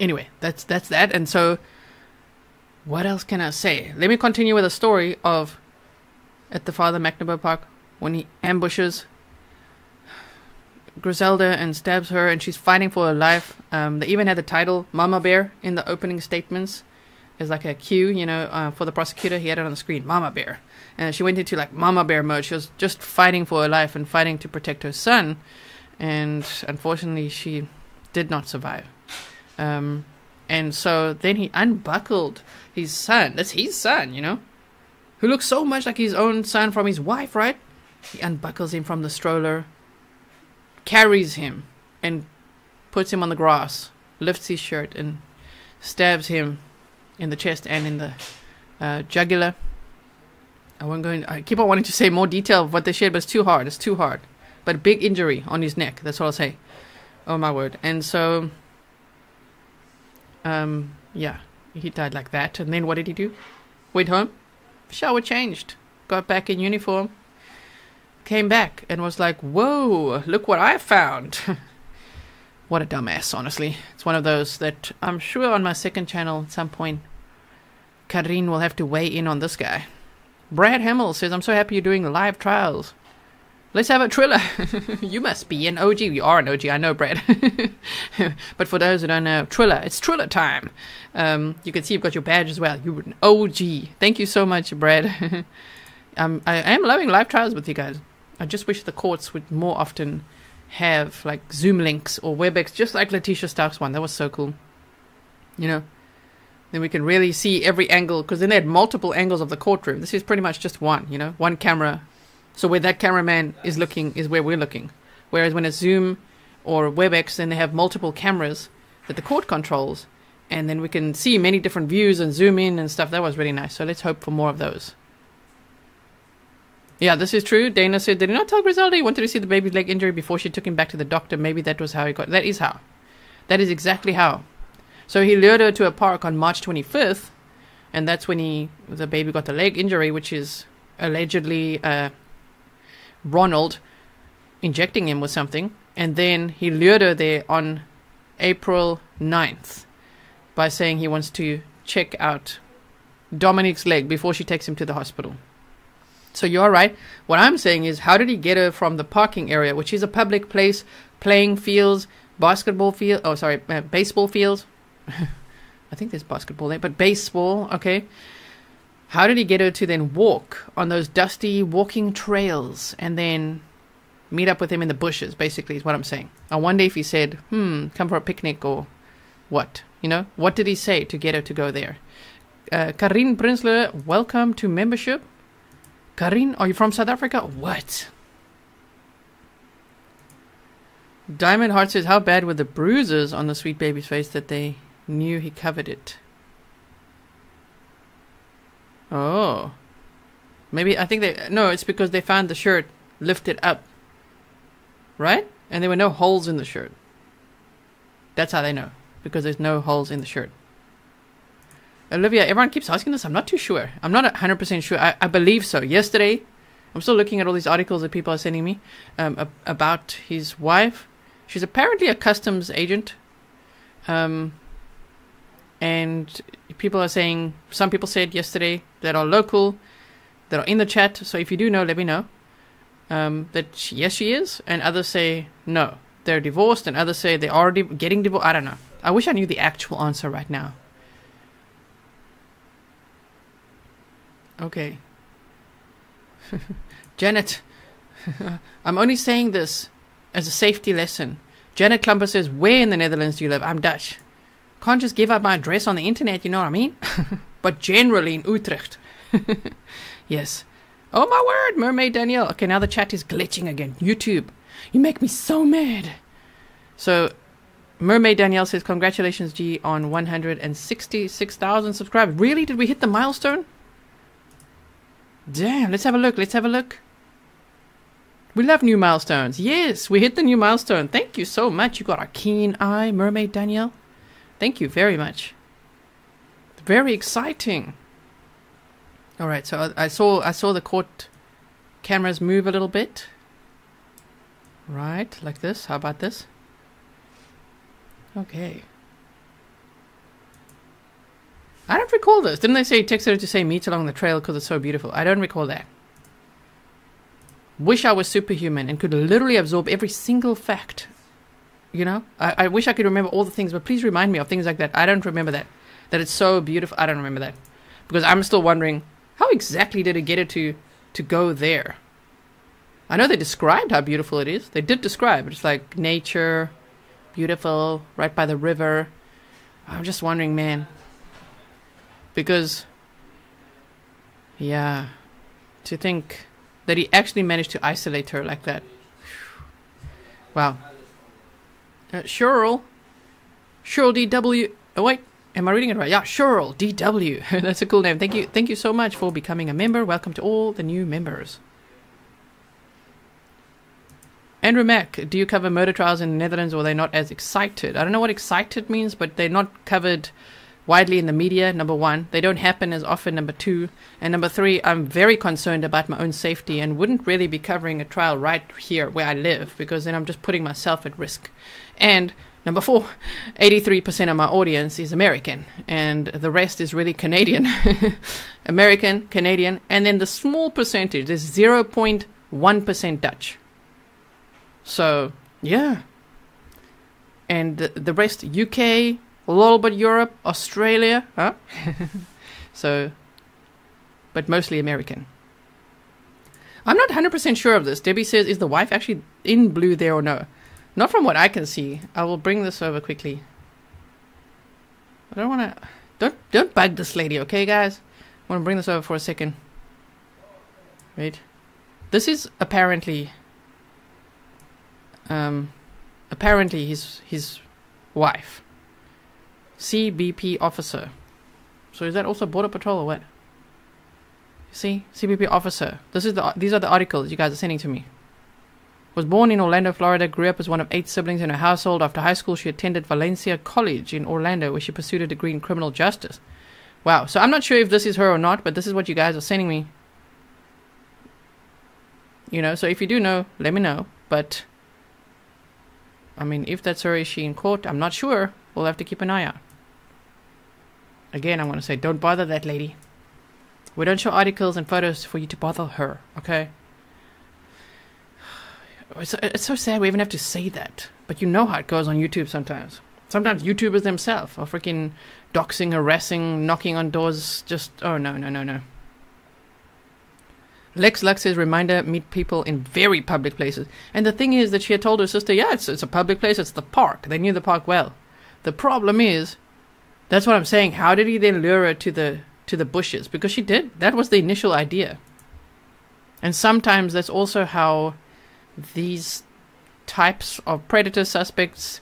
anyway, that's that's that. And so, what else can I say? Let me continue with a story of at the Father Mecklenburg Park when he ambushes Griselda and stabs her, and she's fighting for her life. Um, they even had the title "Mama Bear" in the opening statements as like a cue, you know, uh, for the prosecutor. He had it on the screen, "Mama Bear," and she went into like Mama Bear mode. She was just fighting for her life and fighting to protect her son, and unfortunately, she did not survive. Um, and so then he unbuckled his son. That's his son, you know, who looks so much like his own son from his wife, right? He unbuckles him from the stroller carries him and puts him on the grass, lifts his shirt, and stabs him in the chest and in the uh, jugular. I won't go in, I keep on wanting to say more detail of what they shared, but it's too hard. It's too hard. But big injury on his neck. That's all I'll say. Oh my word. And so, um, yeah, he died like that. And then what did he do? Went home, shower changed, got back in uniform, came back and was like, whoa, look what I found. *laughs* what a dumbass, honestly. It's one of those that I'm sure on my second channel at some point, Karin will have to weigh in on this guy. Brad Hamill says, I'm so happy you're doing live trials. Let's have a Triller. *laughs* you must be an OG. You are an OG, I know, Brad. *laughs* but for those who don't know, Triller, it's Triller time. Um, you can see you've got your badge as well. You're an OG. Thank you so much, Brad. *laughs* I am loving live trials with you guys. I just wish the courts would more often have like Zoom links or WebEx, just like Letitia Stauch's one. That was so cool. You know, then we can really see every angle because then they had multiple angles of the courtroom. This is pretty much just one. You know, one camera. So where that cameraman is looking is where we're looking. Whereas when it's Zoom or WebEx, then they have multiple cameras that the court controls, and then we can see many different views and zoom in and stuff. That was really nice. So let's hope for more of those. Yeah, this is true. Dana said, Did he not tell Griselda he wanted to see the baby's leg injury before she took him back to the doctor? Maybe that was how he got. That is how. That is exactly how. So he lured her to a park on March 25th, and that's when he the baby got the leg injury, which is allegedly uh, Ronald injecting him with something. And then he lured her there on April 9th by saying he wants to check out Dominic's leg before she takes him to the hospital. So you're right. What I'm saying is, how did he get her from the parking area, which is a public place, playing fields, basketball field? Oh, sorry, uh, baseball fields. *laughs* I think there's basketball there, but baseball. Okay. How did he get her to then walk on those dusty walking trails and then meet up with him in the bushes? Basically, is what I'm saying. I wonder if he said, "Hmm, come for a picnic" or what. You know, what did he say to get her to go there? Uh, Karin Brinsler, welcome to membership. Karin, are you from South Africa? What? Diamond Heart says, How bad were the bruises on the sweet baby's face that they knew he covered it? Oh. Maybe, I think they. No, it's because they found the shirt lifted up. Right? And there were no holes in the shirt. That's how they know. Because there's no holes in the shirt. Olivia, everyone keeps asking this. I'm not too sure. I'm not 100% sure. I, I believe so. Yesterday, I'm still looking at all these articles that people are sending me um, about his wife. She's apparently a customs agent. Um, and people are saying, some people said yesterday that are local, that are in the chat. So if you do know, let me know. um, that she, yes, she is, and others say no, they're divorced, and others say they are di- getting divorced. I don't know. I wish I knew the actual answer right now. Okay. *laughs* Janet, *laughs* I'm only saying this as a safety lesson. Janet Klumper says, Where in the Netherlands do you live? I'm Dutch. Can't just give up my address on the internet, you know what I mean? *laughs* but generally in Utrecht. *laughs* yes. Oh my word, Mermaid Danielle. Okay, now the chat is glitching again. YouTube, you make me so mad. So, Mermaid Danielle says, Congratulations, G, on 166,000 subscribers. Really? Did we hit the milestone? Damn, let's have a look. Let's have a look. We love new milestones. Yes, we hit the new milestone. Thank you so much. You got a keen eye, Mermaid Danielle. Thank you very much. Very exciting. All right, so I, saw I saw the court cameras move a little bit. Right, like this. How about this? Okay. I don't recall this. Didn't they say texted her to say meet along the trail because it's so beautiful? I don't recall that. Wish I was superhuman and could literally absorb every single fact. You know, I, I wish I could remember all the things, but please remind me of things like that. I don't remember that. That it's so beautiful. I don't remember that because I'm still wondering how exactly did it get it to to go there. I know they described how beautiful it is. They did describe it's like nature, beautiful, right by the river. I'm just wondering, man, because yeah, to think that he actually managed to isolate her like that. Wow. Uh, Cheryl. Cheryl DW. Oh wait, am I reading it right? Yeah, Cheryl DW. *laughs* That's a cool name. Thank you. Thank you so much for becoming a member. Welcome to all the new members. Andrew Mack, do you cover murder trials in the Netherlands or are they not as excited? I don't know what excited means, but they're not covered widely in the media, number one. They don't happen as often, number two. And number three, I'm very concerned about my own safety and wouldn't really be covering a trial right here where I live because then I'm just putting myself at risk. And number four, 83% of my audience is American and the rest is really Canadian. *laughs* American, Canadian, and then the small percentage is 0.1% Dutch. So, yeah. And the, the rest, UK, a little bit Europe, Australia, huh? *laughs* so, but mostly American. I'm not 100% sure of this. Debbie says, is the wife actually in blue there or no? Not from what I can see. I will bring this over quickly. I don't want to. Don't don't bug this lady, okay, guys? I want to bring this over for a second. Wait. This is apparently. Um, apparently his his wife. CBP officer. So is that also border patrol or what? See, CBP officer. This is the these are the articles you guys are sending to me. Was born in Orlando, Florida, grew up as one of eight siblings in her household. After high school, she attended Valencia College in Orlando, where she pursued a degree in criminal justice. Wow. So I'm not sure if this is her or not, but this is what you guys are sending me. You know, so if you do know, let me know. But, I mean, if that's her, is she in court? I'm not sure. We'll have to keep an eye out. Again, I want to say, don't bother that lady. We don't show articles and photos for you to bother her, okay? It's, it's so sad we even have to say that. But you know how it goes on YouTube sometimes. Sometimes YouTubers themselves are freaking doxing, harassing, knocking on doors. Just, oh no, no, no, no. Lex Lux says, reminder, meet people in very public places. And the thing is that she had told her sister, yeah, it's, it's a public place, it's the park. They knew the park well. The problem is, that's what I'm saying. How did he then lure her to the to the bushes? Because she did. That was the initial idea. And sometimes that's also how these types of predator suspects,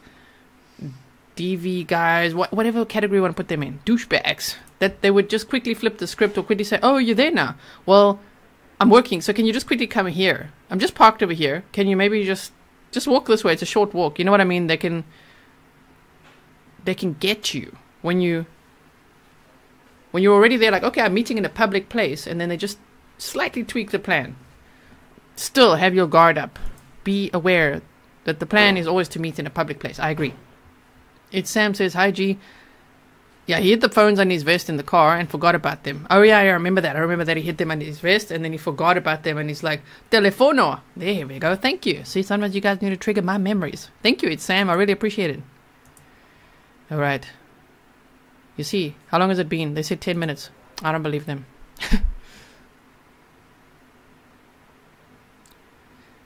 DV guys, wh- whatever category you want to put them in, douchebags, that they would just quickly flip the script or quickly say, "Oh, you're there now. Well, I'm working, so can you just quickly come here? I'm just parked over here. Can you maybe just just walk this way? It's a short walk. You know what I mean? They can they can get you when you when you're already there. Like, okay, I'm meeting in a public place, and then they just slightly tweak the plan. Still, have your guard up. Be aware that the plan is always to meet in a public place. I agree. It's Sam says, Hi G. Yeah, he hid the phones under his vest in the car and forgot about them. Oh yeah, I remember that. I remember that he hid them under his vest and then he forgot about them and he's like, Telefono. There we go. Thank you. See, sometimes you guys need to trigger my memories. Thank you, it's Sam. I really appreciate it. All right. You see, how long has it been? They said 10 minutes. I don't believe them. *laughs*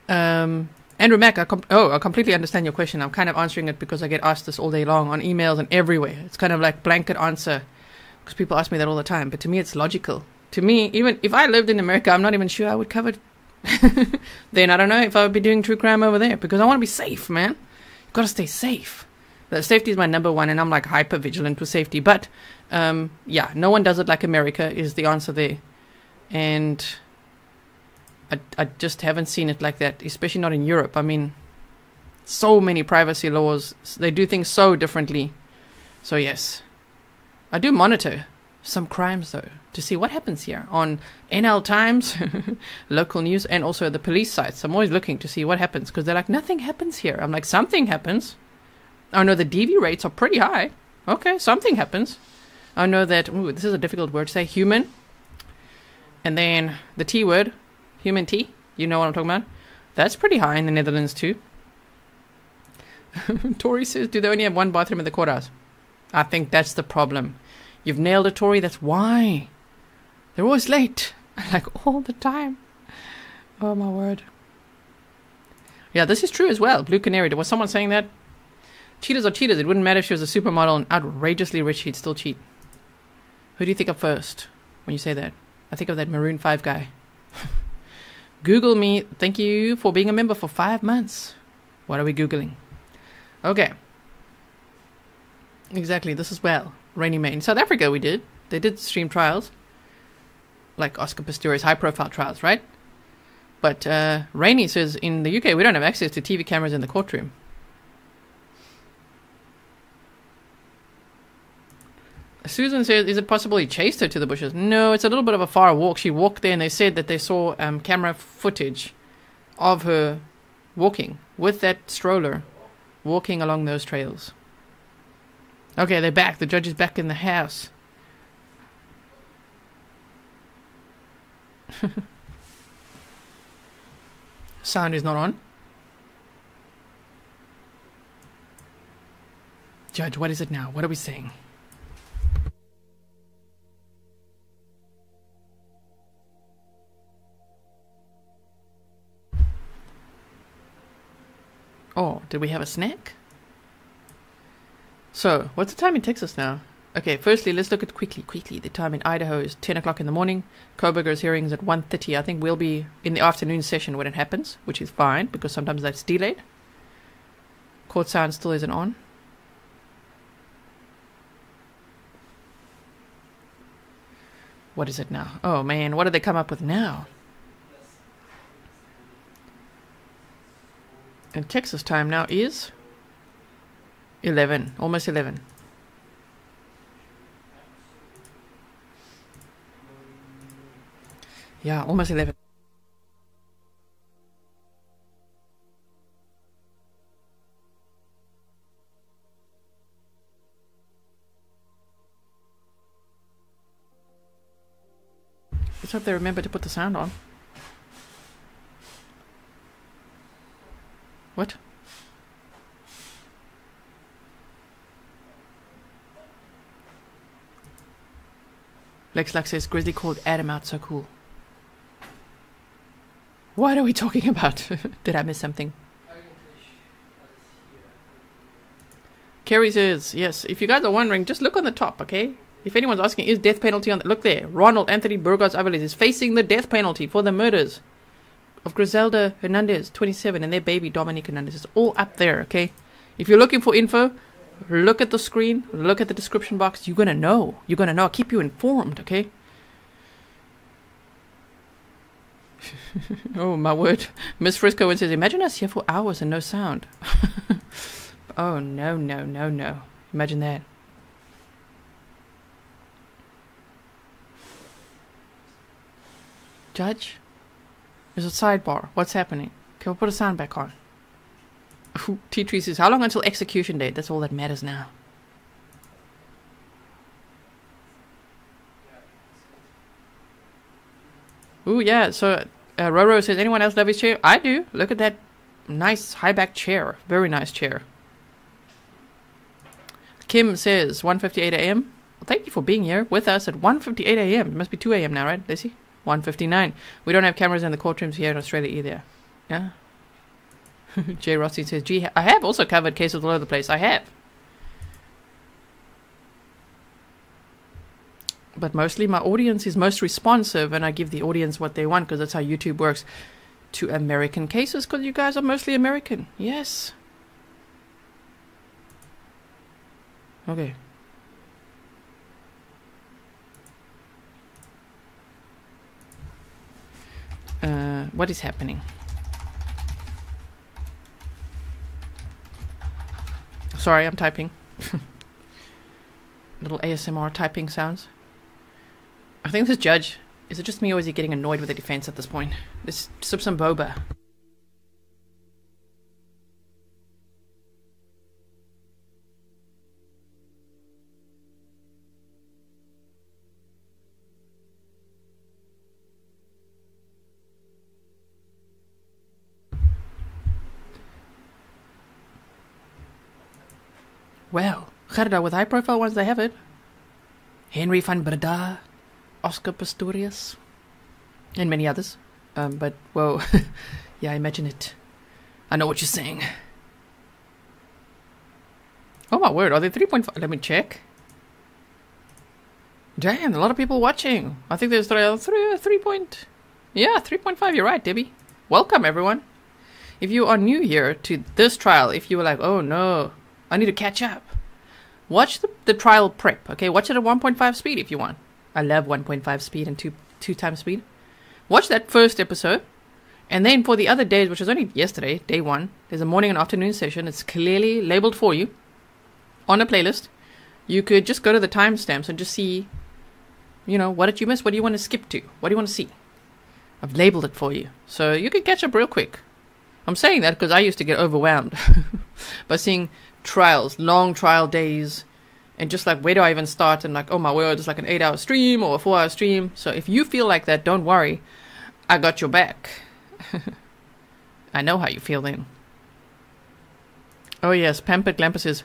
um, Andrew Mack, I com- oh, I completely understand your question. I'm kind of answering it because I get asked this all day long on emails and everywhere. It's kind of like blanket answer because people ask me that all the time. But to me, it's logical. To me, even if I lived in America, I'm not even sure I would cover. *laughs* then I don't know if I would be doing true crime over there because I want to be safe, man. You've got to stay safe. Safety is my number one, and I'm like hyper vigilant with safety. But um, yeah, no one does it like America is the answer there, and I I just haven't seen it like that, especially not in Europe. I mean, so many privacy laws. They do things so differently. So yes, I do monitor some crimes though to see what happens here on NL Times, *laughs* local news, and also the police sites. I'm always looking to see what happens because they're like nothing happens here. I'm like something happens. Oh, I know the DV rates are pretty high. Okay, something happens. Oh, I know that, ooh, this is a difficult word to say, human. And then the T word, human T. You know what I'm talking about? That's pretty high in the Netherlands too. *laughs* Tori says, do they only have one bathroom in the courthouse? I think that's the problem. You've nailed it, Tori. That's why. They're always late. *laughs* Like all the time. Oh my word. Yeah, this is true as well. Blue Canary. Was someone saying that? Cheaters are cheaters. It wouldn't matter if she was a supermodel and outrageously rich, he'd still cheat. Who do you think of first when you say that? I think of that Maroon 5 guy. *laughs* Google me. Thank you for being a member for five months. What are we Googling? Okay. Exactly, this as well. Rainy May. In South Africa, we did. They did stream trials. Like Oscar Pistorius high profile trials, right? But uh, Rainy says in the UK, we don't have access to TV cameras in the courtroom. Susan says, "Is it possible he chased her to the bushes?" No, it's a little bit of a far walk. She walked there, and they said that they saw um, camera footage of her walking with that stroller, walking along those trails. Okay, they're back. The judge is back in the house. *laughs* Sound is not on. Judge, what is it now? What are we saying? Oh, did we have a snack? So, what's the time in Texas now? Okay, firstly, let's look at quickly, quickly. The time in Idaho is 10 o'clock in the morning. Kohberger's hearing is at 1.30. I think we'll be in the afternoon session when it happens, which is fine, because sometimes that's delayed. Court sound still isn't on. What is it now? Oh man, what did they come up with now? And Texas time now is 11, almost 11. Yeah, almost 11. Let's hope they remember to put the sound on. What? Lex Lux says Grizzly called Adam out so cool. What are we talking about? *laughs* Did I miss something? Kerry says, yes, if you guys are wondering, just look on the top, okay? If anyone's asking, is death penalty on the... Look there. Ronald Anthony Burgos Aviles is facing the death penalty for the murders of Griselda Hernandez, 27, and their baby Dominique Hernandez. It's all up there, okay? If you're looking for info, look at the screen, look at the description box. You're gonna know. You're gonna know. I'll keep you informed, okay? *laughs* oh my word. Miss Frisco says, Imagine us here for hours and no sound. *laughs* oh no, no, no, no. Imagine that. Judge? There's a sidebar. What's happening? Can we put the sound back on. T3 says, how long until execution date? That's all that matters now. Ooh, yeah. So uh, Roro says, anyone else love his chair? I do. Look at that nice high back chair. Very nice chair. Kim says, 1.58 a.m. Well, thank you for being here with us at 1.58 a.m. It must be 2 a.m. now, right, Lacey? 1.59. We don't have cameras in the courtrooms here in Australia either. Yeah? *laughs* Jay Rossi says, gee, I have also covered cases all over the place. I have. but mostly my audience is most responsive and I give the audience what they want because that's how YouTube works to American cases because you guys are mostly American. Yes. Okay. Uh, what is happening? Sorry, I'm typing. *laughs* Little ASMR typing sounds. I think this judge is it just me or is he getting annoyed with the defense at this point? This Subson Boba. Gerda with high profile ones, they have it. Henry van Breda, Oscar Pistorius, and many others. Um, but, whoa, *laughs* yeah, I imagine it. I know what you're saying. Oh my word, are they 3.5? Let me check. Damn, a lot of people watching. I think there's three, three, three point, yeah, 3.5. You're right, Debbie. Welcome, everyone. If you are new here to this trial, if you were like, oh no, I need to catch up, watch the, the trial prep, okay? Watch it at 1.5 speed if you want. I love 1.5 speed and 2, 2 times speed. Watch that first episode. And then for the other days, which was only yesterday, day one, there's a morning and afternoon session. It's clearly labeled for you on a playlist. You could just go to the timestamps and just see, you know, what did you miss? What do you want to skip to? What do you want to see? I've labeled it for you. So you can catch up real quick. I'm saying that because I used to get overwhelmed *laughs* by seeing trials, long trial days, and just like, where do I even start? And like, oh my word, it's like an eight hour stream or a four hour stream. So if you feel like that, don't worry. I got your back. *laughs* I know how you feel then. Oh yes, Pampered Glampus is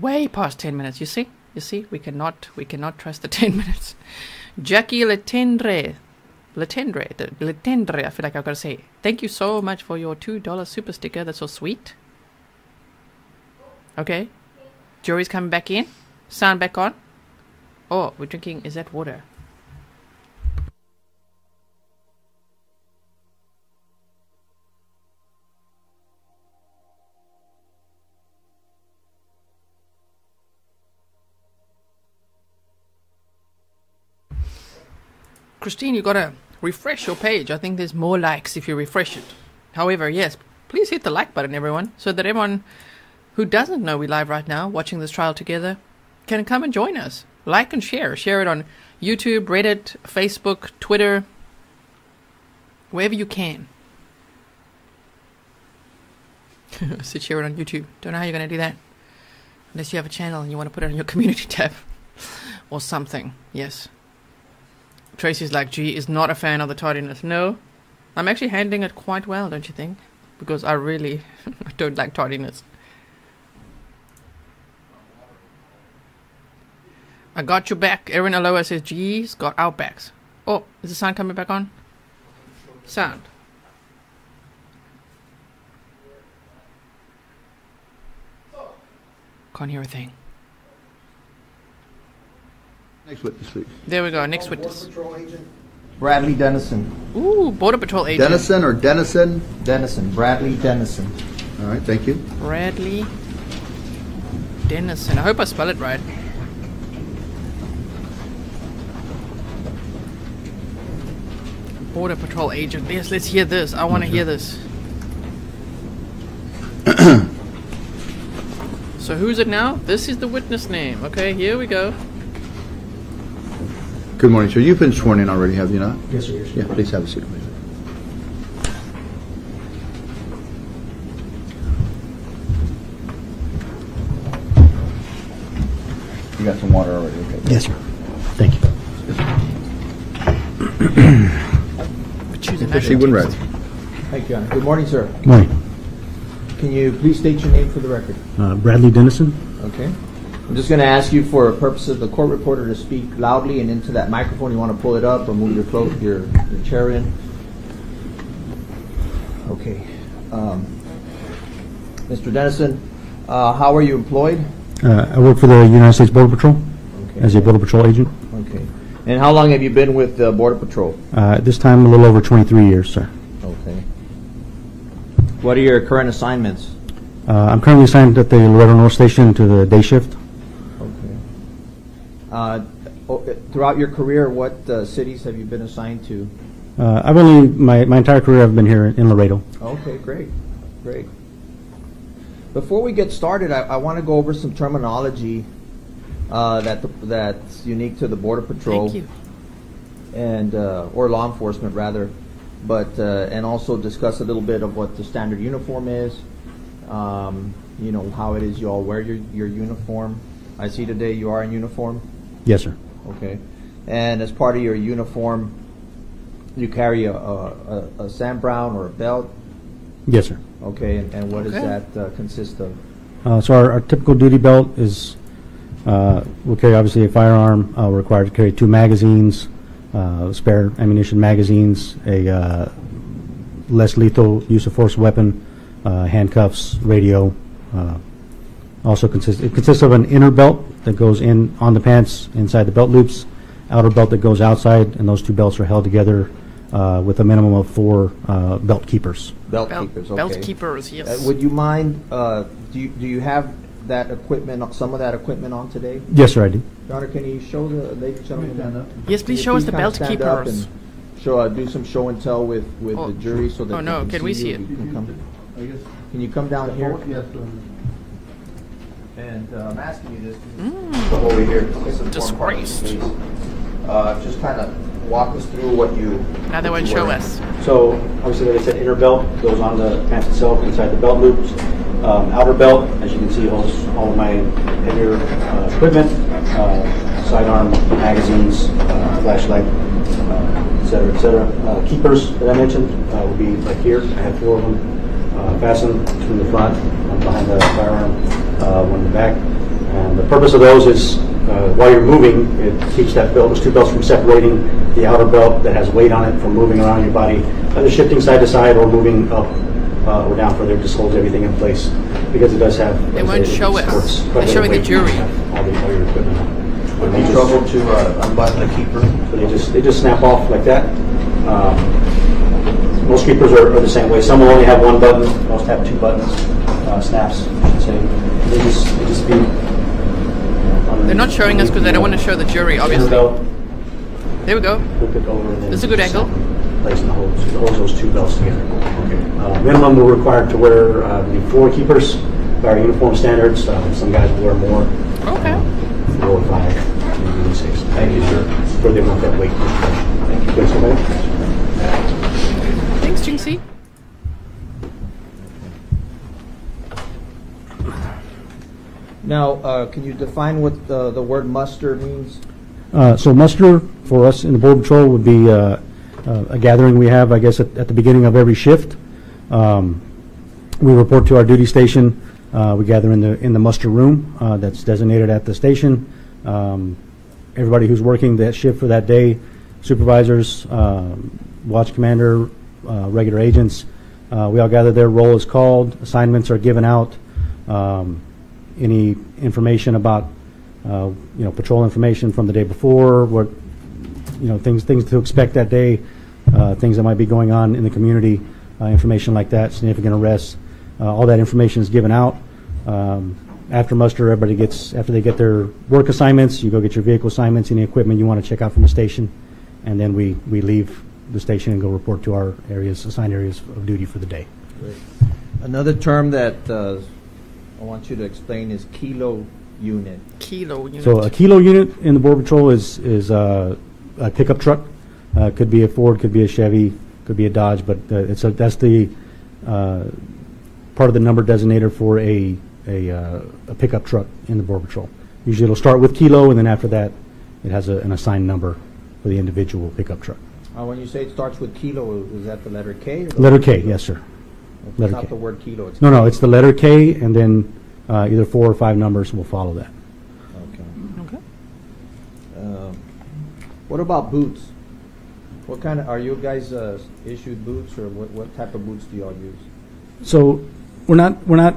way past ten minutes. You see? You see? We cannot we cannot trust the *laughs* ten minutes. Jackie Letendre. Letendre. Letendre, I feel like I've got to say. Thank you so much for your two dollar super sticker. That's so sweet. Okay. Jory's coming back in. Sound back on. Oh, we're drinking is that water? Christine, you gotta refresh your page. I think there's more likes if you refresh it. However, yes, please hit the like button, everyone, so that everyone who doesn't know we live right now, watching this trial together, can come and join us. Like and share. Share it on YouTube, Reddit, Facebook, Twitter, wherever you can. *laughs* so share it on YouTube. Don't know how you're going to do that. Unless you have a channel and you want to put it on your *laughs* community tab or something. Yes. Tracy's like, G is not a fan of the tardiness. No, I'm actually handling it quite well, don't you think? Because I really *laughs* don't like tardiness. I got you back. Erin Aloha says, G's got our backs. Oh, is the sound coming back on? Sound. Can't hear a thing. Next witness, please. There we go. Next witness. Bradley Dennison. Ooh, Border Patrol agent. Dennison or Dennison? Dennison. Bradley Dennison. All right, thank you. Bradley Dennison. I hope I spell it right. Border Patrol agent. Yes, let's hear this. I want to hear this. *clears throat* so who's it now? This is the witness name. Okay, here we go. Good morning, sir. You've been sworn in already, have you not? Yes, sir. Yes, sir. Yeah, please have a seat, please. You got some water already, okay? Yes, sir. Thank you. *clears throat* choose a Proceed when ready. Thank you, Your Honor. Good morning, sir. Morning. Can you please state your name for the record? Uh, Bradley Dennison. Okay. I'm just going to ask you for purposes of the court reporter to speak loudly and into that microphone. You want to pull it up or move your cloak, your, your chair in. Okay. Um, Mr. Dennison, uh, how are you employed? Uh, I work for the United States Border Patrol Okay. as a Border Patrol agent. And how long have you been with the Border Patrol? Uh, at this time, a little over 23 years, sir. Okay. What are your current assignments? Uh, I'm currently assigned at the Laredo North Station to the day shift. Okay. Uh, throughout your career, what uh, cities have you been assigned to? Uh, I've only, my, my entire career, I've been here in Laredo. Okay, great, great. Before we get started, I, I want to go over some terminology uh, that the, that's unique to the Border Patrol Thank you. and uh, or law enforcement rather, but uh, and also discuss a little bit of what the standard uniform is. Um, you know how it is you all wear your your uniform. I see today you are in uniform. Yes, sir. Okay. And as part of your uniform, you carry a, a, a, a Sam Browne or a belt. Yes, sir. Okay, and, and what does that uh, consist of? Uh, so our, our typical duty belt is, uh, we'll carry obviously a firearm. Uh, we're required to carry two magazines, uh, spare ammunition magazines, a uh, less lethal use of force weapon, uh, handcuffs, radio. Uh, also consists it consists of an inner belt that goes in on the pants inside the belt loops, outer belt that goes outside, and those two belts are held together uh, with a minimum of four uh, belt keepers. Belt, Belt, keepers. Okay. belt keepers, Uh, yes. would you mind? Uh, do you do you have that equipment? Some of that equipment on today? Yes, sir, I do. Your Honor, can you show the ladies and gentlemen? Stand up. yes, please you show us the belt stand up keepers. and Show, uh, do some show and tell with, with Oh. the jury so that Oh, no, can, can we see you. it? You can, come, I guess. can you come down here? Yes, um, And uh, I'm asking you this. Mm. Over here. This is important part of the Disgraced. Uh, just kind of walk us through what you. Now they what show us. So obviously, like I said, inner belt goes on the pants itself inside the belt loops. Um, outer belt, as you can see, holds all of my heavier uh, equipment, uh, sidearm magazines, uh, flashlight, uh, et cetera, et cetera. Uh, keepers that I mentioned uh, will be like here. I have four of them uh, fastened, two in the front, one behind the firearm, uh, one in the back. And the purpose of those is uh, while you're moving, it keeps that belt, those two belts from separating the outer belt that has weight on it from moving around your body, either shifting side to side or moving up uh, or down further. It just holds everything in place because it does have. They won't said, it show us. supports They're quite a bit of showing the jury. All, the, all your equipment. Would it be trouble to uh, unbutton the keeper? so they just they just snap off like that. Um, most keepers are, are the same way. Some will only have one button. Most have two buttons. Uh, snaps, I should say. They just they just be. They're not showing us because they don't want to show the jury, obviously. There we go. Flip it over. then That's a good angle. Place the holds those two belts together. Okay. Uh, minimum, we're required to wear uh, the floor keepers by our uniform standards. Uh, some guys will wear more, Okay. four or five, maybe six. Thank you, sir. For the amount that weight. Thank you. Thanks, Jinxie. Now, uh, can you define what the, the word muster means? Uh, So muster for us in the Border Patrol would be uh, uh, a gathering we have, I guess, at at the beginning of every shift. Um, We report to our duty station. Uh, We gather in the, in the muster room uh, that's designated at the station. Um, Everybody who's working that shift for that day, supervisors, um, watch commander, regular agents, we all gather there, roll is called, assignments are given out. Um, Any information about uh, you know, patrol information from the day before, what, you know, things, things to expect that day, uh, things that might be going on in the community, uh, information like that, significant arrests. Uh, all that information is given out. Um, after muster, everybody gets, after they get their work assignments, you go get your vehicle assignments, any equipment you want to check out from the station, and then we, we leave the station and go report to our areas, assigned areas of duty for the day. Another term that uh, I want you to explain is kilo unit. Kilo unit. So a kilo unit in the Border Patrol is, is uh, a pickup truck. Uh, Could be a Ford, could be a Chevy, could be a Dodge, but uh, it's a, that's the, uh, part of the number designator for a, a uh, a pickup truck in the Border Patrol. Usually it'll start with kilo, and then after that, it has a- an assigned number for the individual pickup truck. Uh, when you say it starts with kilo, is that the letter K? Or the Letter K, yes, sir. It's letter not K. the word kilo. It's No, no, it's the letter K, and then uh, either four or five numbers will follow that. Okay. Okay. Um, What about boots? What kind of, are you guys uh, issued boots, or what, what type of boots do y'all use? So we're not, we're not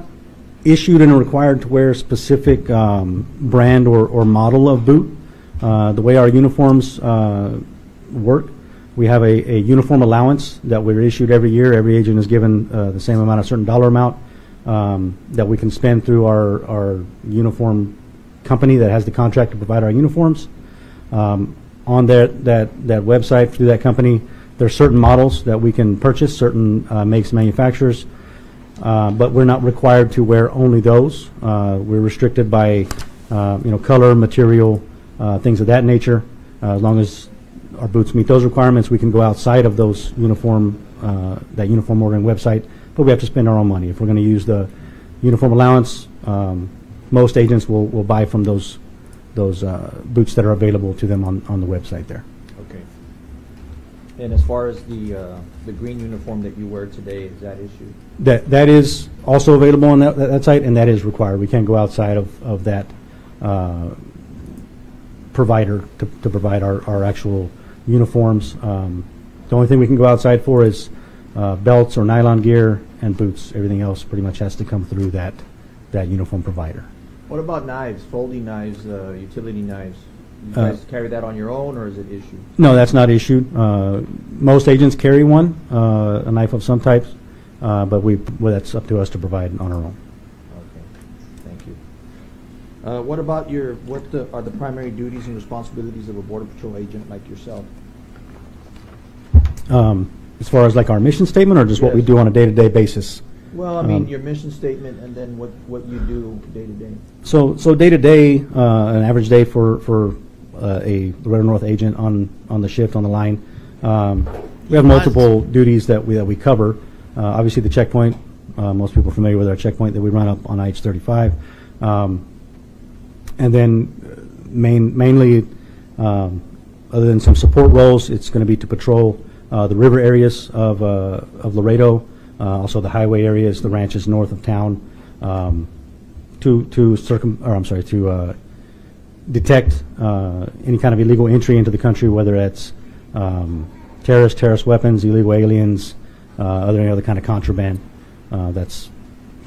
issued and required to wear a specific um, brand or, or model of boot. Uh, The way our uniforms uh, work, we have a, a uniform allowance that we're issued every year. Every agent is given uh, the same amount, a certain dollar amount um, that we can spend through our, our uniform company that has the contract to provide our uniforms. Um, On that, that, that website through that company, there are certain models that we can purchase, certain uh, makes, manufacturers, uh, but we're not required to wear only those. Uh, We're restricted by, uh, you know, color, material, uh, things of that nature. Uh, As long as our boots meet those requirements, we can go outside of those uniform, uh, that uniform ordering website, but we have to spend our own money. If we're going to use the uniform allowance, um, most agents will, will buy from those, those uh, boots that are available to them on, on the website there. Okay. And as far as the, uh, the green uniform that you wear today, is that issued? That, that is also available on that, that site, and that is required. We can't go outside of, of that uh, provider to, to provide our, our actual uniforms. Um, The only thing we can go outside for is uh, belts or nylon gear and boots. Everything else pretty much has to come through that, that uniform provider. What about knives, folding knives, uh, utility knives? You Uh, guys carry that on your own, or is it issued? No, that's not issued. Uh, Most agents carry one, uh, a knife of some type, uh, but we, well, that's up to us to provide on our own. Okay, thank you. Uh, What about your, what the- are the primary duties and responsibilities of a Border Patrol agent like yourself? Um, As far as like our mission statement, or just what we Yes. do on a day-to-day basis? Well, I mean, Um, your mission statement and then what, what you do day to day. So, so day-to-day, uh, an average day for, for uh, a Laredo North agent on, on the shift, on the line, um, we have multiple duties that we, that we cover. Uh, Obviously, the checkpoint, uh, most people are familiar with our checkpoint that we run up on IH-35. Um, And then uh, main, mainly, um, other than some support roles, it's going to be to patrol uh, the river areas of, uh, of Laredo, uh, also the highway areas, the ranches north of town, um, to, to circum, or I'm sorry, to uh, detect uh, any kind of illegal entry into the country, whether it's um, terrorist, terrorist weapons, illegal aliens, uh, other, any other kind of contraband. Uh, That's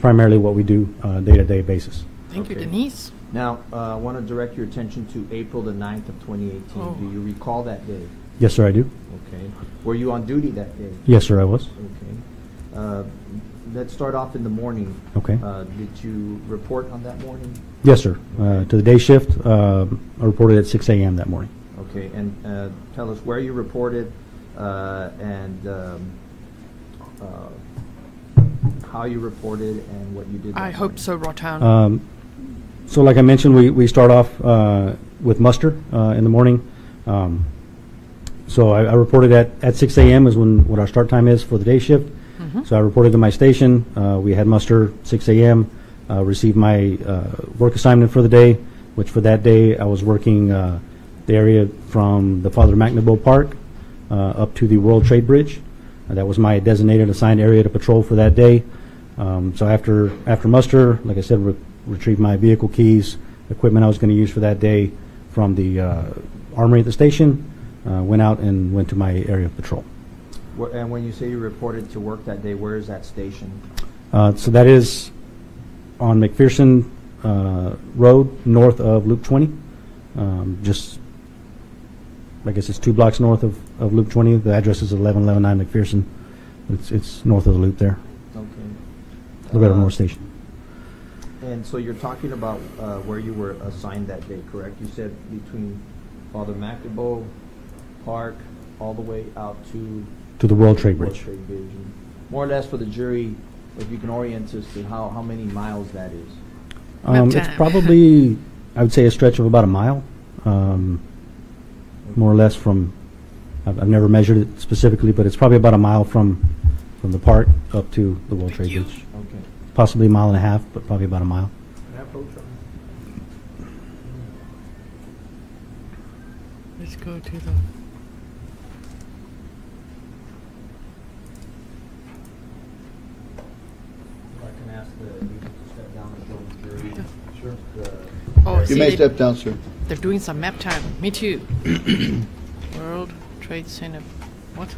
primarily what we do on a day-to-day basis. Thank you, Denise. Now, uh, I want to direct your attention to April the 9th of 2018. Oh. Do you recall that day? Yes, sir, I do. Okay. Were you on duty that day? Yes, sir, I was. Okay. Uh, Let's start off in the morning. Okay. Uh, Did you report on that morning? Yes, sir. Uh, To the day shift, um, I reported at 6 a.m. that morning. Okay, and uh, tell us where you reported uh, and um, uh, how you reported and what you did. that I hope so, Rotan. Um, So like I mentioned, we, we start off uh, with muster uh, in the morning. Um, So I, I reported at, at 6 a.m. is when, what our start time is for the day shift. So I reported to my station. Uh, We had muster 6 a.m., uh, received my uh, work assignment for the day, which for that day, I was working uh, the area from the Father McNaboe Park uh, up to the World Trade Bridge. Uh, That was my designated assigned area to patrol for that day. Um, So after, after muster, like I said, retrieved my vehicle keys, equipment I was going to use for that day from the uh, armory at the station, uh, went out and went to my area of patrol. And when you say you reported to work that day, where is that station? Uh, So that is on McPherson uh, Road, north of Loop 20, Um, just, I guess it's two blocks north of of Loop 20. The address is 1111 McPherson. It's it's north of the loop there, Okay. Laredo Uh, North Station. And so you're talking about uh, where you were assigned that day, correct? You said between Father McNaboe Park all the way out to To the World Trade World Bridge. Trade Bridge. More or less for the jury, if you can orient us to how, how many miles that is. Um, It's probably, I would say, a stretch of about a mile, um, more or less from, I've I've never measured it specifically, but it's probably about a mile from, from the park up to the World Trade Bridge possibly a mile and a half, but probably about a mile. Let's go to the. Oh, you may step down, sir. They're doing some map time. Me too. *clears throat* World Trade Center. What?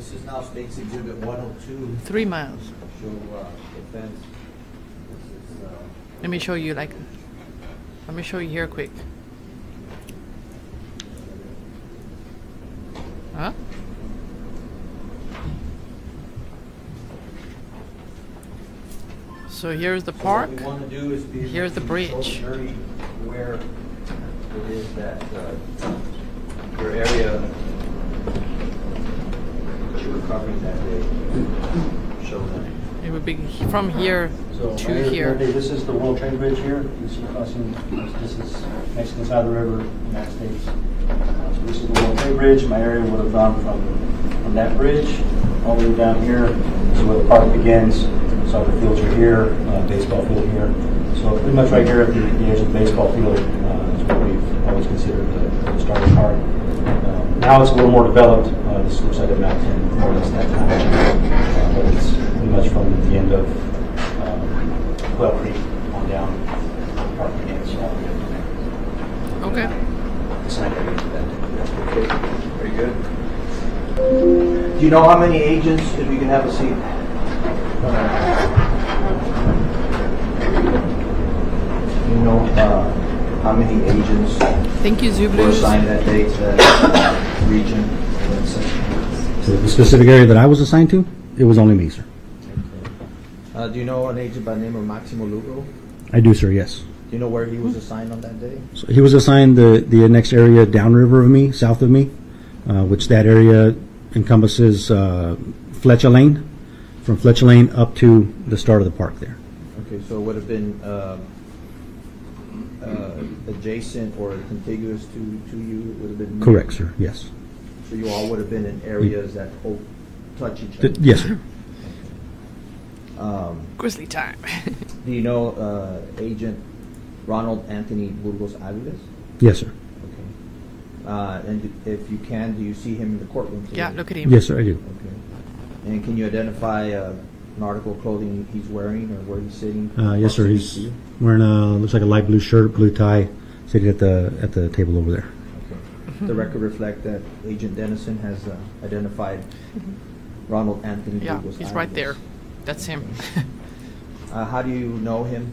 This is now State's Exhibit 102, Three miles. show uh, the fence. This is, uh, Let me show you like. Let me show you here quick. Huh? So here's the park. What we want to do is be able Here's the to bridge. show the jury where it is that uh, your area that you were covering that day. Show them. It would be from here So to Mayor- here. Day, this is the World Trade Bridge here. You see crossing, this is Mexican side of the river, United States. So this is the World Trade Bridge. My area would have gone from, from that bridge all the way down here. This is where the park begins. Soccer fields are here, uh, baseball field here. So pretty much right here at the the edge of the baseball field uh, is what we've always considered the the start of park. Uh, Now it's a little more developed. Uh, This looks like a map from more or less that time. Uh, But it's pretty much from the end of um, Quail Creek on down, park begins all the way to Okay. there. The sign area to that. Okay, very good. Do you know how many agents, if you can have a seat? Do you know uh, how many agents Thank you, were Zublu. assigned that day to that region? So the specific area that I was assigned to, it was only me, sir. Uh, Do you know an agent by the name of Maximo Lugo? I do, sir, yes. Do you know where he was assigned on that day? So he was assigned the, the next area downriver of me, south of me, uh, which that area encompasses uh, Fletcher Lane, from Fletcher Lane up to the start of the park there. Okay, so it would have been uh, uh, adjacent or contiguous to, to you, it would have been? Correct, sir, yes. So you all would have been in areas that o- touch each Th- other? Yes, sir. Um, Grizzly time. *laughs* Do you know uh, Agent Ronald Anthony Burgos Aviles? Yes, sir. Okay. Uh, And if you can, do you see him in the courtroom today? yeah, look at him. Yes, sir, I do. Okay. And can you identify uh, an article of clothing he's wearing or where he's sitting? Uh, yes, sir, he's wearing a, looks like a light blue shirt, blue tie, sitting at the, at the table over there. The record reflect that Agent Dennison has uh, identified Ronald Anthony Yeah, Burgos he's right there. That's him. *laughs* Uh, How do you know him?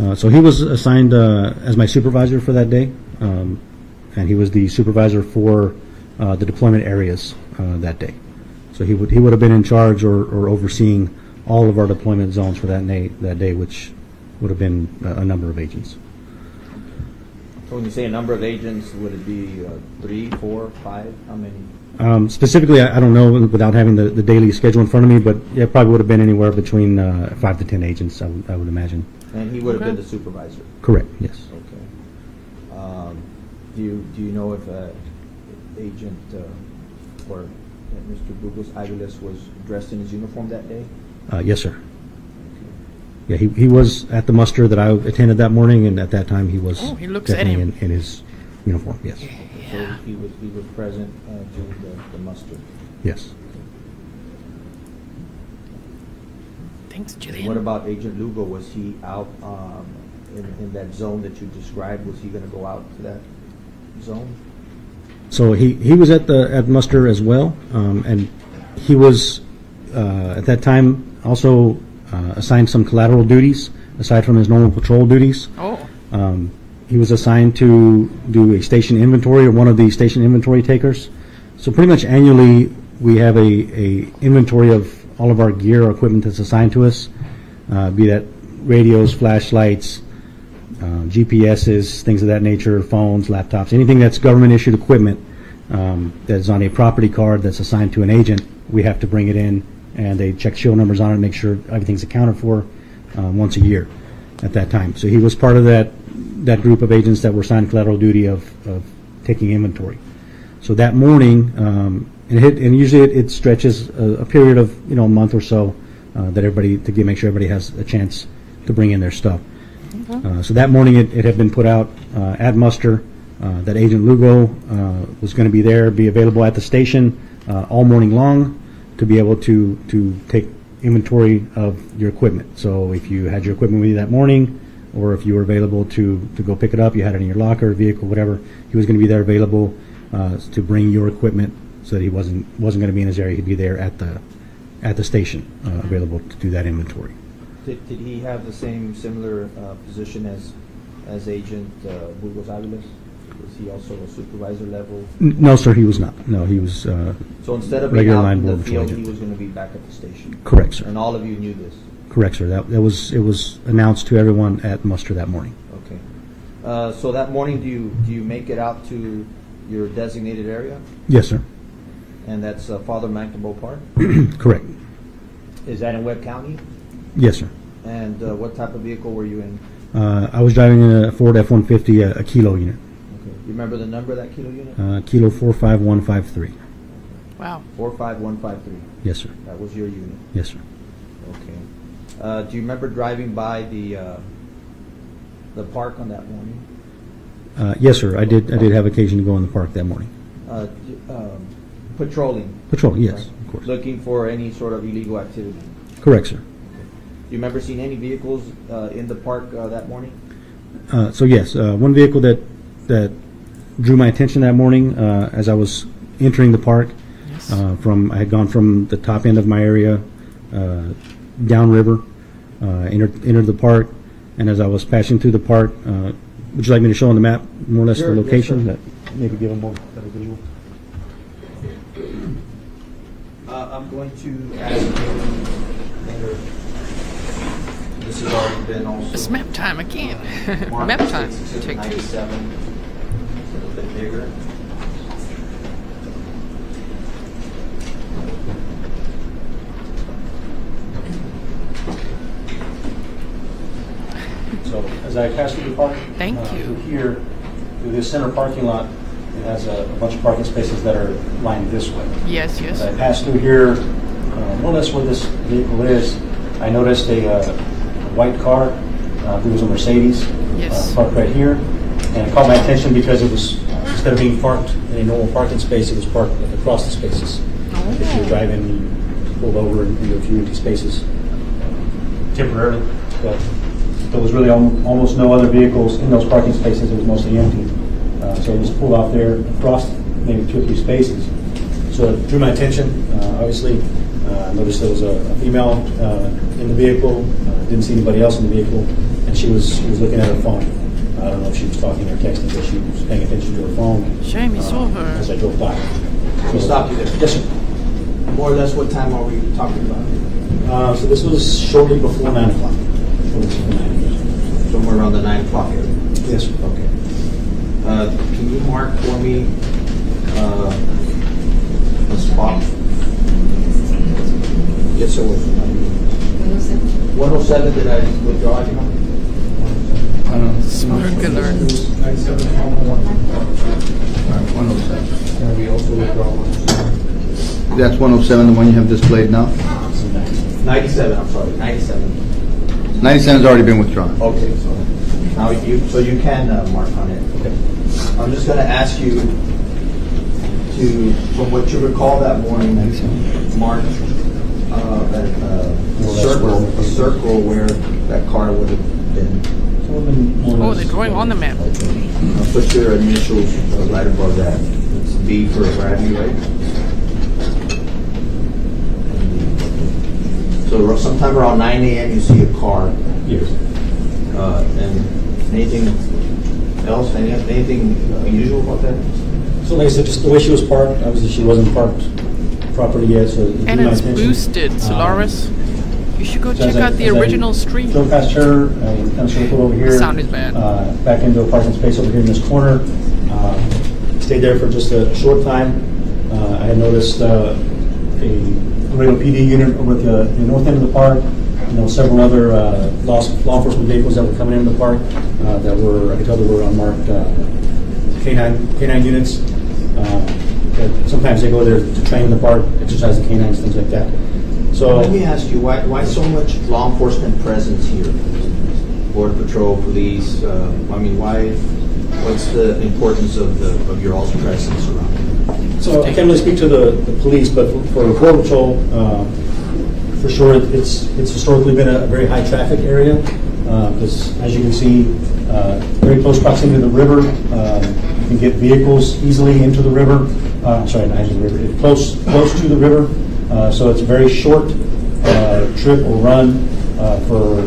Uh, so he was assigned uh, as my supervisor for that day, um, and he was the supervisor for uh, the deployment areas uh, that day. So he would he would have been in charge or, or overseeing all of our deployment zones for that day that day, which would have been a, a number of agents. So when you say a number of agents, would it be uh, three, four, five? How many? Um, specifically, I, I don't know without having the, the daily schedule in front of me, but yeah, it probably would have been anywhere between uh, five to ten agents. I would, I would imagine. And he would have been the supervisor? Correct. Yes. Okay. Um, Do you, do you know if uh, Agent, uh, or Mr. Burgos Aviles was dressed in his uniform that day? Uh, yes, sir. Yeah, he, he was at the muster that I attended that morning, and at that time he was Oh, he looks at definitely him. In, in his uniform. Yes. So he was, he was present uh, during the the muster? Yes. Thanks, Jillian. What about Agent Lugo? Was he out um, in, in that zone that you described? Was he going to go out to that zone? So he, he was at the at muster as well, um, and he was uh, at that time also uh, assigned some collateral duties aside from his normal patrol duties. Oh, Um, he was assigned to do a station inventory or one of the station inventory takers. So pretty much annually, we have a, a inventory of all of our gear or equipment that's assigned to us, uh, be that radios, flashlights, uh, GPSs, things of that nature, phones, laptops, anything that's government issued equipment um, that's on a property card that's assigned to an agent, we have to bring it in and they check shield numbers on it, make sure everything's accounted for um, once a year at that time. So he was part of that that group of agents that were assigned collateral duty of, of taking inventory. So that morning, um, and, it, and usually it, it stretches a, a period of you know a month or so uh, that everybody to get, make sure everybody has a chance to bring in their stuff. Uh, so that morning it, it had been put out uh, at muster uh, that Agent Lugo uh, was going to be there, be available at the station uh, all morning long to be able to to take inventory of your equipment. So if you had your equipment with you that morning, or if you were available to, to go pick it up, you had it in your locker, vehicle, whatever, he was going to be there available uh, to bring your equipment so that he wasn't, wasn't going to be in his area. He'd be there at the, at the station, available to do that inventory. Did, did he have the same, similar uh, position as, as Agent uh, Burgos Aviles? Was he also a supervisor level? N- No, sir, he was not. No, he was, uh, So instead of being Regular out line in the border patrol field, he agent. was going to be back at the station? correct, sir. And all of you knew this? Correct, sir. That, that was, it was announced to everyone at muster that morning. Okay. Uh, So that morning, do you, do you make it out to your designated area? Yes, sir. And that's uh, Father McNaboe Park? *clears throat* Correct. Is that in Webb County? Yes, sir. And uh, what type of vehicle were you in? Uh, I was driving a Ford F-150, a, a kilo unit, Okay. You remember the number of that kilo unit? uh, kilo 45153. Wow. 45153. Yes, sir. That was your unit. Yes, sir. Okay. Uh, Do you remember driving by the, uh, the park on that morning? Uh, yes, sir. I did, I did have occasion to go in the park that morning. Uh, um, Patrolling? Patrol, yes, right? of course. Looking for any sort of illegal activity? Correct, sir. Do you remember seeing any vehicles uh, in the park uh, that morning? Uh, so yes, uh, one vehicle that, that drew my attention that morning, uh, as I was entering the park, Yes. uh, from, I had gone from the top end of my area, uh, downriver, uh, entered, entered the park, and as I was passing through the park, uh, would you like me to show on the map more or less Sure, the location? sir. That Maybe give a more better visual. Uh, I'm going to ask you, whether- this has already been also. It's map time again. marked *laughs* map as time. Exhibit Take two. 97, It's a little bit bigger. So as I pass through the park. Thank uh, you. Through here, through this center parking lot, it has a a bunch of parking spaces that are lined this way. Yes, yes. As I pass through here, uh, more or less where this vehicle is, I noticed a uh, a white car, uh, I believe it was a Mercedes. Yes. uh, Parked right here, and it caught my attention because it was, instead of being parked in a normal parking space, it was parked across the spaces. If you were driving, you pulled over into a few empty spaces temporarily, but there was really al- almost no other vehicles in those parking spaces, it was mostly empty. Uh, So it was pulled off there across maybe two or three spaces. So it drew my attention, uh, obviously. Uh, I Noticed there was a a female uh, in the vehicle, Uh, didn't see anybody else in the vehicle, and she was, she was looking at her phone. I don't know if she was talking or texting, but she was paying attention to her phone. Shame you saw her. As I drove by. We stopped you there. Yes, sir. More or less, what time are we talking about? Uh, So this was shortly before nine o'clock. Shortly before nine. Somewhere around the 9 o'clock area. Yes, sir. Okay. Uh, Can you mark for me uh, a spot? Yes, sir. 107, 107. did I withdraw it? Smuggler. Can we also withdraw one? That's 107, the one you have displayed now? 97, I'm sorry, 97. 97 has already been withdrawn. Okay, so now you, so you can uh, mark on it. Okay. I'm just going to ask you to, from what you recall that morning, mark uh, that uh, circle, a circle where that car would have been. Oh, they're drawing on the map. Uh, Put your initials uh, right above that. It's B for Bradley, right? So sometime around 9 a.m. you see a car Yes. uh, and anything else, any, anything unusual about that? So like I said, just the way she was parked, obviously she wasn't parked properly yet, so. And it's boosted, Um, Solaris. You should go so check as I- out the as I original stream. Drove past her, I kind of circled over here. sound is bad. uh, Back into a parking space over here in this corner. Uh, Stayed there for just a short time. Uh, I had noticed uh, a Laredo PD unit over at the the north end of the park, you know, several other uh, law law enforcement vehicles that were coming into the park uh, that were, I could tell they were unmarked uh, K-9, K-9 units. Uh, Sometimes they go there to train the park, exercise the canines, things like that. So. Let me ask you, why, why so much law enforcement presence here? Border Patrol, police, uh, I mean, why, what's the importance of the, of your all's presence around? So I can't really speak to the, the police, but for for Border Patrol, uh, for sure, it's, it's historically been a very high-traffic area, because as you can see, uh, very close proximity to the river. Um, You can get vehicles easily into the river, uh, I'm sorry, not into river, it's close, close to the river, Uh, so it's a very short uh, trip or run uh, for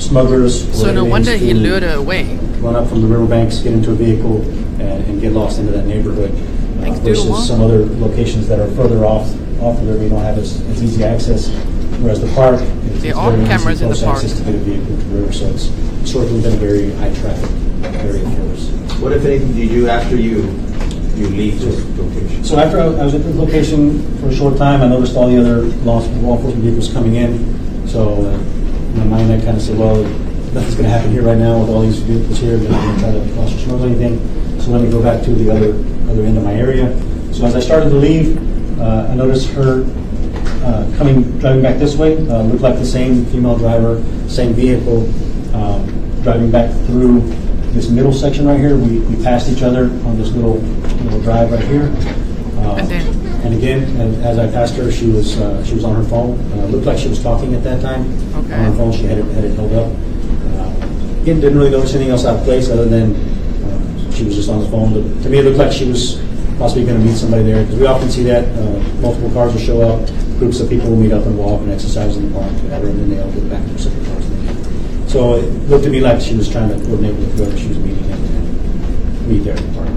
smugglers. So no wonder he lured her away. run up from the riverbanks, get into a vehicle, and, and get lost into that neighborhood. uh, Thanks, Doodle Mom. Versus some other locations that are further off, off of there, we don't have as, as easy access. Whereas the park, it's There it's are very easy, cameras in the close park. access to get a vehicle to the river, so it's historically been a very high traffic area for us. What if anything do you do after you, you leave this location? So after I was at the location for a short time, I noticed all the other law enforcement vehicles coming in. So uh, in my mind, I kind of said, well, nothing's going to happen here right now with all these vehicles here. They're not going to try to cross or smuggle anything. So let me go back to the other, other end of my area. So as I started to leave, uh, I noticed her uh, coming, driving back this way. Uh, Looked like the same female driver, same vehicle, um, driving back through this middle section right here. We we passed each other on this little, little drive right here. Um, And again, and as I passed her, she was, uh, she was on her phone. Uh, Looked like she was talking at that time. Okay. On her phone, she had it, had it held up. Uh, Again, didn't really notice anything else out of place, other than uh, she was just on the phone. But to me, it looked like she was possibly going to meet somebody there, because we often see that. uh, Multiple cars will show up, groups of people will meet up and walk and exercise in the park, whatever, and then they all get back to their separate cars. So it looked to me like she was trying to coordinate with whoever she was meeting and and meet there at the park.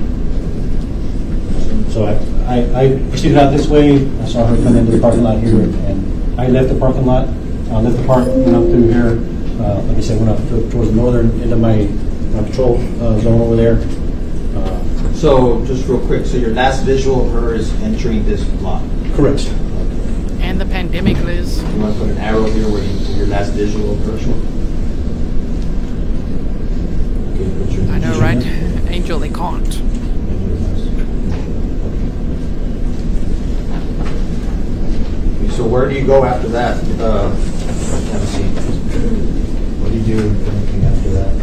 So I, I, I proceeded out this way, I saw her come into the parking lot here, and I left the parking lot, I left the park, went up through here, uh, like I said, went up to- towards the northern end of my, my patrol, uh, zone over there. Uh, So, just real quick, so your last visual of her is entering this lot? Correct. And the pandemic, Liz. You want to put an arrow here where you, your last visual of her? Okay, put your- I know, right? Angel, they can't. So where do you go after that? Uh, have a seat. What do you do after that?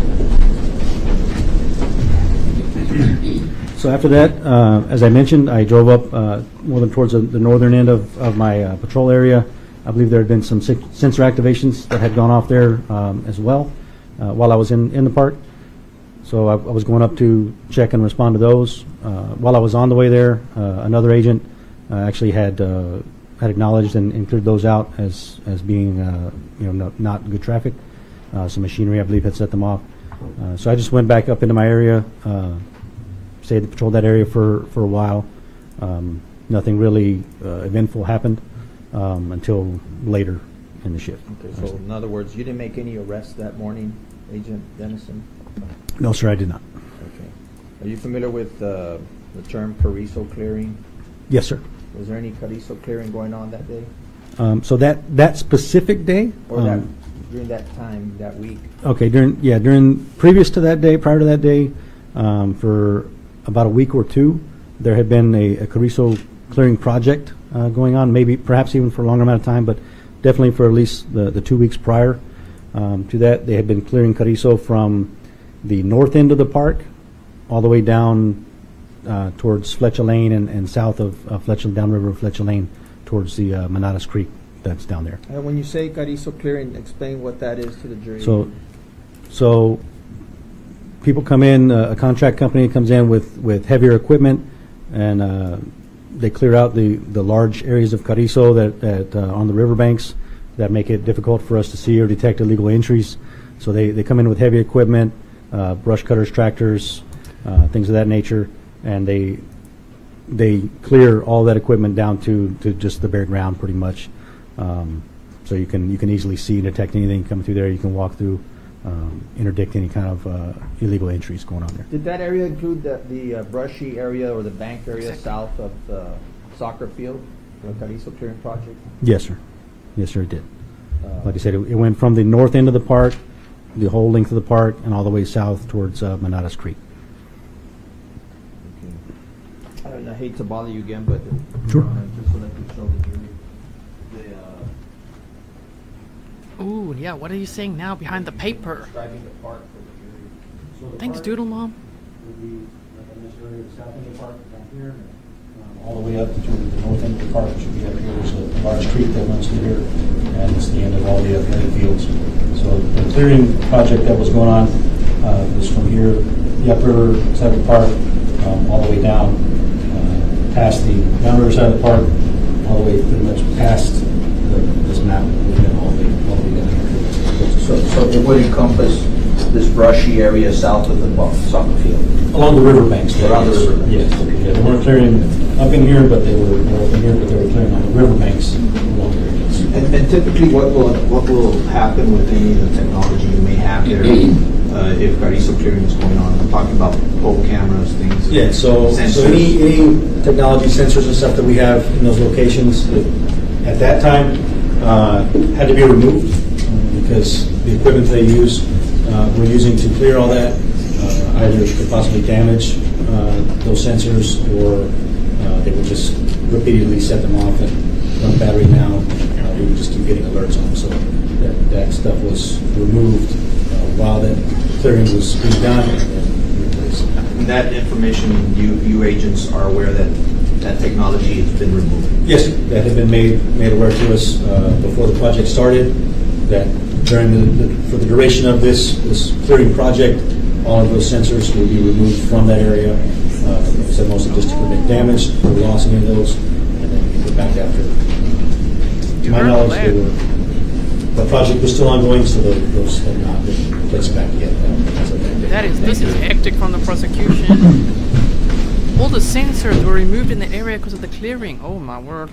So after that, uh, as I mentioned, I drove up uh, more than towards the- the northern end of, of my uh, patrol area. I believe there had been some sensor activations that had gone off there um, as well uh, while I was in, in the park. So I, I was going up to check and respond to those. Uh, while I was on the way there, uh, another agent uh, actually had uh, had acknowledged and, and cleared those out as as being uh, you know not, not good traffic. Uh, some machinery, I believe, had set them off. So I just went back up into my area. Stayed patrolled that area for, for a while. Um, nothing really eventful happened um, until later in the shift. Okay, so in other words, you didn't make any arrests that morning, Agent Dennison? No, sir, I did not. Okay. Are you familiar with uh, the term Carrizo clearing? Yes, sir. Was there any Carrizo clearing going on that day? Um, so that, that specific day, Or that, um, during that time, that week? okay, during yeah during previous to that day, prior to that day, um, for about a week or two, there had been a, a Carrizo clearing project uh, going on. Maybe perhaps even for a longer amount of time, but definitely for at least the, the two weeks prior um, to that, they had been clearing Carrizo from the north end of the park all the way down uh, towards Fletcher Lane and, and south of uh, Fletcher downriver of Fletcher Lane towards the uh, Manadas Creek that's down there. And when you say Carrizo clearing, explain what that is to the jury. So, so people come in, uh, a contract company comes in with, with heavier equipment, and uh, they clear out the, the large areas of Carrizo that, that, uh, on the riverbanks that make it difficult for us to see or detect illegal entries. So they, they come in with heavy equipment, uh, brush cutters, tractors, uh, things of that nature, and they, they clear all that equipment down to, to just the bare ground pretty much. Um, so you can you can easily see and detect anything coming through there. You can walk through, um, interdict any kind of uh, illegal entries going on there. Did that area include the, the uh, brushy area or the bank area Second. south of the soccer field, the Carrizo clearing project? Yes, sir. Yes, sir, it did. Uh, Like I said, it, it went from the north end of the park, the whole length of the park, and all the way south towards uh, Manadas Creek. I don't I hate to bother you again, but. Sure. uh, Just to let you show the jury. The, uh, Ooh, yeah, what are you saying now behind the paper? describing the park for the jury. Thanks, Doodle Mom. Would be, like I mentioned earlier, the south end of the park down here, all the way up to the north end of the park, which should be up here. There's a large creek that runs through here, and it's the end of all the athletic fields. So the clearing project that was going on uh, was from here, the upper side of the park, um, all the way down, uh, past the downriver side of the park, all the way pretty much past the- this map, and all the way, all the way down here. So, so it would encompass this brushy area south of the soccer field? Along the riverbanks. Around the yes. riverbanks. Yes, yeah, they weren't clearing up in here, but they were, they were up in here, but they were clearing on the riverbanks along there. yes. And and typically, what will, what will happen with any of the technology you may have there uh, if Carrizo clearing is going on? I'm talking about pole cameras, things. Yeah, so, so any, any technology sensors and stuff that we have in those locations, that at that time, uh, had to be removed uh, because the equipment they use, uh, we're using to clear all that, uh, either could possibly damage uh, those sensors or uh, they would just repeatedly set them off and run battery down. Uh, We would just keep getting alerts on them, so that, that stuff was removed uh, while that clearing was being done and replaced. And that information, you, you agents are aware that that technology has been removed? Yes, that had been made, made aware to us uh, before the project started, that during the, the- for the duration of this, this clearing project, all of those sensors will be removed from that area. Uh, Like I said, mostly just to prevent damage or loss of any of those, and then put back after. To my knowledge, they were, the project was still ongoing, so tho- those had not been placed back yet. uh, as of that day. That is, this is hectic from the prosecution. All the sensors were removed in the area because of the clearing. Oh my word.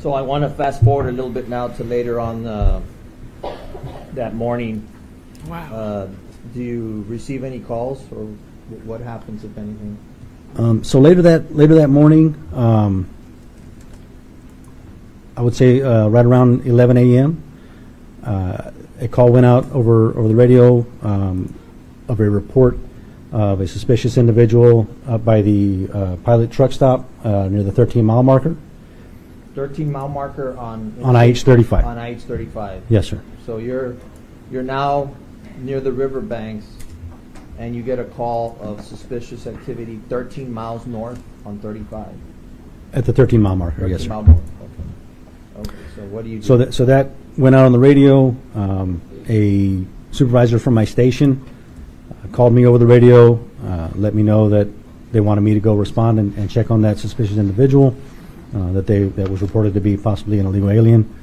So I want to fast forward a little bit now to later on uh, that morning. Wow. Uh, Do you receive any calls, or wh- what happens, if anything? Um, so later that later that morning, um, I would say uh, right around 11 a.m., uh, a call went out over over the radio um, of a report of a suspicious individual up by the uh, pilot truck stop uh, near the 13 mile marker 13 mile marker on... on IH-35. On IH-35. Yes, sir. So you're, you're now near the riverbanks, and you get a call of suspicious activity 13 miles north on 35. At the 13 mile marker. 13 Yes, sir. mile north, okay. Okay, so what do you do? So that so that went out on the radio. Um, a supervisor from my station uh, called me over the radio, uh, let me know that they wanted me to go respond and, and check on that suspicious individual uh, that they that was reported to be possibly an illegal alien.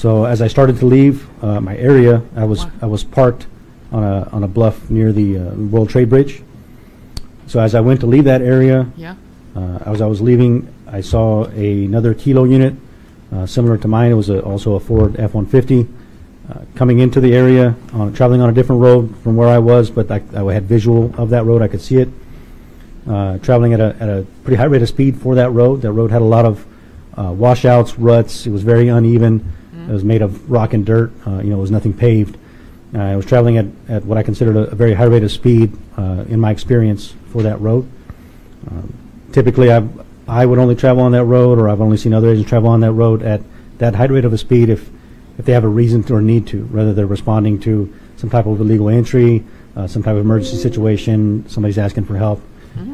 So as I started to leave uh, my area, I was I was parked on a on a bluff near the uh, World Trade Bridge. So as I went to leave that area, Yeah. uh, As I was leaving, I saw a- another Kilo unit, uh, similar to mine. It was a- also a Ford F-150, uh, coming into the area, on- traveling on a different road from where I was, but I I had visual of that road. I could see it. Uh, Traveling at a at a pretty high rate of speed for that road. That road had a lot of uh, washouts, ruts. It was very uneven. It was made of rock and dirt. Uh, You know, it was nothing paved. Uh, I was traveling at at what I considered a a very high rate of speed uh, in my experience for that road typically I I would only travel on that road, or I've only seen other agents travel on that road at that high rate of a speed if if they have a reason to or need to, whether they're responding to some type of illegal entry, uh, some type of emergency situation, somebody's asking for help,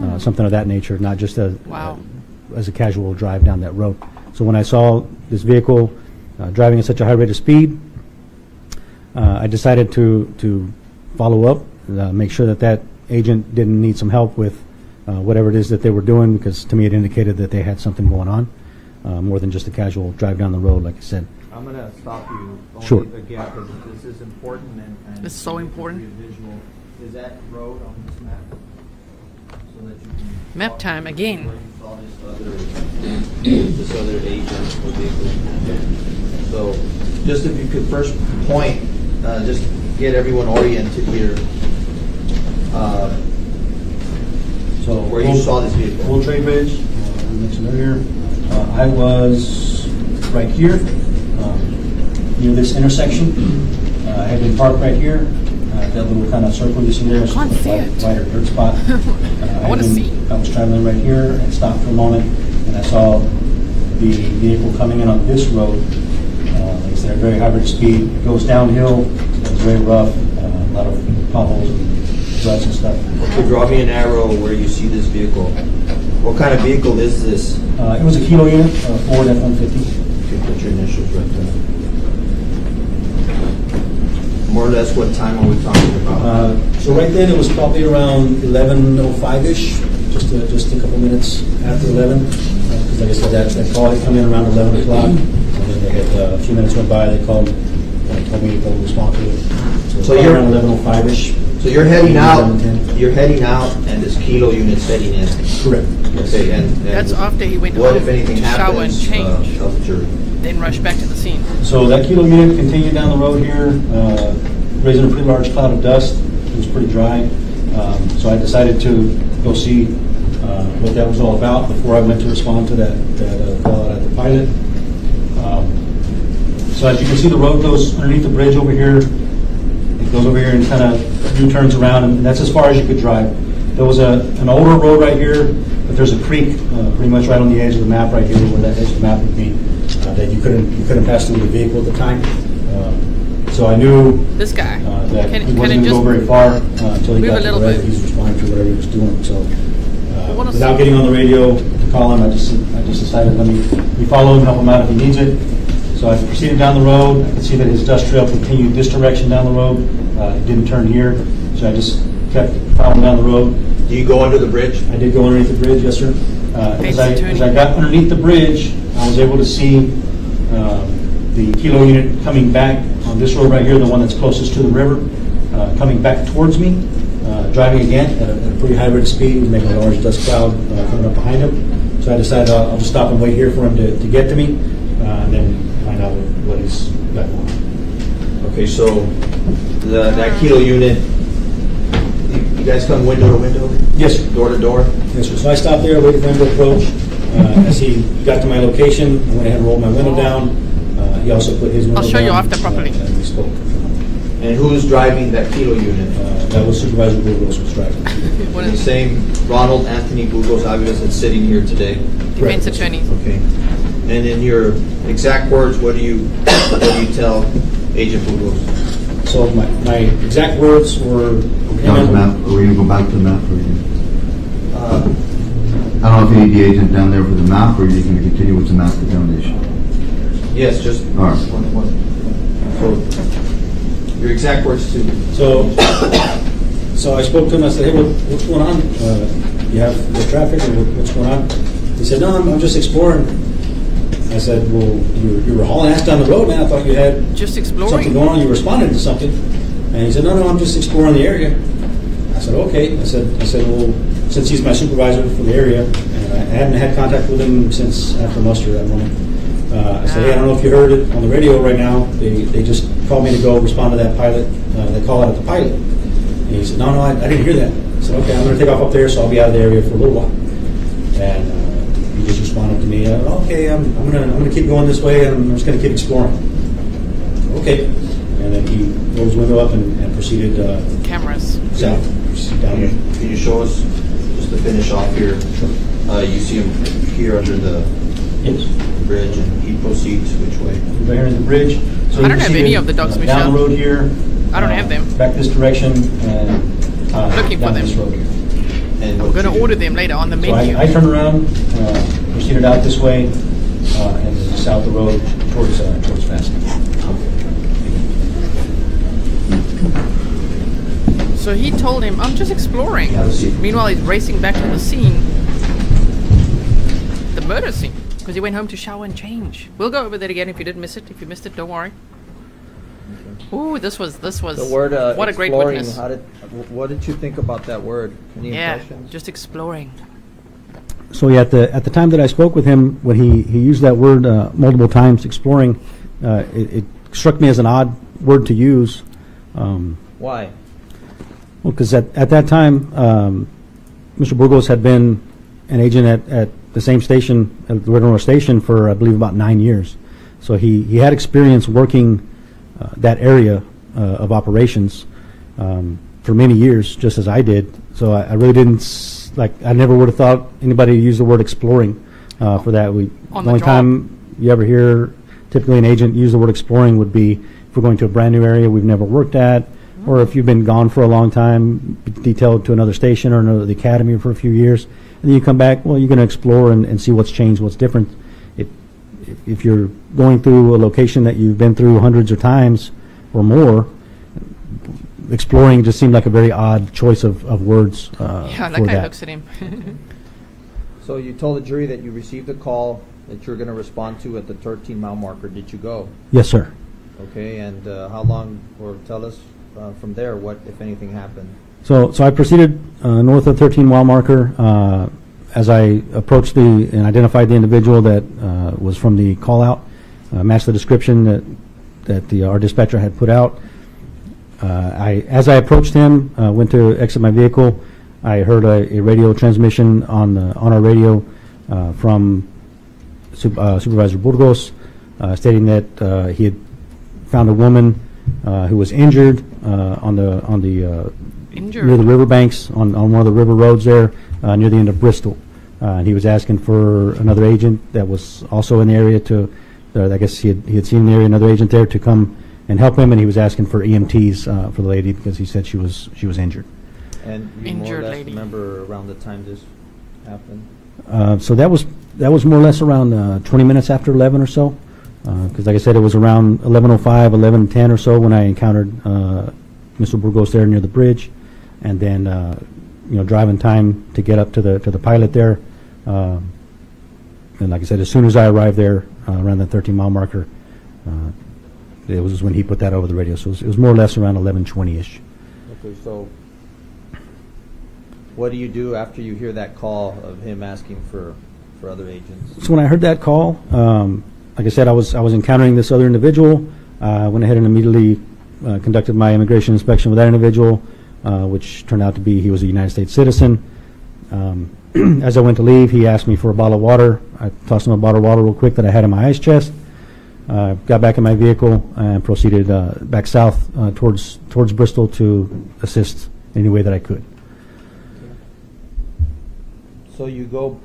uh, something of that nature, not just a Wow. as a casual drive down that road. So when I saw this vehicle driving at such a high rate of speed, uh, I decided to to follow up, uh, make sure that that agent didn't need some help with uh, whatever it is that they were doing, because to me it indicated that they had something going on, uh, more than just a casual drive down the road, like I said. I'm going to stop you. only Sure. Again, because this is important and. and It's so important. visual. Is that road on this map? So that you can. Map time again. Where you saw this other, this other agent or vehicle. So, just if you could first point, uh, just get everyone oriented here. Uh, So Where you saw this vehicle. Old Trade Bridge, uh, we mentioned earlier. Uh, I was right here, um, near this intersection. Uh, I had been parked right here, uh, that little kind of circle you see there. is Can't a see wide- it. Wider dirt spot. *laughs* Uh, I wanna see. I was traveling right here and stopped for a moment, and I saw the vehicle coming in on this road. Uh, Like I said, at a very high rate of speed, It goes downhill, it's very rough, uh, a lot of potholes, and drive some stuff. Okay, draw me an arrow where you see this vehicle. What kind of vehicle is this? Uh, It was a kilo unit, uh, Ford F-150. Okay, put your initials right there. More or less, what time are we talking about? Uh, So right then, it was probably around 11:05-ish, just a, just a couple minutes after 11. Because like I said, that, that call had come in around 11 o'clock. And then they had, uh, a few minutes went by, they called, and told me to go respond to it. So So you're- around 11:05-ish. So you're heading out, you're heading out, and this kilo unit's heading in. Correct, yes. Okay, and, and That's after he went what, home if anything, to shower and happens, uh, change, tell the jury. Then rush back to the scene. So that kilo unit continued down the road here, uh, raising a pretty large cloud of dust. It was pretty dry. Um, So I decided to go see uh, what that was all about before I went to respond to that, that uh, call out at the pilot. Um, So as you can see, the road goes underneath the bridge over here. It goes over here and kind of U-turns around, and that's as far as you could drive. There was a, an older road right here, but there's a creek uh, pretty much right on the edge of the map right here, where that edge of the map would be, uh, that you couldn't, you couldn't pass through the vehicle at the time. Uh, So I knew This guy. uh, that Can- he wasn't going to go very far uh, until he got a to little the red. He was responding to whatever he was doing, so. uh, Without see- getting on the radio to call him, I just, I just decided, let me, we follow him, help him out if he needs it. So I proceeded down the road, I could see that his dust trail continued this direction down the road, Uh, it didn't turn here, so I just kept following down the road. Do you go under the bridge? I did go underneath the bridge, yes, sir. Uh, As I, as I got underneath the bridge, I was able to see um, the kilo unit coming back on this road right here, the one that's closest to the river, uh, coming back towards me, uh, driving again at a at a pretty high rate of speed, making a large dust cloud uh, coming up behind him. So I decided I'll just stop and wait here for him to to get to me, uh, and then find out what what he's got going on. Okay, so the, that kilo unit, you you guys come window to window, Yes, sir. door to door? Yes, sir. So I stopped there, waited for him to approach. Uh, As he got to my location, I went ahead and rolled my window down. Uh, He also put his window down. show you after properly. uh, And we spoke. And who's driving that kilo unit? Uh, That was Supervisor Burgos was driving. *laughs* What The same Ronald Anthony Burgos Aviles that's sitting here today? defense attorney? Okay. And in your exact words, what do you, what do you tell Agent Burgos? So my my exact words were. Down the map, are we gonna go back to the map for you? Uh, I don't know if you need the agent down there for the map, or you're gonna continue with the map determination. Yes, just All right. one, one. So, your exact words to, So, so I spoke to him, I said, hey, what, what's going on? Uh, You have the traffic, or what- what's going on? He said, no, I'm, I'm just exploring. I said, well, you were, you were hauling ass down the road, man, I thought you had Just something going on, you responded to something. And he said, no, no, I'm just exploring the area. I said, okay. I said, I said, well, since he's my supervisor for the area, and I hadn't had contact with him since after muster that morning. Uh, I said, hey, I don't know if you heard it on the radio right now. They, they just called me to go respond to that pilot, uh, they call out at the pilot. And he said, no, no, I, I didn't hear that. I said, okay, I'm gonna take off up there, so I'll be out of the area for a little while. And, uh, he just responded to me, uh, okay, I'm, I'm gonna, I'm gonna keep going this way, and I'm just gonna keep exploring. Okay. And then he rolled his window up and, and proceeded, uh, Cameras. south, down can you, can you show us, just to finish off here, uh, you see him here under the Yes. bridge and he proceeds which way? Right here in the bridge. So I you don't have proceeded, any of the dogs, uh, Michelle. Down the road here. I don't uh, have them. Back this direction and, uh, Looking for down them. this road here. And I'm what gonna you order them later on the So menu. I, I turned around, uh, proceeded out this way, uh, and then south the road towards, uh, towards Faston. So he told him, I'm just exploring. Yeah, let's see. Meanwhile, he's racing back to the scene, the murder scene, because he went home to shower and change. We'll go over that again if you didn't miss it. If you missed it, don't worry. Ooh, this was this was The word uh, what a great witness. How did, what did you think about that word? Any Yeah, impressions? just exploring. So yeah, at the at the time that I spoke with him, when he, he used that word uh, multiple times, exploring, uh, it, it struck me as an odd word to use. Um, Why? Well, because at, at that time, um, Mr. Burgos had been an agent at, at the same station, at the Red Station, for I believe about nine years. So he, he had experience working uh, that area uh, of operations um, for many years, just as I did. So I, I really didn't s- like. I never would have thought anybody would use the word exploring uh, for that. We On the the only job. time you ever hear typically an agent use the word exploring would be if we're going to a brand new area we've never worked at, or if you've been gone for a long time, detailed to another station or another, the academy for a few years, and then you come back, well, you're going to explore and, and see what's changed, what's different. If- if you're going through a location that you've been through hundreds of times or more, exploring just seemed like a very odd choice of, of words uh, Yeah, for that guy that. looks at him. *laughs* So you told the jury that you received a call that you're going to respond to at the 13 mile marker. Did you go? Yes, sir. Okay, and uh, how long, or tell us uh, from there what, if anything, happened? So, so I proceeded uh, north of 13 mile marker. Uh, as I approached the and identified the individual that uh, was from the call out, uh, matched the description that that the our dispatcher had put out. Uh, I, as I approached him, uh, went to exit my vehicle. I heard a, a radio transmission on the on our radio uh, from Sup- uh, Supervisor Burgos, uh, stating that uh, he had found a woman uh, who was injured uh, on the on the uh, near the riverbanks on, on one of the river roads there uh, near the end of Bristol. Uh, and he was asking for another agent that was also in the area to, uh, I guess he had, he had seen in the area another agent there to come and help him, and he was asking for EMTs uh, for the lady because he said she was she was injured. And you more Injured or less lady. remember around the time this happened? Uh, so that was that was more or less around uh, 20 minutes after 11 or so, because like I said, it was around 11:05, 11:10 or so when I encountered uh, Mr. Burgos there near the bridge, and then uh, you know driving time to get up to the to the pilot there, uh, and like I said, as soon as I arrived there uh, around the 13 mile marker, uh, it was when he put that over the radio. So it was, it was more or less around 11:20 ish. Okay, so what do you do after you hear that call of him asking for, for other agents? So when I heard that call, um, like I said, I was I was encountering this other individual. Uh, went ahead and immediately uh, conducted my immigration inspection with that individual, uh, which turned out to be he was a United States citizen. Um, *clears throat* as I went to leave, he asked me for a bottle of water. I tossed him a bottle of water real quick that I had in my ice chest. Uh, got back in my vehicle and proceeded uh, back south uh, towards towards Bristol to assist any way that I could. So you go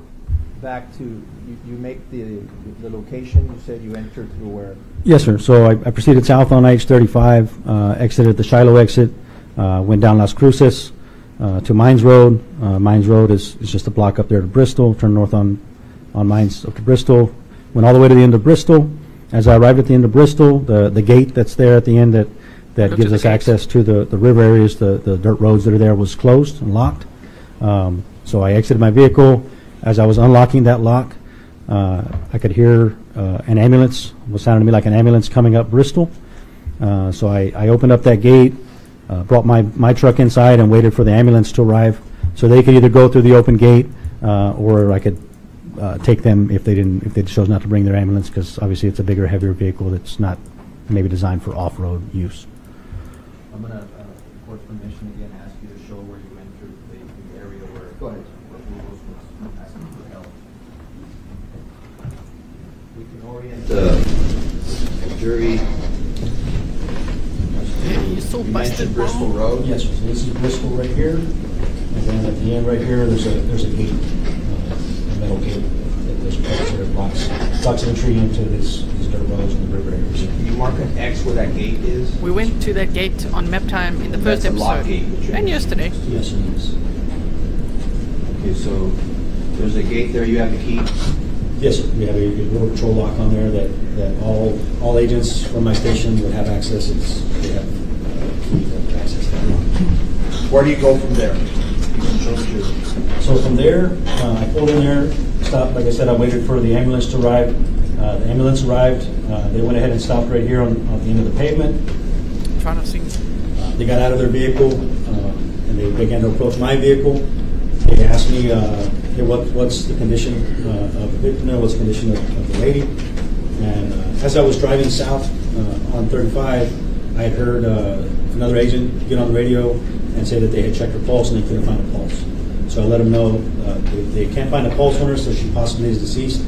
back to, you, you make the, the location, you said you entered through where? Yes, sir. So I, I proceeded south on IH-35, uh, exited the Shiloh exit, uh, went down Las Cruces uh, to Mines Road. Uh, Mines Road is, is just a block up there to Bristol. Turned north on on Mines up to Bristol. Went all the way to the end of Bristol. As I arrived at the end of Bristol, the the gate that's there at the end that that Go to gives the us gate. access to the the river areas, the the dirt roads that are there was closed and locked. Um, so I exited my vehicle. As I was unlocking that lock, uh, I could hear uh, an ambulance, what sounded to me like an ambulance coming up Bristol. Uh, so I, I opened up that gate, uh, brought my, my truck inside and waited for the ambulance to arrive. So they could either go through the open gate uh, or I could uh, take them if they didn't, if they chose not to bring their ambulance because obviously it's a bigger, heavier vehicle that's not maybe designed for off-road use. I'm gonna, uh, court permission again, ask you to show where you entered the, the area where. Go ahead. Where Burgos was asking for help. We can orient the jury. you're so busted, mentioned bro. Bristol Road? Yes, sir. So this is Bristol right here, and then at the end right here, there's a, there's a gate, uh, a metal gate that there's that sort of blocks, blocks entry into this, these dirt roads and the river areas. Can you mark an X where that gate is? We went to that gate on map time in the And first that's a episode. gate, And yesterday. Yes, sir, yes. Okay, so there's a gate there, you have a key. Yes, sir. We have a, a road patrol lock on there that, that all, all agents from my station would have access. It's, they have uh, key to access that lock. Where do you go from there? You can show the jury. So from there, uh, I pulled in there, stopped, like I said, I waited for the ambulance to arrive. Uh, The ambulance arrived, Uh, they went ahead and stopped right here on, on the end of the pavement. trying to sing. Uh, They got out of their vehicle, uh, and they began to approach my vehicle. They asked me, hey, what, what's the condition uh, of the victim, what's the condition of of the lady? And uh, as I was driving south uh, on 35, I had heard uh, another agent get on the radio and say that they had checked her pulse and they couldn't find a pulse. So I let them know uh, they, they can't find a pulse on her, so she possibly is deceased.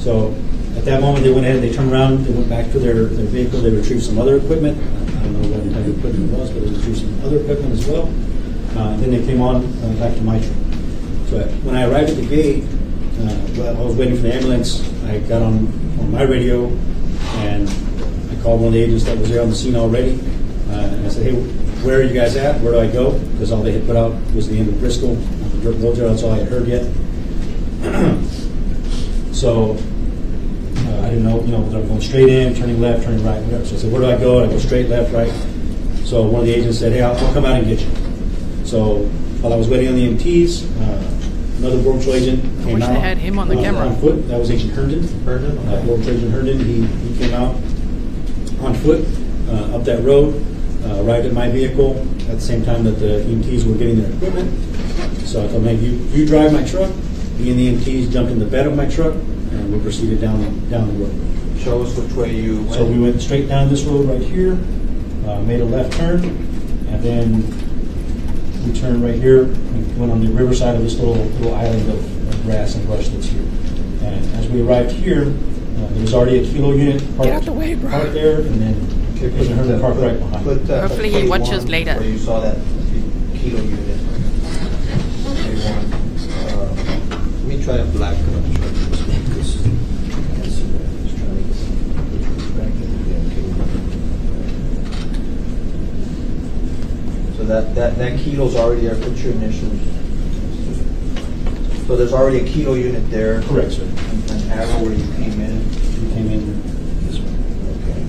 So at that moment, they went ahead, and they turned around, they went back to their, their vehicle, they retrieved some other equipment. I don't know what type of equipment it was, but they retrieved some other equipment as well. Uh, then they came on back to my truck. So when I arrived at the gate, uh, I was waiting for the ambulance, I got on, on my radio and I called one of the agents that was there on the scene already. Uh, and I said, hey, where are you guys at? Where do I go? Because all they had put out was the end of Bristol, the dirt that's all I had heard yet. *clears throat* So, uh, I didn't know, you know, whether I'm going straight in, turning left, turning right, whatever. So I said, where do I go? And I go straight, left, right. So one of the agents said, hey, I'll, I'll come out and get you. So while I was waiting on the EMTs, uh, another Border Patrol agent came wish out. they had him on the uh, camera. On foot, that was Agent Herndon. Herndon, Uh, okay. Border Patrol Agent Herndon, he, he came out on foot, uh, up that road, uh, arrived at my vehicle at the same time that the EMTs were getting their equipment. So I told him, hey, you, you drive my truck. Me and the EMTs jumped in the bed of my truck, and we proceeded down, down the road. Show us which way you went. So we went straight down this road right here, uh, made a left turn, and then we turned right here, and went on the riverside of this little, little island of of grass and brush that's here. And as we arrived here, uh, there was already a kilo unit parked. out the way, bro. Parked there, and then Okay, Agent Herndon parked right behind. Put, uh, Hopefully he watches A1 later. Where you saw that kilo unit. *laughs* A1. Uh, Let me try a black that, that, that kilo's already our future initial. So there's already a kilo unit there. Correct, sir. And arrow where you came in. You came in this way. Okay.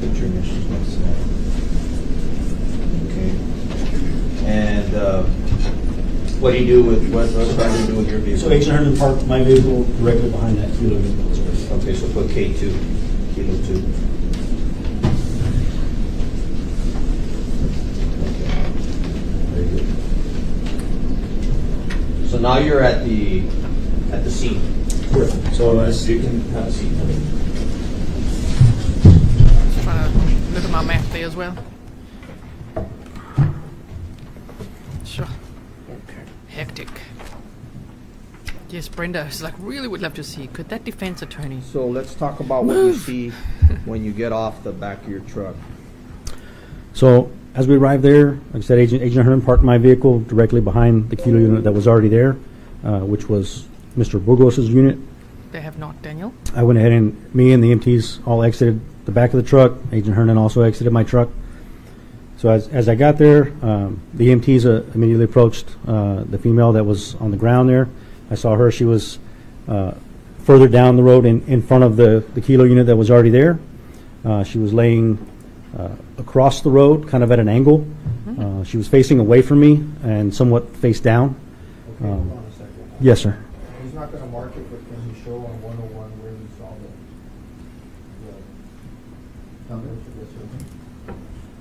Future emissions, next. Okay. And uh, what do you do with, what, what do you do with your vehicle? So H and parked my vehicle directly behind that kilo unit. Okay, so put K2, kilo 2. Now you're at the, at the scene. Correct. So as You can have a seat. Just trying to look at my map there as well. Sure. Hectic. Yes, Brenda is like, really would love to see. Could that defense attorney? So let's talk about what you see *laughs* when you get off the back of your truck. So as we arrived there, like I said, Agent, Agent Herndon parked my vehicle directly behind the kilo unit that was already there, uh, which was Mr. Burgos's unit. They have not, Daniel. I went ahead and me and the EMTs all exited the back of the truck. Agent Herndon also exited my truck. So as, as I got there, um, the EMTs uh, immediately approached uh, the female that was on the ground there. I saw her. She was uh, further down the road in, in front of the, the kilo unit that was already there. Uh, she was laying uh, across the road, kind of at an angle. Uh, she was facing away from me and somewhat face down. Okay, Um, hold on a second. Yes, sir. He's not gonna mark it, but can he show on one oh one where he saw the? the-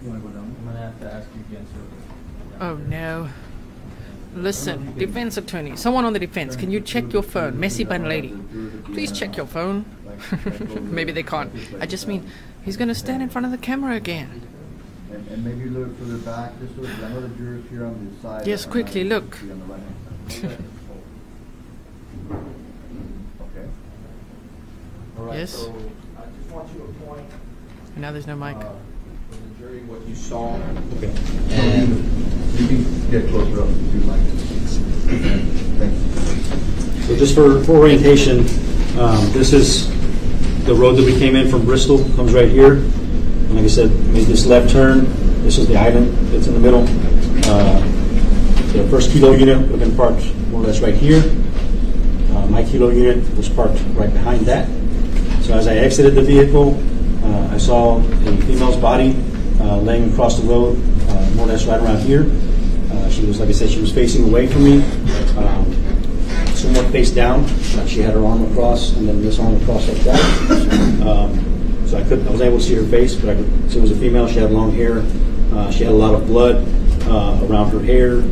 You wanna go down? I'm gonna have to ask you again, sir. Oh no. Listen, defense attorney, someone on the defense, can you check your phone? Messy bun lady. Please check your phone. *laughs* Maybe they can't. I just mean, he's gonna stand in front of the camera again. And, and maybe a little further back, just so I know the jurors here on the side. Yes, quickly, on look. right-hand. *laughs* Okay. All right, Yes. so I just want you to point Now there's no mic. uh, for the jury what you saw. Okay. And You can get closer up if you like. Thank you. So just for, for orientation, um, this is the road that we came in from Bristol, comes right here. And like I said, made this left turn. This is the island that's in the middle. Uh, The first kilo unit would have been parked more or less right here. Uh, My kilo unit was parked right behind that. So as I exited the vehicle, uh, I saw a female's body uh, laying across the road, uh, more or less right around here. Uh, She was, like I said, she was facing away from me, um, somewhat face down. Uh, She had her arm across and then this arm across like that. Um, So I couldn't, I was able to see her face, but I could, see it was a female. She had long hair. Uh, She had a lot of blood uh, around her hair,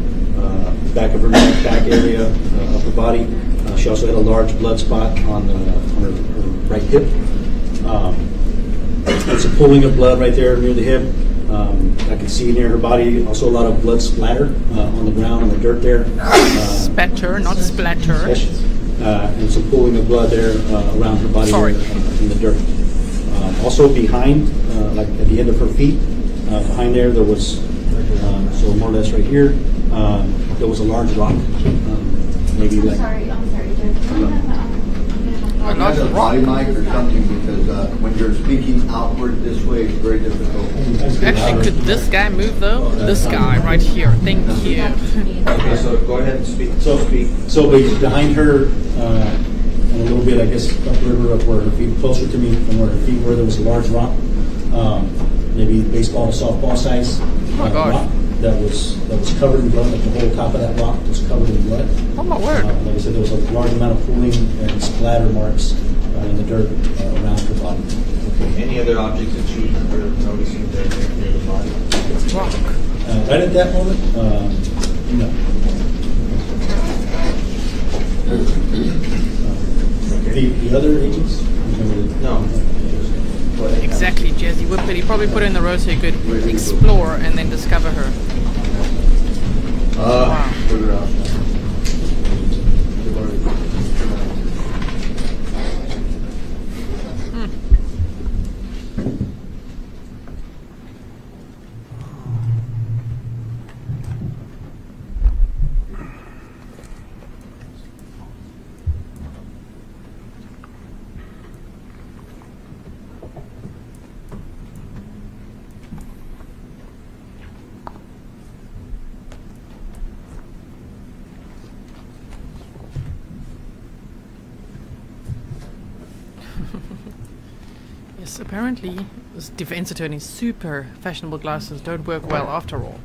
uh, back of her neck, back area uh, of her body. Uh, She also had a large blood spot on the, on her her right hip. Um, and some pooling of blood right there near the hip. Um, I could see near her body also a lot of blood splatter uh, on the ground, on the dirt there. Uh, Spatter, not splatter. uh, and some pooling of blood there uh, around her body Sorry. there, uh, in the dirt. Um, also behind, uh, like at the end of her feet, uh, behind there, there was, um, so more or less right here, um, there was a large rock, um, maybe I'm like sorry, I'm sorry, Judge. Can we have, um, I'm gonna A large body mic or something, because uh, when you're speaking outward this way, it's very difficult. Actually, could this guy move though? This guy right here. Thank you. Okay, so go ahead and speak. So, speak. so behind her, uh, and a little bit, I guess, upriver of where her feet, closer to me from where her feet were, there was a large rock, um, maybe baseball, softball size. my uh, gosh. rock That was, that was covered in blood, like the whole top of that rock was covered in blood. Oh my Uh, word. Like I said, there was a large amount of pooling and splatter marks uh, in the dirt uh, around her body. Okay, any other objects that you remember noticing there near the body? It's rock. Uh, Right at that moment, um, no. Uh, The, the other agents? remember the- No. Exactly, Jazzy Whippet. He probably put her in the row so he could explore and then discover her. Uh, Wow. further out. Yes, apparently this defense attorney's super fashionable glasses don't work well after all.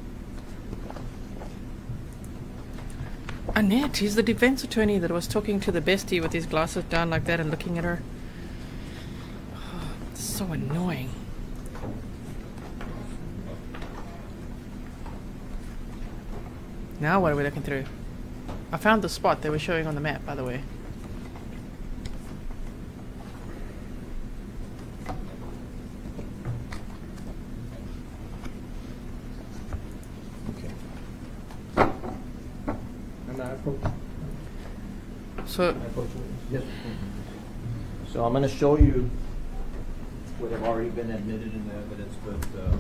Annette, he's the defense attorney that was talking to the bestie with his glasses down like that and looking at her. *sighs* so annoying. Now what are we looking through? I found the spot they were showing on the map, by the way. So, Yes. So I'm gonna show you what have already been admitted in the evidence, but, uh,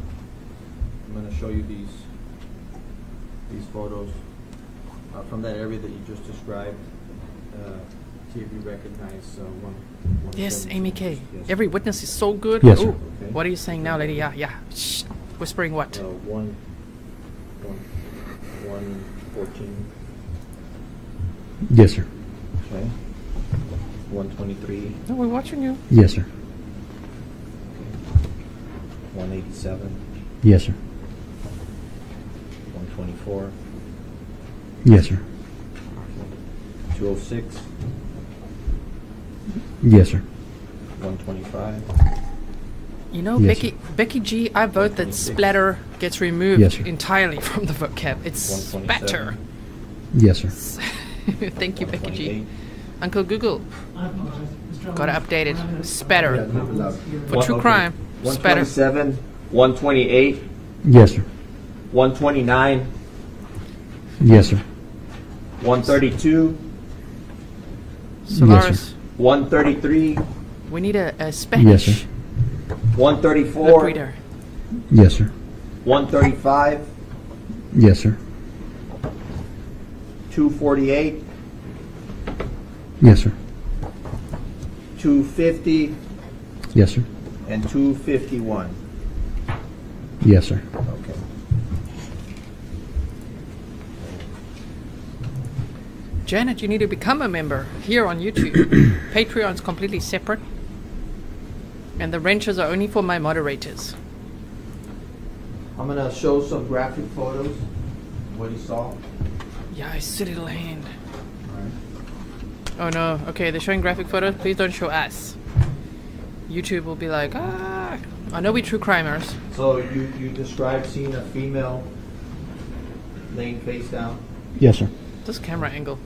I'm gonna show you these, these photos, uh, from that area that you just described. Uh, see if you recognize, uh, one. one yes. Amy K. Yes. Every witness is so good. Yes, sir. Ooh, What are you saying now, lady? Yeah, yeah. Shh. Whispering what? Uh, one, one, one fourteen, Yes, sir. Okay? One twenty-three, No, we're watching you. Yes, sir. one eighty-seven, Yes, sir. one twenty-four, Yes, sir. two oh six, Yes, sir. one twenty-five, You know, Yes, Becky Becky G, I vote that 126. splatter gets removed Yes, sir. entirely from the vocab. It's spatter. 127, Yes, sir. *laughs* *laughs* Thank you, Becky G. Uncle Google, I apologize. Mr. gotta Alvarez. update it. Spatter. For true crime. Spatter. twenty-seven, one twenty-eight, Yes, sir. one twenty-nine, Yes, sir. one thirty-two, Solaris, one thirty-three, we need a, a Spanish Yes, sir. one lip thirty-four, reader. Yes, sir. one thirty-five, Yes, sir. Two forty-eight, Yes, sir. two fifty, Yes, sir. and two fifty-one. Yes, sir. Okay. Janet, you need to become a member here on YouTube. *clears throat* Patreon's completely separate. And the wrenches are only for my moderators. I'm gonna show some graphic photos, what he saw. Yeah, I silly little hand. Oh no, okay, they're showing graphic photos. Please don't show us. YouTube will be like, ah. I know we true crimers. So you, you described seeing a female laying face down? Yes, sir. This camera angle.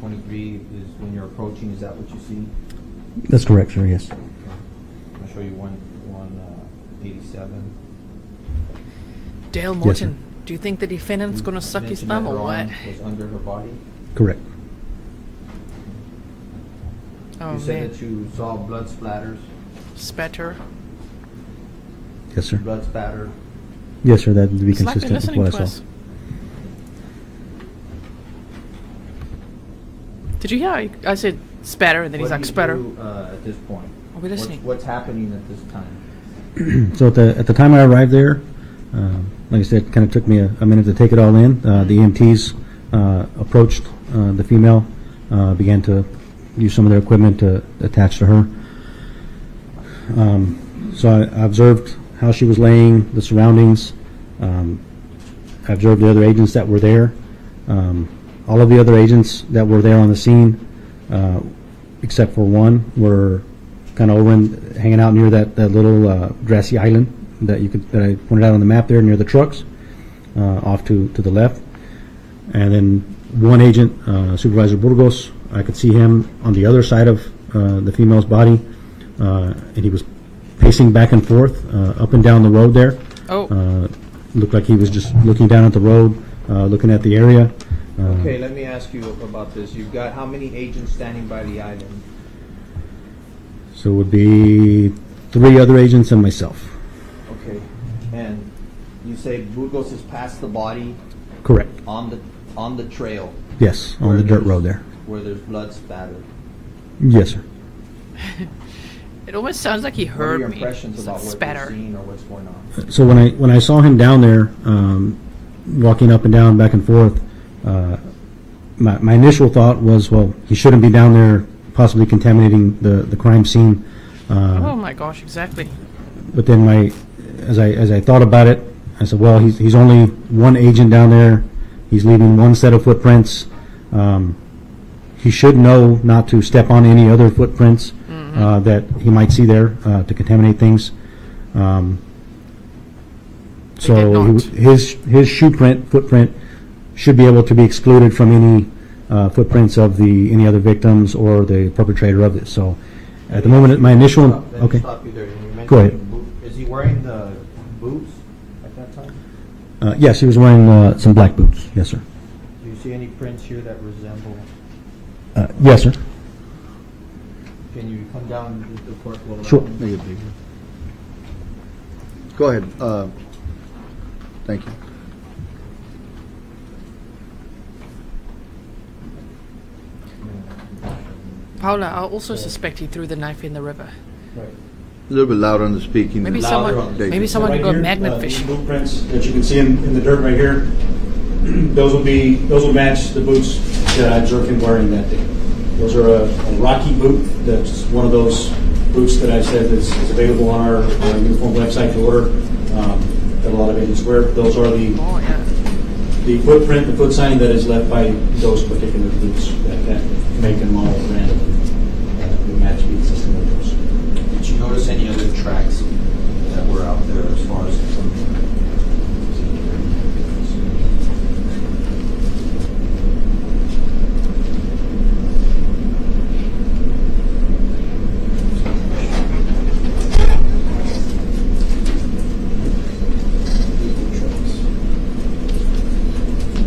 Show you one twenty-three is when you're approaching, is that what you see? That's correct, sir, yes. I'll show you one, one, uh, eighty-seven. Dale Yes, Morton, do you think the defendant's going to suck his thumb or her what? Was under her body. Correct. Oh, You said man. that you saw blood splatters, Spatter. Yes, sir. blood spatter. Yes, sir, that would be It's like consistent with what I saw. us. Did you hear? I- I said spatter, and then he's What like do you spatter. do, Uh, at this point? Are we What's- listening? What's happening at this time? *clears throat* So at the, at the time I arrived there, um, like I said, it kind of took me a, a minute to take it all in. Uh, the EMTs uh, approached uh, the female, uh, began to use some of their equipment to attach to her. Um, so I, I observed how she was laying, the surroundings. Um, I observed the other agents that were there. Um, all of the other agents that were there on the scene, uh, except for one, were kind of over in, hanging out near that, that little uh, grassy island that you could that I pointed out on the map there near the trucks, uh, off to, to the left. And then one agent, uh, Supervisor Burgos, I could see him on the other side of uh, the female's body, uh, and he was pacing back and forth uh, up and down the road there. Oh, Uh, looked like he was just looking down at the road, uh, looking at the area. Okay, let me ask you about this. You've got how many agents standing by the island? So it would be three other agents and myself. Okay, and you say Burgos is past the body Correct. on the, on the trail? Yes, on the dirt road there. Where there's blood spattered. Yes, sir. *laughs* it almost sounds like he heard What are heard your me. impressions It's about what spatter. you're seeing or what's going on? So when I when I saw him down there, um, walking up and down, back and forth, uh, my my initial thought was, well, he shouldn't be down there, possibly contaminating the the crime scene. Uh, Oh my gosh, exactly. But then my, as I as I thought about it, I said, well, he's he's only one agent down there. He's leaving one set of footprints. Um, he should know not to step on any other footprints uh, that he might see there uh, to contaminate things. Um, did so he w- his his shoe print footprint should be able to be excluded from any uh, footprints of the any other victims or the perpetrator of this. So at the moment, my initial Stop- Let me okay. stop you there. You Go ahead. boot- Is he wearing the boots at that time? Uh, yes, he was wearing uh, some black boots. Yes, sir. Do you see any prints here that resemble? Uh, yes, sir. Can you come down the the court below? Sure. Make it bigger. Go ahead. uh, Thank you. Paula, I also suspect he threw the knife in the river. Right. A little bit louder on the speaking. Maybe Louder someone, on maybe someone Right could go here, magnet uh, fish. these Blueprints that you can see in, in the dirt right here, *clears throat* those will be, those will match the boots that I observed him wearing that day. Those are a, a Rocky boot, that's one of those boots that I said is, is available on our uh, uniform website to order, um, that a lot of agents wear. Those are the, Oh yeah. the footprint, the foot sign that is left by those particular boots, that, that make and model brand. Uh, will match the system of those. Did you notice any other tracks that were out there as far as?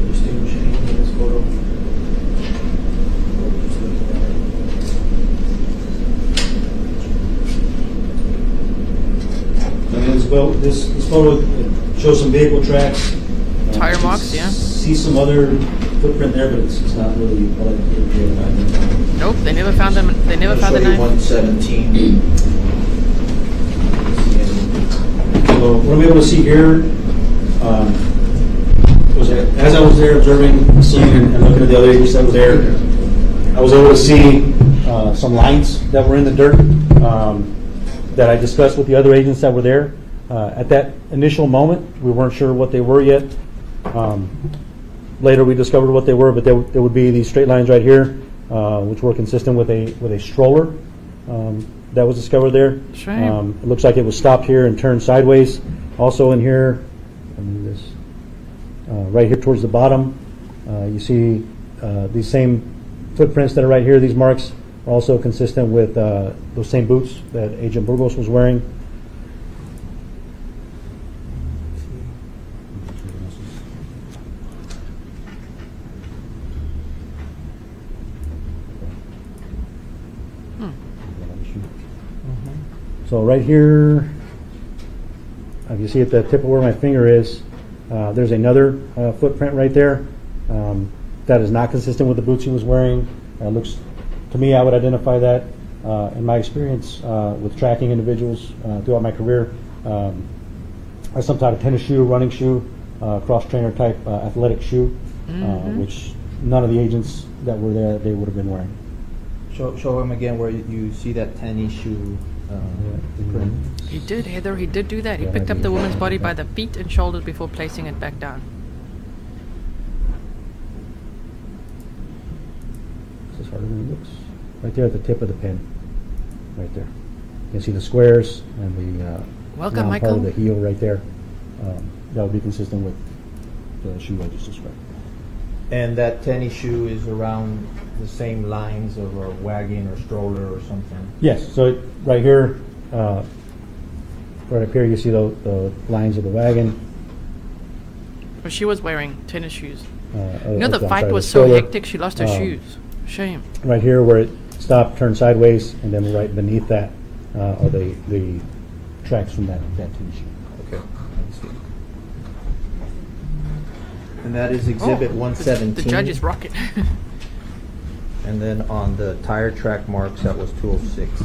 Distinguish anything in this photo? Or just looking at it? And then as well, this, this photo shows some vehicle tracks. Uh, Tire marks, yeah. See some other footprint there, but it's, it's not really all that clear. Nope, they never found them. They never I'll found the knife. one seventeen. So what I'm able to see here, um, was that as I was there observing, seeing and and looking at the other agents that were there, I was able to see uh, some lines that were in the dirt um, that I discussed with the other agents that were there. Uh, At that initial moment, we weren't sure what they were yet. Um, Later, we discovered what they were, but there there would be these straight lines right here, uh, which were consistent with a, with a stroller um, that was discovered there. Um, It looks like it was stopped here and turned sideways. Also in here, I mean, this, uh, right here towards the bottom, uh, you see uh, these same footprints that are right here, these marks, are also consistent with uh, those same boots that Agent Burgos was wearing. So right here, if you see at the tip of where my finger is, uh, there's another uh, footprint right there. Um, That is not consistent with the boots he was wearing. Uh, Looks, to me, I would identify that. Uh, In my experience uh, with tracking individuals uh, throughout my career, um, as some type of tennis shoe, running shoe, uh, cross-trainer type uh, athletic shoe, uh, which none of the agents that were there, they would have been wearing. Show, show him again where you- you see that tennis shoe print. He did, Heather. He did do that. He picked up the woman's body by the feet and shoulders before placing it back down. This is harder than it looks. Right there at the tip of the pin, right there. You can see the squares and the uh, Welcome, round part of the heel right there. Um, That would be consistent with the shoe I just described. And that tennis shoe is around the same lines of a wagon or stroller or something. Yes, so it- right here, uh, right up here, you see the the lines of the wagon. But she was wearing tennis shoes. uh, You know, uh, the fight sorry, was so stroller. hectic, she lost her Um, shoes. Shame. Right here where it stopped, turned sideways, and then right beneath that uh, are the the tracks from that that tennis shoe. Okay. And that is Exhibit Oh, the- 117. The judge is rocket. *laughs* And then on the tire track marks, that was 206.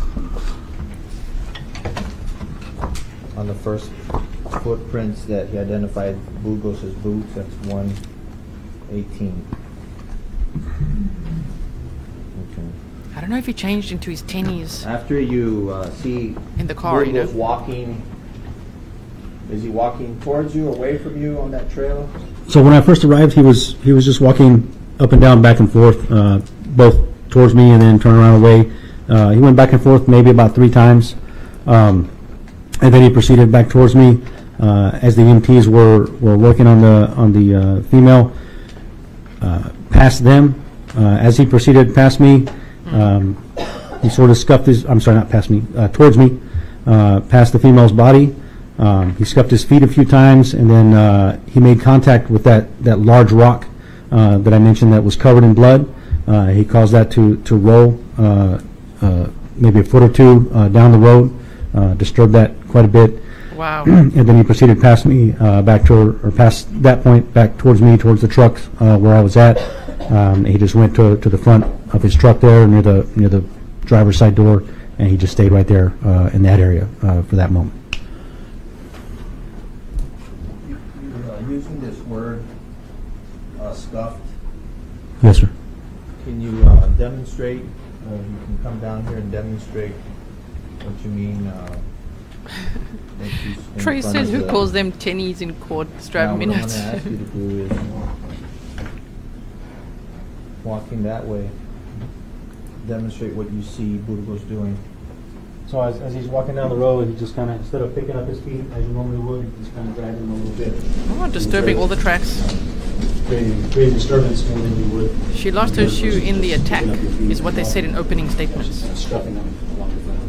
On the first footprints that he identified Burgos' boots, that's 118. Okay. I don't know if he changed into his tennies. After you uh, see In the car, you know? walking, is he walking towards you, away from you on that trail? So when I first arrived, he was he was just walking up and down, back and forth, uh, both towards me and then turn around away. Uh, he went back and forth maybe about three times, um, and then he proceeded back towards me. Uh, as the EMTs were, were working on the on the uh, female, uh, past them. Uh, as he proceeded past me, um, he sort of scuffed his. I'm sorry, not past me, towards me, past the female's body. Um, he scuffed his feet a few times, and then uh, he made contact with that that large rock uh, that I mentioned that was covered in blood. Uh, he caused that to to roll uh, uh, maybe a foot or two uh, down the road, uh, disturbed that quite a bit Wow. *clears throat* and then he proceeded past me, uh, back to, or past that point, back towards me, towards the truck uh, where I was at. Um, he just went to, to the front of his truck there, near the near the driver's side door, and he just stayed right there uh, in that area uh, for that moment. You're uh, using this word, uh, scuffed. Yes, sir. Can you uh, demonstrate, uh, you can come down here and demonstrate what you mean? uh, what you s- in Trey front says, of "Who the- calls them tennies in court?" It's driving me nuts. What I'm gonna ask you to do is walking that way, demonstrate what you see Burgos doing. So as, as he's walking down the road, he just kind of, instead of picking up his feet as you normally would, he just kind of dragged them a little bit, Oh, disturbing all the tracks. creating, creating disturbance more than you would. She lost her shoe in the attack, is what they said in opening statements. Scuffing them along the ground.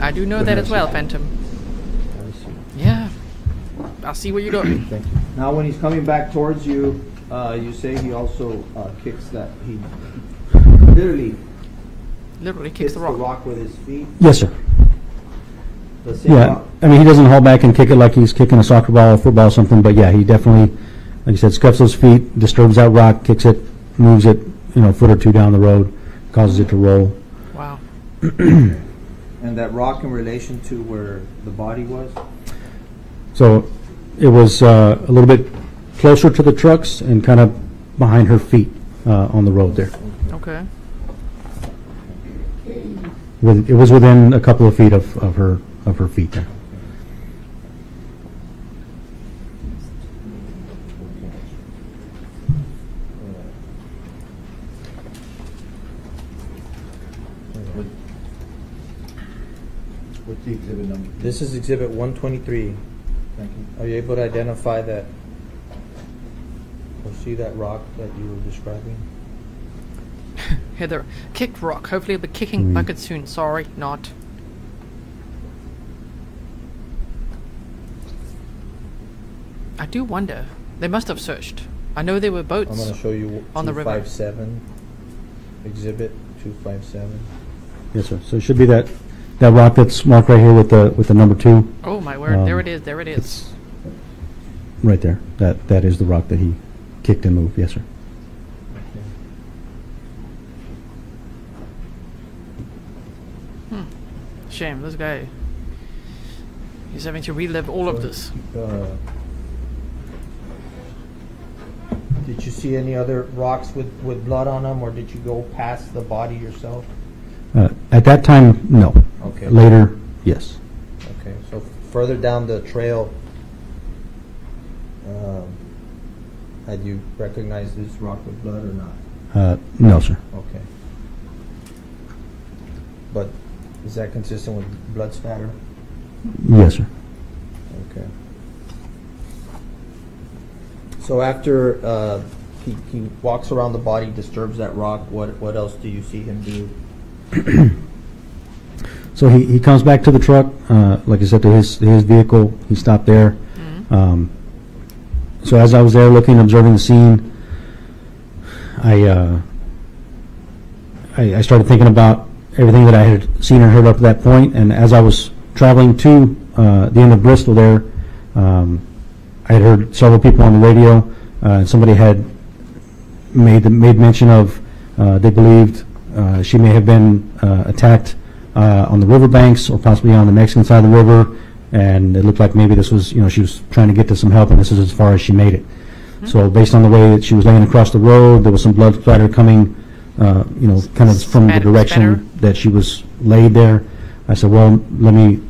I do know that as well, Phantom. Yeah. I'll see where you go. Thank you. Now, when he's coming back towards you, uh, you say he also uh, kicks that, he literally Literally kicks hits the the rock. rock with his feet. Yes, sir. The same Yeah, rock. I mean, he doesn't haul back and kick it like he's kicking a soccer ball or football or something, but yeah, he definitely, like you said, scuffs those feet, disturbs that rock, kicks it, moves it, you know, a foot or two down the road, causes it to roll. Wow. *clears throat* And that rock in relation to where the body was? So it was uh, a little bit closer to the trucks and kind of behind her feet uh, on the road there. Okay. With- It was within a couple of feet of, of her, of her feet there. What's the exhibit number? This is exhibit 123. Thank you. Are you able to identify that or see that rock that you were describing? *laughs* Heather, kicked rock. Hopefully, I'll be kicking Mm. bucket soon. Sorry, not. I do wonder. They must have searched. I know there were boats. I'm going to show you On the river. 257, exhibit 257. Yes, sir. So it should be that, that rock that's marked right here with the, with the number two. Oh my word! there Um, it is. There it is. It's right there. That, that is the rock that he kicked and moved. Yes, sir. Shame. This guy. He's having to relive all of this. uh, Did you see any other rocks with, with blood on them, or did you go past the body yourself? Uh, at that time, no. Okay. Later, yes. Okay, so further down the trail, um, had you recognized this rock with blood or not? Uh, no, sir. Okay. But is that consistent with blood spatter? Yes, sir. Okay. So after uh, he, he walks around the body, disturbs that rock, what, what else do you see him do? *clears throat* So he, he comes back to the truck, uh, like I said, to his, his vehicle. He stopped there. Um, so as I was there looking, and observing the scene, I, uh, I, I started thinking about everything that I had seen and heard up to that point. And as I was traveling to uh, the end of Bristol there, um, I had heard several people on the radio, uh, and somebody had made the, made mention of uh, they believed uh, she may have been uh, attacked on the riverbanks or possibly on the Mexican side of the river, and it looked like maybe this was you know she was trying to get to some help, and this is as far as she made it. So based on the way that she was laying across the road, there was some blood splatter coming, uh, you know, kind of from the Spatter- direction spatter. that she was laid there. I said, well, let me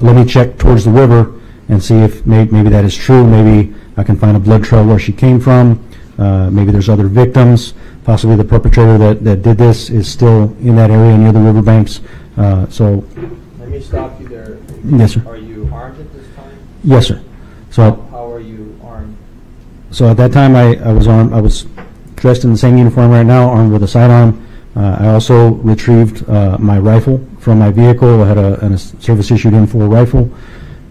let me check towards the river and see if may, maybe that is true. Maybe I can find a blood trail where she came from. Uh, maybe there's other victims. Possibly the perpetrator that, that did this is still in that area near the riverbanks. Uh, so, Let me stop you there. Yes, sir. Are you armed at this time? Yes, sir. So, How are you armed? So at that time, I, I was armed, I was dressed in the same uniform right now, armed with a sidearm. Uh, I also retrieved uh, my rifle from my vehicle. I had a, a service issued in for a rifle.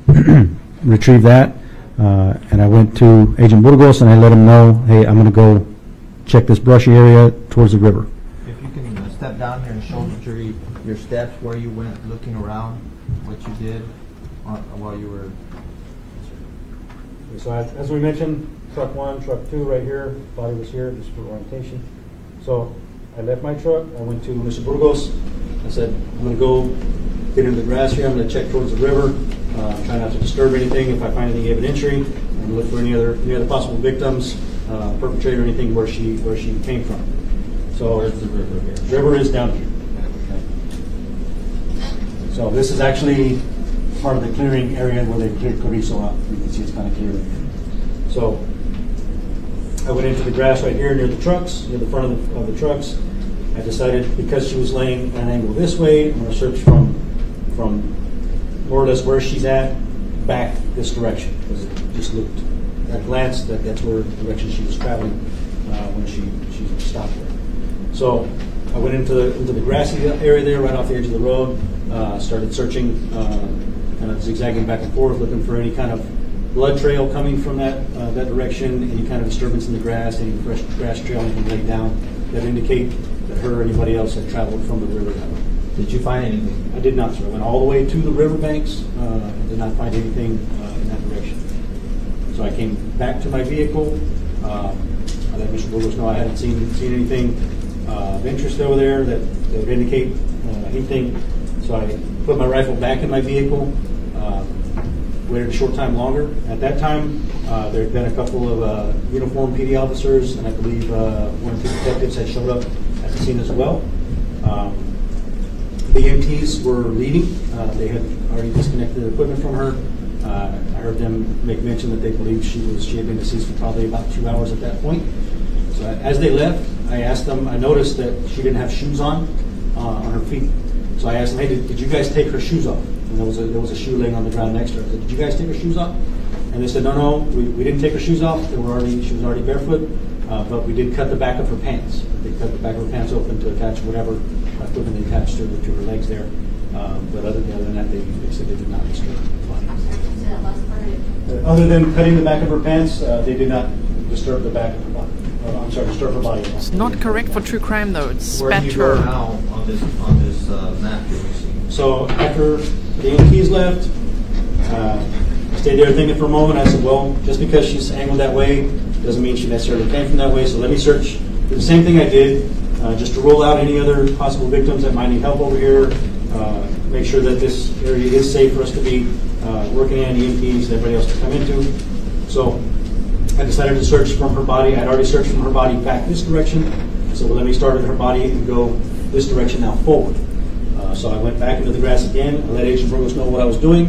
*clears throat* Retrieved that, uh, and I went to Agent Burgos and I let him know, hey, I'm going to go check this brushy area towards the river. If you can uh, step down here and show the jury your steps, where you went, looking around, what you did on- while you were So as, as we mentioned, truck one, truck two right here, body was here, just for orientation. So I left my truck, I went to Mr. Burgos, I said, I'm gonna go get into the grass here, I'm gonna check towards the river, uh, try not to disturb anything, if I find anything evidentiary, and look for any other, any other possible victims, uh, perpetrator, anything where she, where she came from. So. Where's the river here? River is down here. Okay. So this is actually part of the clearing area where they cleared carrizo out. You can see it's kind of clear. right here. So I went into the grass right here near the trucks, near the front of the, of the trucks. I decided because she was laying at an angle this way, I'm going to search from from more or less where she's at back this direction because it just looked at a glance that that's where the direction she was traveling uh, when she she stopped there. So I went into the, into the grassy area there, right off the edge of the road, uh, started searching, uh, kind of zigzagging back and forth, looking for any kind of blood trail coming from that, uh, that direction, any kind of disturbance in the grass, any fresh grass trail, anything laid down that indicate that her or anybody else had traveled from the river that way. Did you find anything? I did not, sir. I went all the way to the riverbanks, uh, did not find anything uh, in that direction. So I came back to my vehicle. Um, I let Mr. Burgos know I hadn't seen, seen anything uh, of interest over there that, that would indicate uh, anything. So I put my rifle back in my vehicle, uh, waited a short time longer. At that time, uh, there had been a couple of uh, uniformed PD officers, and I believe uh, one or two detectives had showed up at the scene as well. Um, the EMTs were leaving. Uh, they had already disconnected the equipment from her. Uh, I heard them make mention that they believed she was she had been deceased for probably about two hours at that point. So as they left, I asked them. I noticed that she didn't have shoes on on her feet. So I asked them, "Hey, did, did you guys take her shoes off?" And there was a there was a shoe laying on the ground next to her. I said, "Did you guys take her shoes off?" And they said, no, no, we, we didn't take her shoes off, they were already, she was already barefoot, uh, but we did cut the back of her pants. They cut the back of her pants open to attach whatever equipment they attached to, to her legs there. Um, But other other than that, they, they said they did not disturb the body. Uh, Other than cutting the back of her pants, uh, they did not disturb the back of her body. Uh, I'm sorry, disturb her body. It's not correct for true crime though. It's Where do you go now on this, on this uh, map? So after the keys left, uh, I stayed there thinking for a moment. I said, well, just because she's angled that way doesn't mean she necessarily came from that way. So let me search. The same thing I did, uh, just to rule out any other possible victims that might need help over here. Uh, make sure that this area is safe for us to be uh, working in, EMTs, and everybody else to come into. So I decided to search from her body. I'd already searched from her body back this direction. So let me start at her body and go this direction now forward. Uh, so I went back into the grass again. I let Agent Burgos know what I was doing.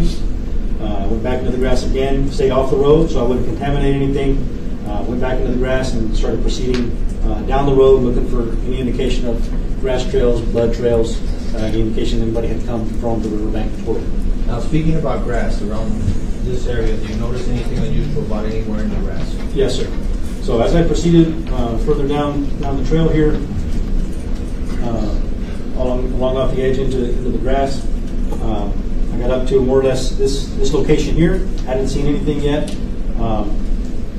Uh, I went back into the grass again, stayed off the road so I wouldn't contaminate anything. Uh, went back into the grass and started proceeding uh, down the road looking for any indication of grass trails, blood trails, uh, any indication anybody had come from the riverbank toward it. Now, speaking about grass around this area, do you notice anything unusual about anywhere in the grass? Yes, sir. So as I proceeded uh, further down down the trail here, uh, along, along off the edge into, into the grass, um, I got up to more or less this, this location here. Hadn't seen anything yet. Um,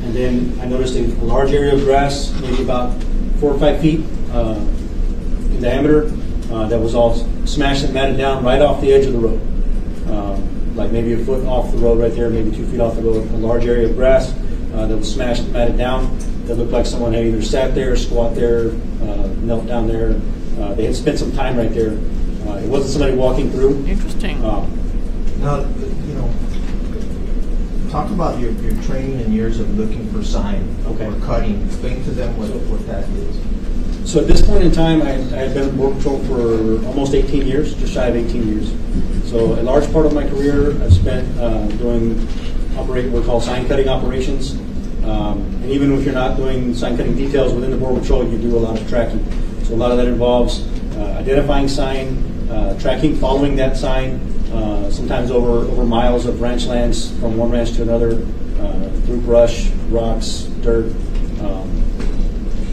and then I noticed a, large area of grass, maybe about four or five feet uh, in diameter, uh, that was all smashed and matted down right off the edge of the road. Um, like maybe a foot off the road right there, maybe two feet off the road, a large area of grass uh, that was smashed and matted down. That looked like someone had either sat there, squat there, uh, knelt down there. Uh, they had spent some time right there. Uh, it wasn't somebody walking through. Interesting. Um, Now, you know, talk about your, your training and years of looking for sign Okay. or cutting. Explain to them what, what that is. So at this point in time, I, I had been in Border Patrol for almost 18 years, just shy of 18 years. So a large part of my career I've spent uh, doing operate what we call sign cutting operations. Um, and even if you're not doing sign cutting details within the Border Patrol, you do a lot of tracking. So a lot of that involves uh, identifying sign, uh, tracking, following that sign, uh, sometimes over over miles of ranch lands from one ranch to another, through brush, rocks, dirt. Um,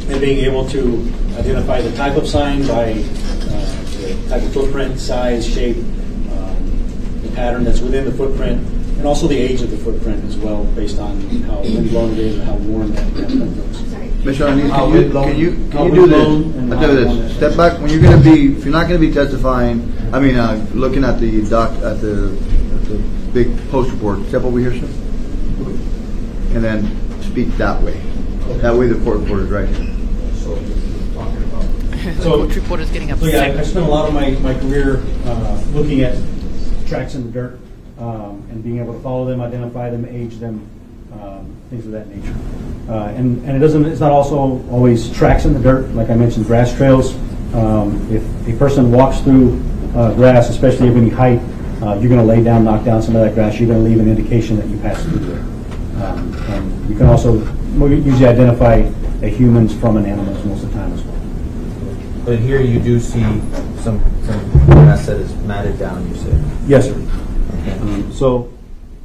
and being able to identify the type of sign by uh, the type of footprint, size, shape, um, the pattern that's within the footprint, and also the age of the footprint as well, based on how windblown it is and how worn that that print looks. Mr. Arnett, How can you, can you, can you do this? I'll tell you this, step back, when you're gonna be, if you're not gonna be testifying, I mean, uh, looking at the doc, at the, at the big post report, step over here, sir. And then speak that way. That way the court reporter's right here. So, talking about. *laughs* the So- court reporter's getting So yeah, I- I spent a lot of my, my career uh, looking at tracks in the dirt um, and being able to follow them, identify them, age them, um, things of that nature. Uh, and, and it doesn't, it's not also always tracks in the dirt, like I mentioned, grass trails. Um, if a person walks through uh, grass, especially of any height, uh, you're going to lay down, knock down some of that grass. You're going to leave an indication that you passed through there. Um, and you can also usually identify a humans from an animal most of the time as well. But here you do see some, some grass that is matted down, you said. Yes, sir. Um, So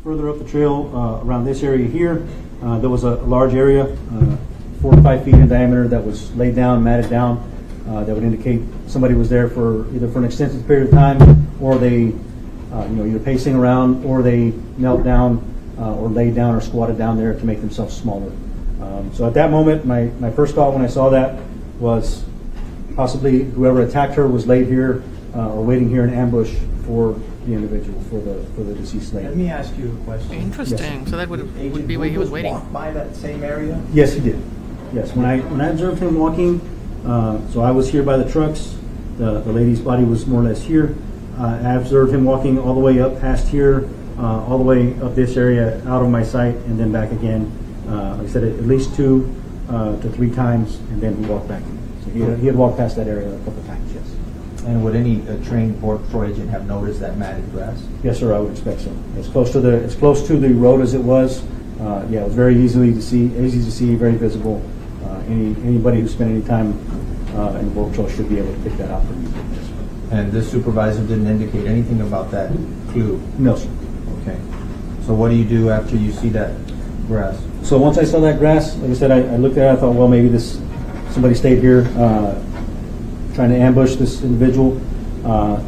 further up the trail, uh, around this area here, uh, there was a large area, uh, four or five feet in diameter, that was laid down, matted down, uh, that would indicate somebody was there for, either for an extensive period of time, or they, uh, you know, either pacing around, or they knelt down, uh, or laid down or squatted down there to make themselves smaller. Um, So at that moment, my, my first thought when I saw that was possibly whoever attacked her was laid here, or waiting here in ambush for the individual, for the, for the deceased lady. Let me ask you a question. Interesting. So that would Agent would be where he was waiting. walked by that same area? Yes, he did. Yes, when I, when I observed him walking, uh, so I was here by the trucks, the, the lady's body was more or less here. Uh, I observed him walking all the way up past here, uh, all the way up this area, out of my sight, and then back again. Uh, like I said, at least two uh, to three times, and then he walked back. So he had, he had walked past that area a couple times, yes. And would any uh, trained Border Patrol agent have noticed that matted grass? Yes, sir, I would expect so. As close to the, as close to the road as it was, uh, yeah, it was very easily to see, easy to see, very visible. Uh, Any, anybody who spent any time uh, in the Border Patrol should be able to pick that out from you. And this supervisor didn't indicate anything about that clue? No, sir. Okay. So what do you do after you see that grass? So once I saw that grass, like I said, I, I looked at it, I thought, well, maybe this, somebody stayed here, uh, trying to ambush this individual. Uh,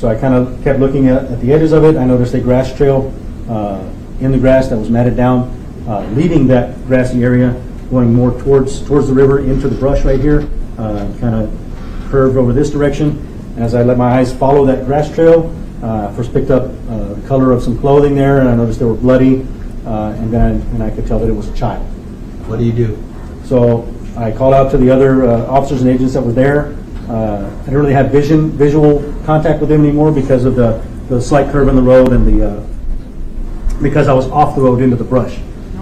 So I kind of kept looking at, at the edges of it. I noticed a grass trail, uh, in the grass that was matted down, uh, leaving that grassy area, going more towards, towards the river into the brush right here, uh, kind of curved over this direction. And as I let my eyes follow that grass trail, uh, I first picked up, uh, the color of some clothing there, and I noticed they were bloody, uh, and then, I- and I could tell that it was a child. What do you do? So I called out to the other uh, officers and agents that were there. Uh, I didn't really have vision, visual contact with them anymore because of the, the slight curve in the road and the, uh, because I was off the road into the brush.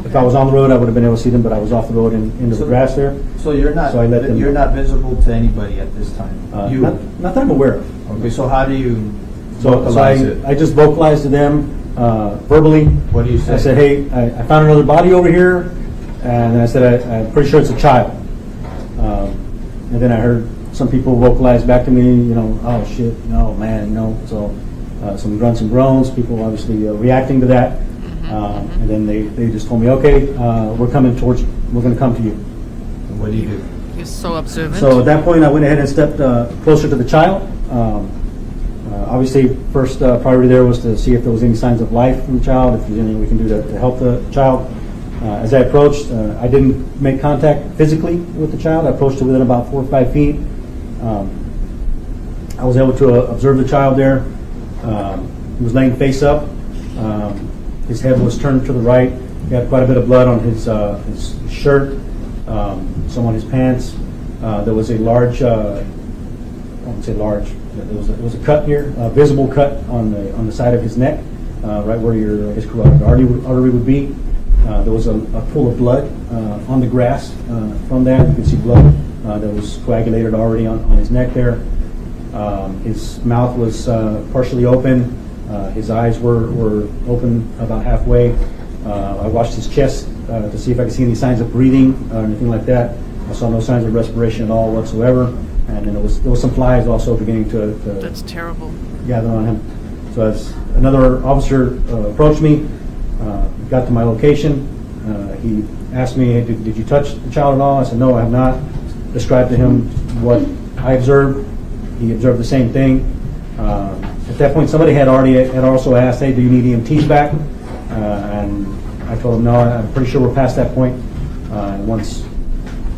If I was on the road, I would have been able to see them, but I was off the road and into the grass there. So you're not, So I let them- you're not visible to anybody at this time? Uh, You, Not not that I'm aware of. okay, so how do you So, so vocalize I, it? I just vocalized to them uh, verbally. What do you say? I said, hey, I, I found another body over here, and I said, I, I'm pretty sure it's a child. Um, and then I heard some people vocalized back to me, you know, oh shit, no man, you know. So uh, some grunts and groans, people obviously uh, reacting to that. Um, and then they, they just told me, okay, uh, we're coming towards, you, we're going to come to you. What do you do? You're so observant. So at that point, I went ahead and stepped uh, closer to the child. Um, uh, Obviously, first uh, priority there was to see if there was any signs of life from the child, if there's anything we can do to to help the child. Uh, As I approached, uh, I didn't make contact physically with the child. I approached it within about four or five feet. Um, I was able to uh, observe the child there. Um, He was laying face up. Um, His head was turned to the right. He had quite a bit of blood on his uh, his shirt, um, some on his pants. Uh, There was a large, uh, I wouldn't say large, there was a, was a cut here, a visible cut on the, on the side of his neck, uh, right where your, his carotid artery would, artery would be. Uh, there was a, a pool of blood, on the grass, from that. You could see blood, uh, that was coagulated already on, on his neck there. Um, his mouth was, uh, partially open. Uh, his eyes were, were open about halfway. Uh, I watched his chest, uh, to see if I could see any signs of breathing or anything like that. I saw no signs of respiration at all whatsoever. And then there was, there was some flies also beginning to, to That's terrible. gather on him. So as another officer uh, approached me, uh, got to my location, uh, he asked me, "Hey, did, did you touch the child at all? I said, no, I have not. Described to him what I observed. He observed the same thing. Uh, At that point, somebody had already, had also asked, hey, do you need EMTs back? Uh, And I told him, no, I'm pretty sure we're past that point. Uh, once,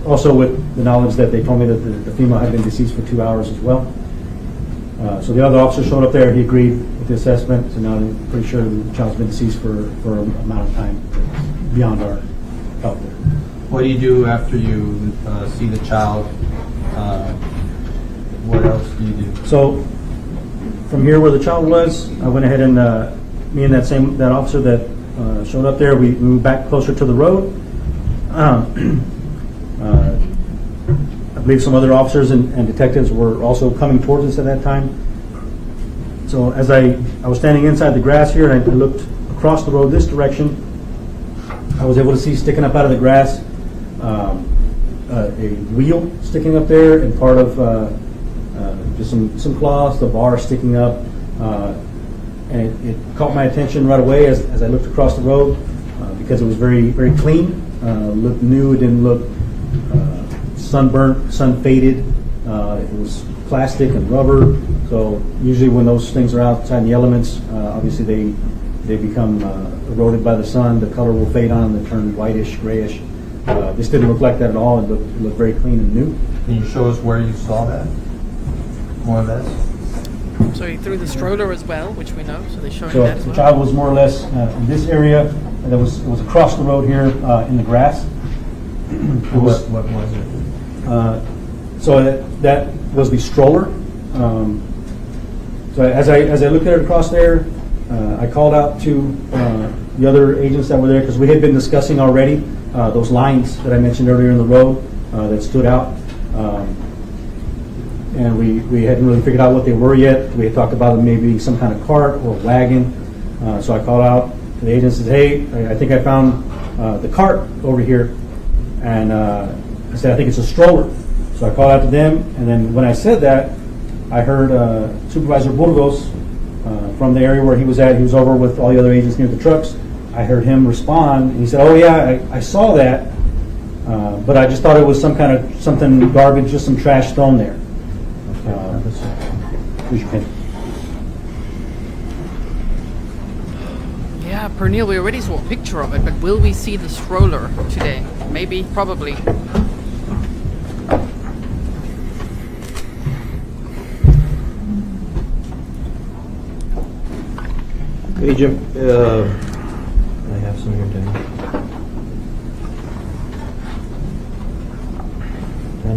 also with the knowledge that they told me that the the female had been deceased for two hours as well. Uh, So the other officer showed up there, he agreed with the assessment, so now I'm pretty sure the child's been deceased for, for an amount of time beyond our help. What do you do after you uh, see the child? Uh, What else do you do? So from here where the child was, I went ahead and, uh, me and that same, that officer that uh, showed up there, we moved back closer to the road. Um, *clears throat* uh, I believe some other officers and and detectives were also coming towards us at that time. So as I, I was standing inside the grass here, and I looked across the road this direction, I was able to see sticking up out of the grass um, uh, a wheel sticking up there and part of uh, uh, just some, some cloths, the bar sticking up. uh, And it, it caught my attention right away as, as I looked across the road because it was very, very clean, looked new, it didn't look sunburnt, sun faded. Uh, It was plastic and rubber, so usually when those things are outside in the elements, uh, obviously they, they become uh, eroded by the sun, the color will fade on, they turn whitish, grayish. Uh, This didn't look like that at all, it looked, it looked very clean and new. Can you show us where you saw that? More or less? So he threw the stroller as well, which we know, so they showed So that as the well. child was more or less uh, in this area, and there was, it was across the road here uh, in the grass. It *clears throat* was, What, what was it? uh, So that, that was the stroller. Um, So as I, as I looked at it across there, uh, I called out to uh, the other agents that were there, because we had been discussing already uh, those lines that I mentioned earlier in the road uh, that stood out. Um, And we, we hadn't really figured out what they were yet. We had talked about them maybe some kind of cart or wagon. Uh, So I called out to the agent and said, hey, I I think I found uh, the cart over here. And uh, I said, I think it's a stroller. So I called out to them, and then when I said that, I heard uh, Supervisor Burgos from the area where he was at. He was over with all the other agents near the trucks. I heard him respond, and he said, "Oh yeah, I, I saw that, uh, but I just thought it was some kind of something garbage, just some trash thrown there." Uh, Here's your pen. Yeah, Pernille, we already saw a picture of it, but will we see the stroller today? Maybe, probably. Hey Jim, uh, Danny,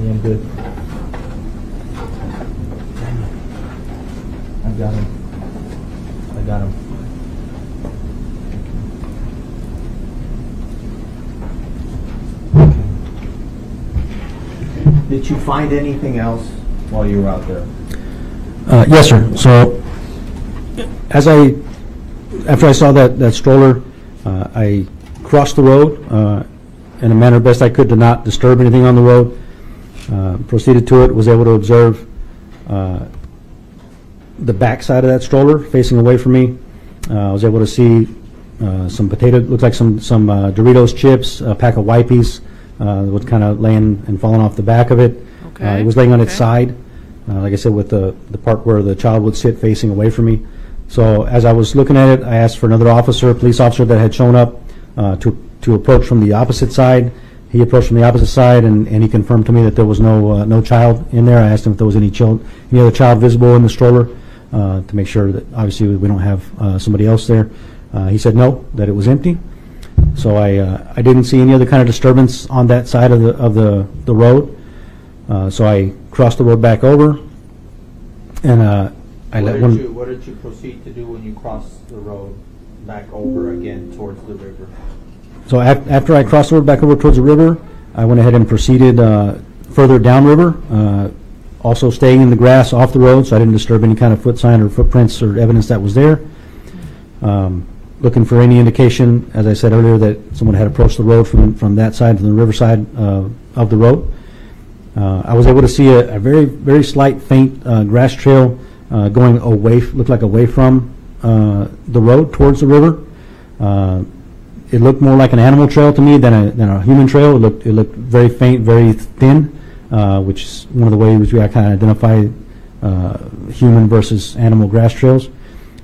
I'm good. I got him. I got him. Did you find anything else while you were out there? Uh, Yes, sir. So as I, after I saw that, that stroller, uh, I crossed the road uh, in a manner best I could to not disturb anything on the road. Uh, Proceeded to it, was able to observe uh, the backside of that stroller facing away from me. Uh, I was able to see uh, some potato, looked like some, some uh, Doritos chips, a pack of Wipes, uh, was kind of laying and falling off the back of it. Uh, Okay, It was laying on its side, uh, like I said, with the, the part where the child would sit facing away from me. So as I was looking at it, I asked for another officer, police officer that had shown up uh, to, to approach from the opposite side. He approached from the opposite side, and, and he confirmed to me that there was no, uh, no child in there. I asked him if there was any child, any other child visible in the stroller, uh, to make sure that, obviously, we don't have uh, somebody else there. Uh, He said no, that it was empty. So I, uh, I didn't see any other kind of disturbance on that side of the, of the, the road. So I crossed the road back over, and I What did you, what did you proceed to do when you crossed the road back over again towards the river? So af- after I crossed the road back over towards the river, I went ahead and proceeded uh, further downriver, uh, also staying in the grass off the road, so I didn't disturb any kind of foot sign or footprints or evidence that was there. Um, Looking for any indication, as I said earlier, that someone had approached the road from, from that side, from the riverside uh, of the road. Uh, I was able to see a, a very, very slight faint uh, grass trail uh, going away, looked like away from uh, the road towards the river. Uh, It looked more like an animal trail to me than a, than a human trail. It looked, it looked very faint, very thin, uh, which is one of the ways we kind of identify uh, human versus animal grass trails.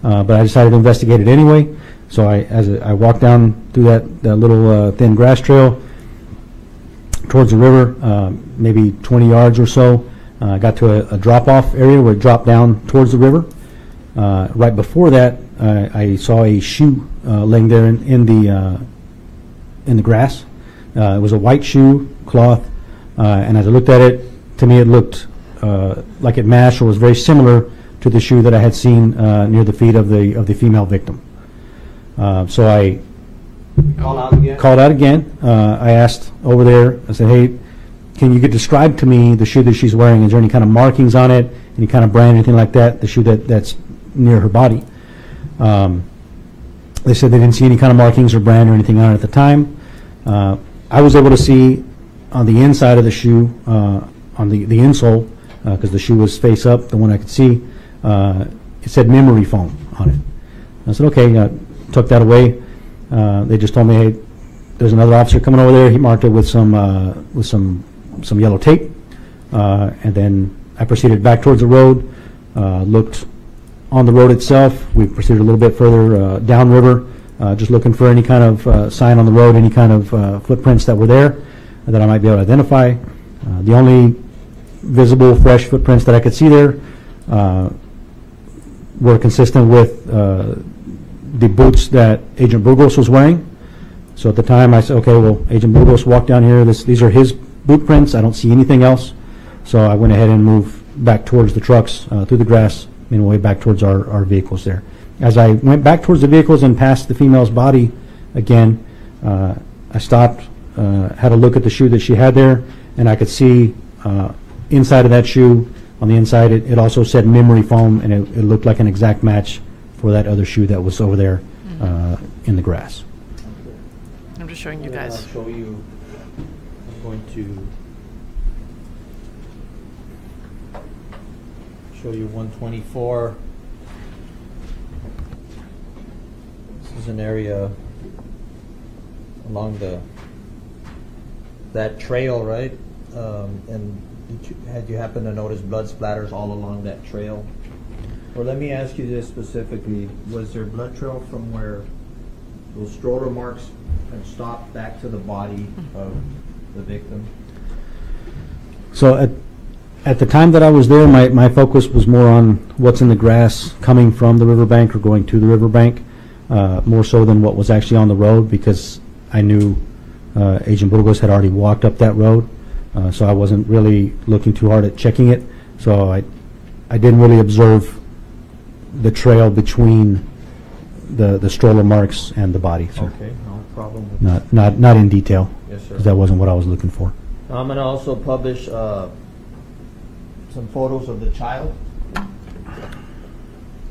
Uh, But I decided to investigate it anyway. So I, as I I walked down through that, that little thin grass trail, towards the river, maybe 20 yards or so. Uh, got to a, a drop-off area where it dropped down towards the river. Uh, right before that, uh, I saw a shoe uh, laying there in, in the uh, in the grass. Uh, it was a white shoe cloth, uh, and as I looked at it, to me it looked uh, like it matched or was very similar to the shoe that I had seen uh, near the feet of the of the female victim. Uh, so I Call out again? called out again. Uh, I asked over there, I said, hey, can you get- describe to me the shoe that she's wearing? Is there any kind of markings on it, any kind of brand, anything like that, the shoe that, that's near her body? Um, They said they didn't see any kind of markings or brand or anything on it at the time. Uh, I was able to see on the inside of the shoe, uh, on the, the insole, because the shoe was face up, the one I could see, uh, it said memory foam on it. I said, okay, uh, took that away. Uh, They just told me, hey, there's another officer coming over there. He marked it with some, uh, with some, some yellow tape. Uh, And then I proceeded back towards the road, uh, looked on the road itself. We proceeded a little bit further uh, downriver, uh, just looking for any kind of uh, sign on the road, any kind of uh, footprints that were there that I might be able to identify. The only visible fresh footprints that I could see there were consistent with the boots that Agent Burgos was wearing. So at the time, I said, okay, well, Agent Burgos walked down here, this, these are his boot prints, I don't see anything else. So I went ahead and moved back towards the trucks, uh, through the grass, and my way back towards our, our vehicles there. As I went back towards the vehicles and past the female's body again, uh, I stopped, uh, had a look at the shoe that she had there, and I could see uh, inside of that shoe, on the inside, it, it also said memory foam, and it, it looked like an exact match for that other shoe that was over there uh, in the grass. I'm just showing you Then guys. I'll show you, I'm going to show you 124 This is an area along the, that trail, right? Um, and you, had you happened to notice blood splatters all along that trail? Or let me ask you this specifically, was there blood trail from where those stroller marks had stopped back to the body of the victim? So at, at the time that I was there, my, my focus was more on what's in the grass coming from the riverbank or going to the riverbank, uh, more so than what was actually on the road, because I knew uh, Agent Burgos had already walked up that road, uh, so I wasn't really looking too hard at checking it. So I, I didn't really observe the trail between the, the stroller marks and the body, sir. Okay, no problem Not, not, not in detail, Yes, sir. because that wasn't what I was looking for. I'm gonna also publish, uh, some photos of the child.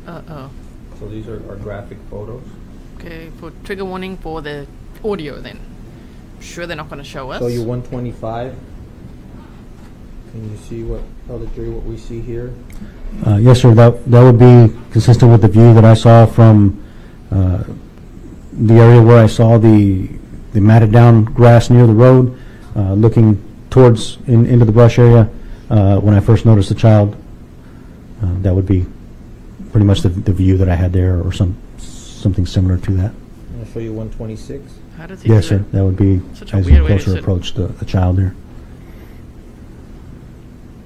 Uh-oh. So these are, are graphic photos. Okay, for trigger warning for the audio then. Sure they're not going to show us. Show you one twenty-five. Can you see what, tell the jury what we see here? Uh, Yes, sir, that, that would be consistent with the view that I saw from uh, the area where I saw the, the matted down grass near the road, uh, looking towards, in- into the brush area, uh, when I first noticed the child. Uh, That would be pretty much the, the view that I had there, or some, something similar to that. I'll show you one twenty-six. How does he Yes, do sir, that would be Such a as you weird way to closer sit. approach the, the child there.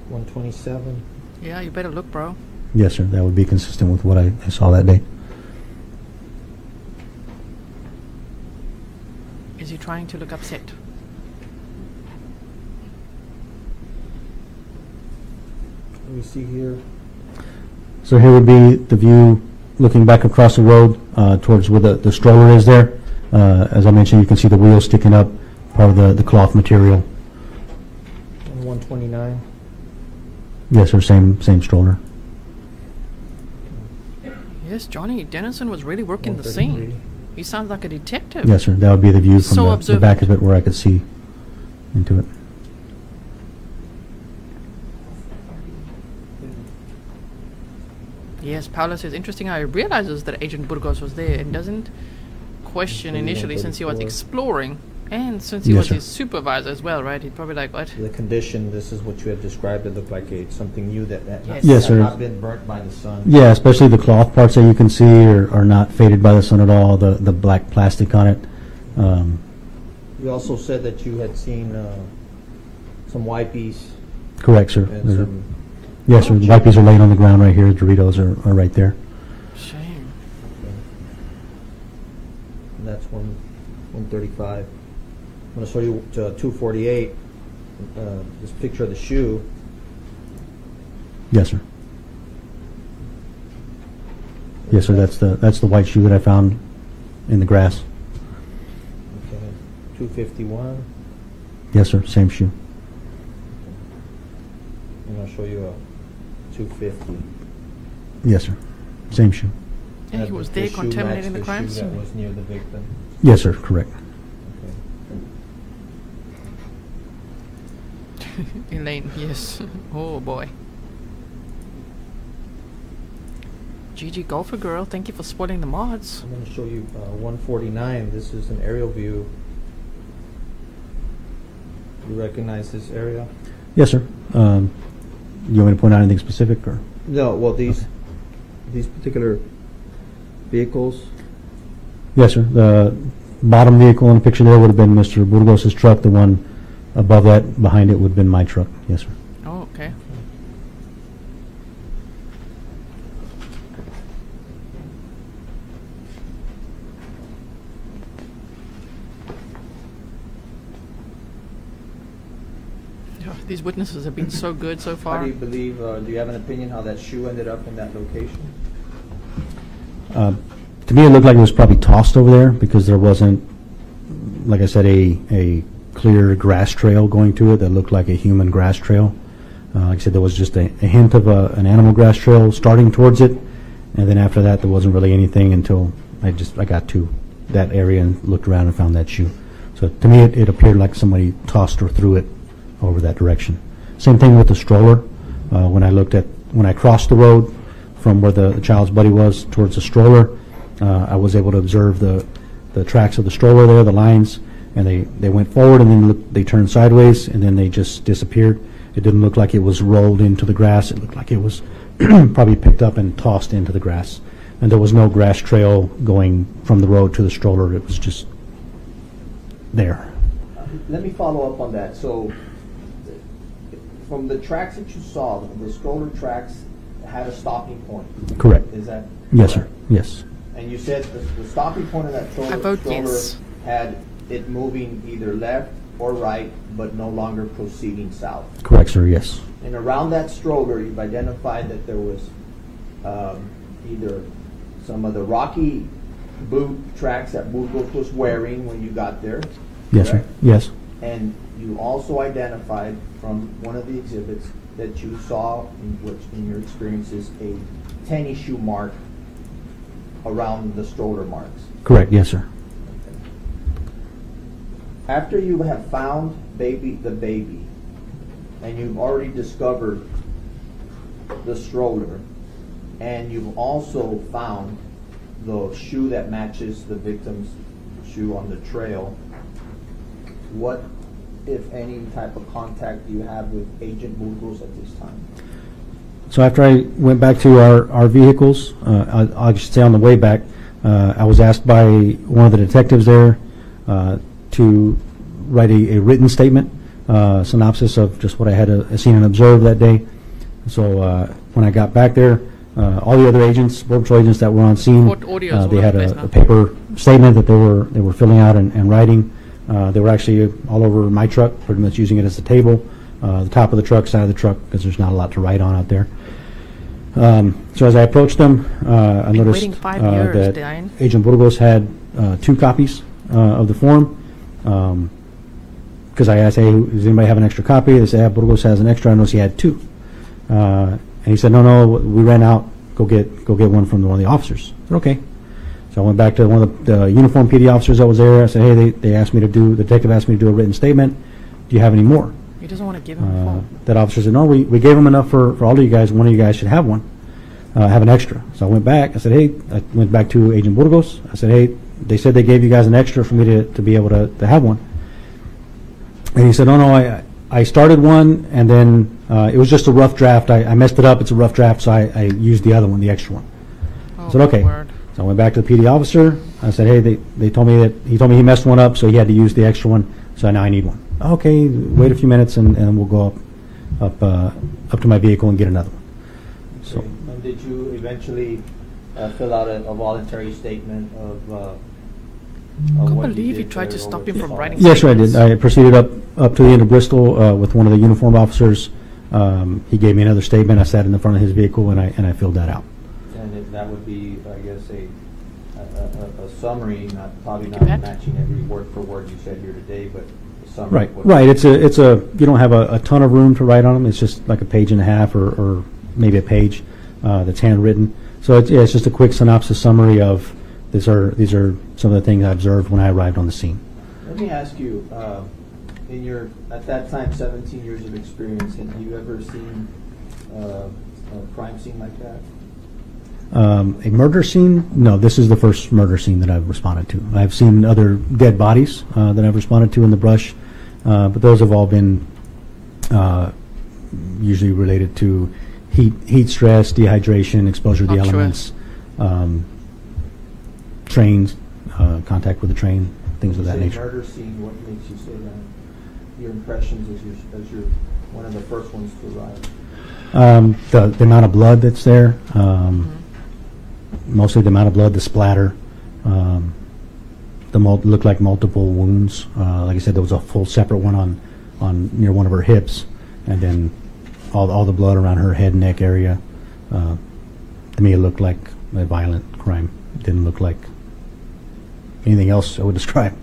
One twenty-seven. Yeah, you better look, bro. Yes, sir, that would be consistent with what I I saw that day. Is he trying to look upset? Let me see here. So here would be the view looking back across the road uh, towards where the, the stroller is there. Uh, As I mentioned, you can see the wheels sticking up, part of the, the cloth material. And one twenty-nine. Yes, sir, same, same stroller. Yes, Johnny Dennison was really working the scene. He sounds like a detective. Yes, sir, that would be the view from So the- the back of it where I could see into it. Yes, Paula says, interesting. How he realizes that Agent Burgos was there and doesn't question initially since he was exploring and since he yes, was sir. his supervisor as well, right? He'd probably like, what? The condition, this is what you had described, it looked like a, something new that, that yes. Not, yes, sir. not been burnt by the sun. Yeah, especially the cloth parts that you can see are, are not faded by the sun at all, the, the black plastic on it. Um, you also said that you had seen uh, some wipes. Correct, sir. yes, sir. The oh, wipes are laying on the ground right here. Doritos are, are right there. Shame. Okay. And that's one, 135. I'm going to show you uh, 248, uh, this picture of the shoe. Yes, sir. Yes, sir. That's the that's the white shoe that I found in the grass. Okay, 251. Yes, sir. Same shoe. And I'll show you a 250. Yes, sir. Same shoe. And he was there contaminating the crime scene. That was near the victim. Yes, sir. Correct. *laughs* Elaine, yes. oh boy. GG Golfer Girl, thank you for spoiling the mods. I'm gonna show you, uh, one forty-nine, this is an aerial view. Do you recognize this area? Yes, sir. Um, you want me to point out anything specific, or? No, well, these, these particular vehicles, Yes, sir. The bottom vehicle in the picture there would have been Mr. Burgos's truck. The one above that, behind it, would have been my truck. Yes, sir. Oh, okay. Oh, These witnesses have been so good so how far. do you believe, uh, do you have an opinion how that shoe ended up in that location? Uh, To me, it looked like it was probably tossed over there because there wasn't, like I said, a, a clear grass trail going to it that looked like a human grass trail. Uh, Like I said, there was just a a hint of a- an animal grass trail starting towards it, and then after that, there wasn't really anything until I just, I got to that area and looked around and found that shoe. So to me, it it appeared like somebody tossed or threw it over that direction. Same thing with the stroller. Uh, When I looked at, when I crossed the road from where the the child's buddy was towards the stroller, Uh, I was able to observe the, the tracks of the stroller there, the lines, and they, they went forward and then look- they turned sideways and then they just disappeared. It didn't look like it was rolled into the grass. It looked like it was *clears throat* probably picked up and tossed into the grass. And there was no grass trail going from the road to the stroller. It was just there. Let me follow up on that. So, from the tracks that you saw, the stroller tracks had a stopping point. Correct. Is that? Yes, sir. Yes. And you said the, the stopping point of that stroller, I vote stroller yes. had it moving either left or right, but no longer proceeding south. Correct, sir. Yes. And around that stroller, you've identified that there was um, either some of the rocky boot tracks that Burgos was wearing when you got there. Yes, sir. Yes. And you also identified from one of the exhibits that you saw, in which in your experiences, a tennis shoe mark around the stroller marks. Correct. Yes, sir. After you have found baby the baby, and you've already discovered the stroller, and you've also found the shoe that matches the victim's shoe on the trail, what, if any, type of contact do you have with Agent Burgos at this time? So after I went back to our, our vehicles, uh, I, I should say on the way back, uh, I was asked by one of the detectives there uh, to write a, a written statement, uh, synopsis of just what I had uh, seen and observed that day. So uh, when I got back there, uh, all the other agents, border patrol agents that were on scene, What audio is uh, they all had over the a, place a now? paper statement that they were they were filling out and, and writing. Uh, they were actually all over my truck, pretty much using it as a table. Uh, the top of the truck, side of the truck, because there's not a lot to write on out there. Um, so as I approached them, uh, I noticed waiting five uh, years, that Diane. Agent Burgos had uh, two copies uh, of the form. Because I asked, hey, does anybody have an extra copy? They said, yeah, Burgos has an extra. I noticed he had two. Uh, and he said, no, no, we ran out. Go get go get one from one of the officers. I said, okay. So I went back to one of the, the uniformed PD officers that was there. I said, hey, they, they asked me to do, the detective asked me to do a written statement. Do you have any more? He doesn't want to give him a Uh, phone. that officer said, no, we, we gave him enough for, for all of you guys. One of you guys should have one, uh, have an extra. So I went back. I said, hey, I went back to Agent Burgos. I said, hey, they said they gave you guys an extra for me to, to be able to, to have one. And he said, oh, no, I, I started one and then uh, it was just a rough draft. I, I messed it up. It's a rough draft, so I, I used the other one, the extra one. Oh, I said, okay. word. So I went back to the PD officer. I said, hey, they, they told me that, he told me he messed one up, so he had to use the extra one, so now I need one. Okay, wait a few minutes and, and we'll go up, up, uh, up to my vehicle and get another one. So, Okay. And did you eventually uh, fill out a a voluntary statement of? Of Can't believe you tried to stop him from the writing yes, sir, I did. I proceeded up, up to the end of Bristol, uh, with one of the uniformed officers. Um, he gave me another statement. I sat in the front of his vehicle and I, and I filled that out. And if that would be, I guess, a, a- a, a summary, not, probably not You bet. matching every word for word you said here today, but a summary. Right, of what- right. It's a, it's a, you don't have a, a ton of room to write on them. It's just like a page and a half or, or maybe a page uh, that's handwritten. So it's, yeah, it's just a quick synopsis summary of these are these are some of the things I observed when I arrived on the scene. Let me ask you, uh, in your, at that time, 17 years of experience, had you ever seen uh, a crime scene like that? Um, a murder scene? No, this is the first murder scene that I've responded to. I've seen other dead bodies uh, that I've responded to in the brush, uh, but those have all been uh, usually related to heat, heat stress, dehydration, exposure to the elements, um, trains, uh, contact with the train, things of that nature. murder scene, what makes you say that? Your impressions as you're, as you're one of the first ones to arrive? Um, the, the amount of blood that's there, um, mostly the amount of blood, the splatter, um, the mul- looked like multiple wounds. Uh, like I said, there was a full separate one on, on near one of her hips, and then all, all the blood around her head and neck area. Uh, to me, it looked like a violent crime. It didn't look like anything else I would describe.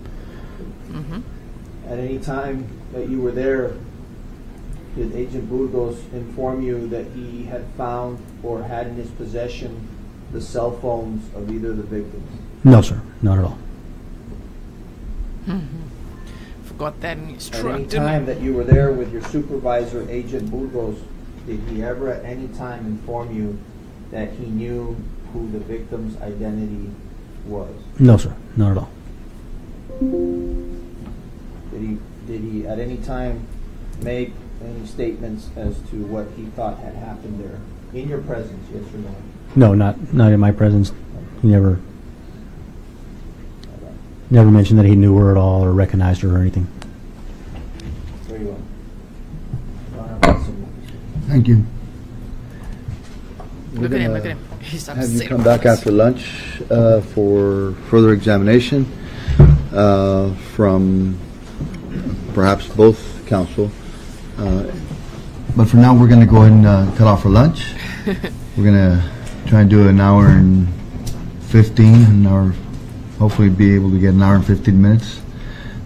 Mm-hmm. At any time that you were there, did Agent Burgos inform you that he had found or had in his possession the cell phones of either of the victims? No, sir, not at all. Mm-hmm. Forgot that in his At any time that you were there with your supervisor, Agent Burgos, did he ever at any time inform you that he knew who the victim's identity was? No, sir, not at all. Did he, did he at any time make any statements as to what he thought had happened there? In your presence, yes or no? No, not, not in my presence. He never, never mentioned that he knew her at all or recognized her or anything. Very well. Your Honor, that's it. Thank you. Look We're at him, look at him. He's Have you come back after lunch uh, for further examination uh, from perhaps both counsel. Uh, But for now, we're going to go ahead and uh, cut off for lunch. *laughs* We're going to try and do an hour and 15, an hour, hopefully be able to get an hour and 15 minutes.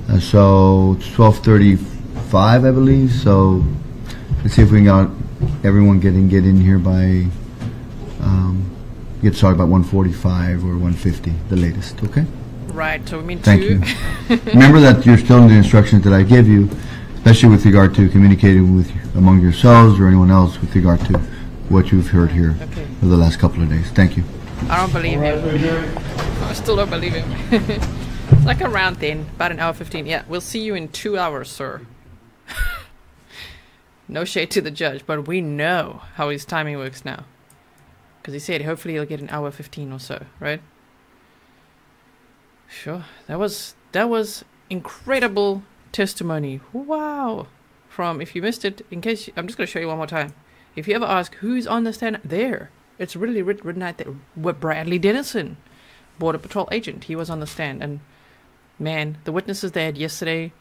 Uh, So it's 12:35, I believe, so let's see if we can get everyone getting, get in here by um, get started about 145 or 150, the latest, okay? Right, so we mean Thank two. you. *laughs* Remember that you're still in the instructions that I give you, especially with regard to communicating with, among yourselves or anyone else with regard to what you've heard here Okay. for the last couple of days. Thank you. I don't believe him. *laughs* I still don't believe him. *laughs* it's like around then, about an hour 15. Yeah, we'll see you in two hours, sir. no shade to the judge, but we know how his timing works now. Because he said hopefully he'll get an hour 15 or so, right? Sure. That was that was incredible testimony. Wow. From if you missed it, in case I'm just going to show you one more time. If you ever ask who's on the stand, there. It's really writ- written out there. With Bradley Dennison, Border Patrol agent. He was on the stand. And man, the witnesses they had yesterday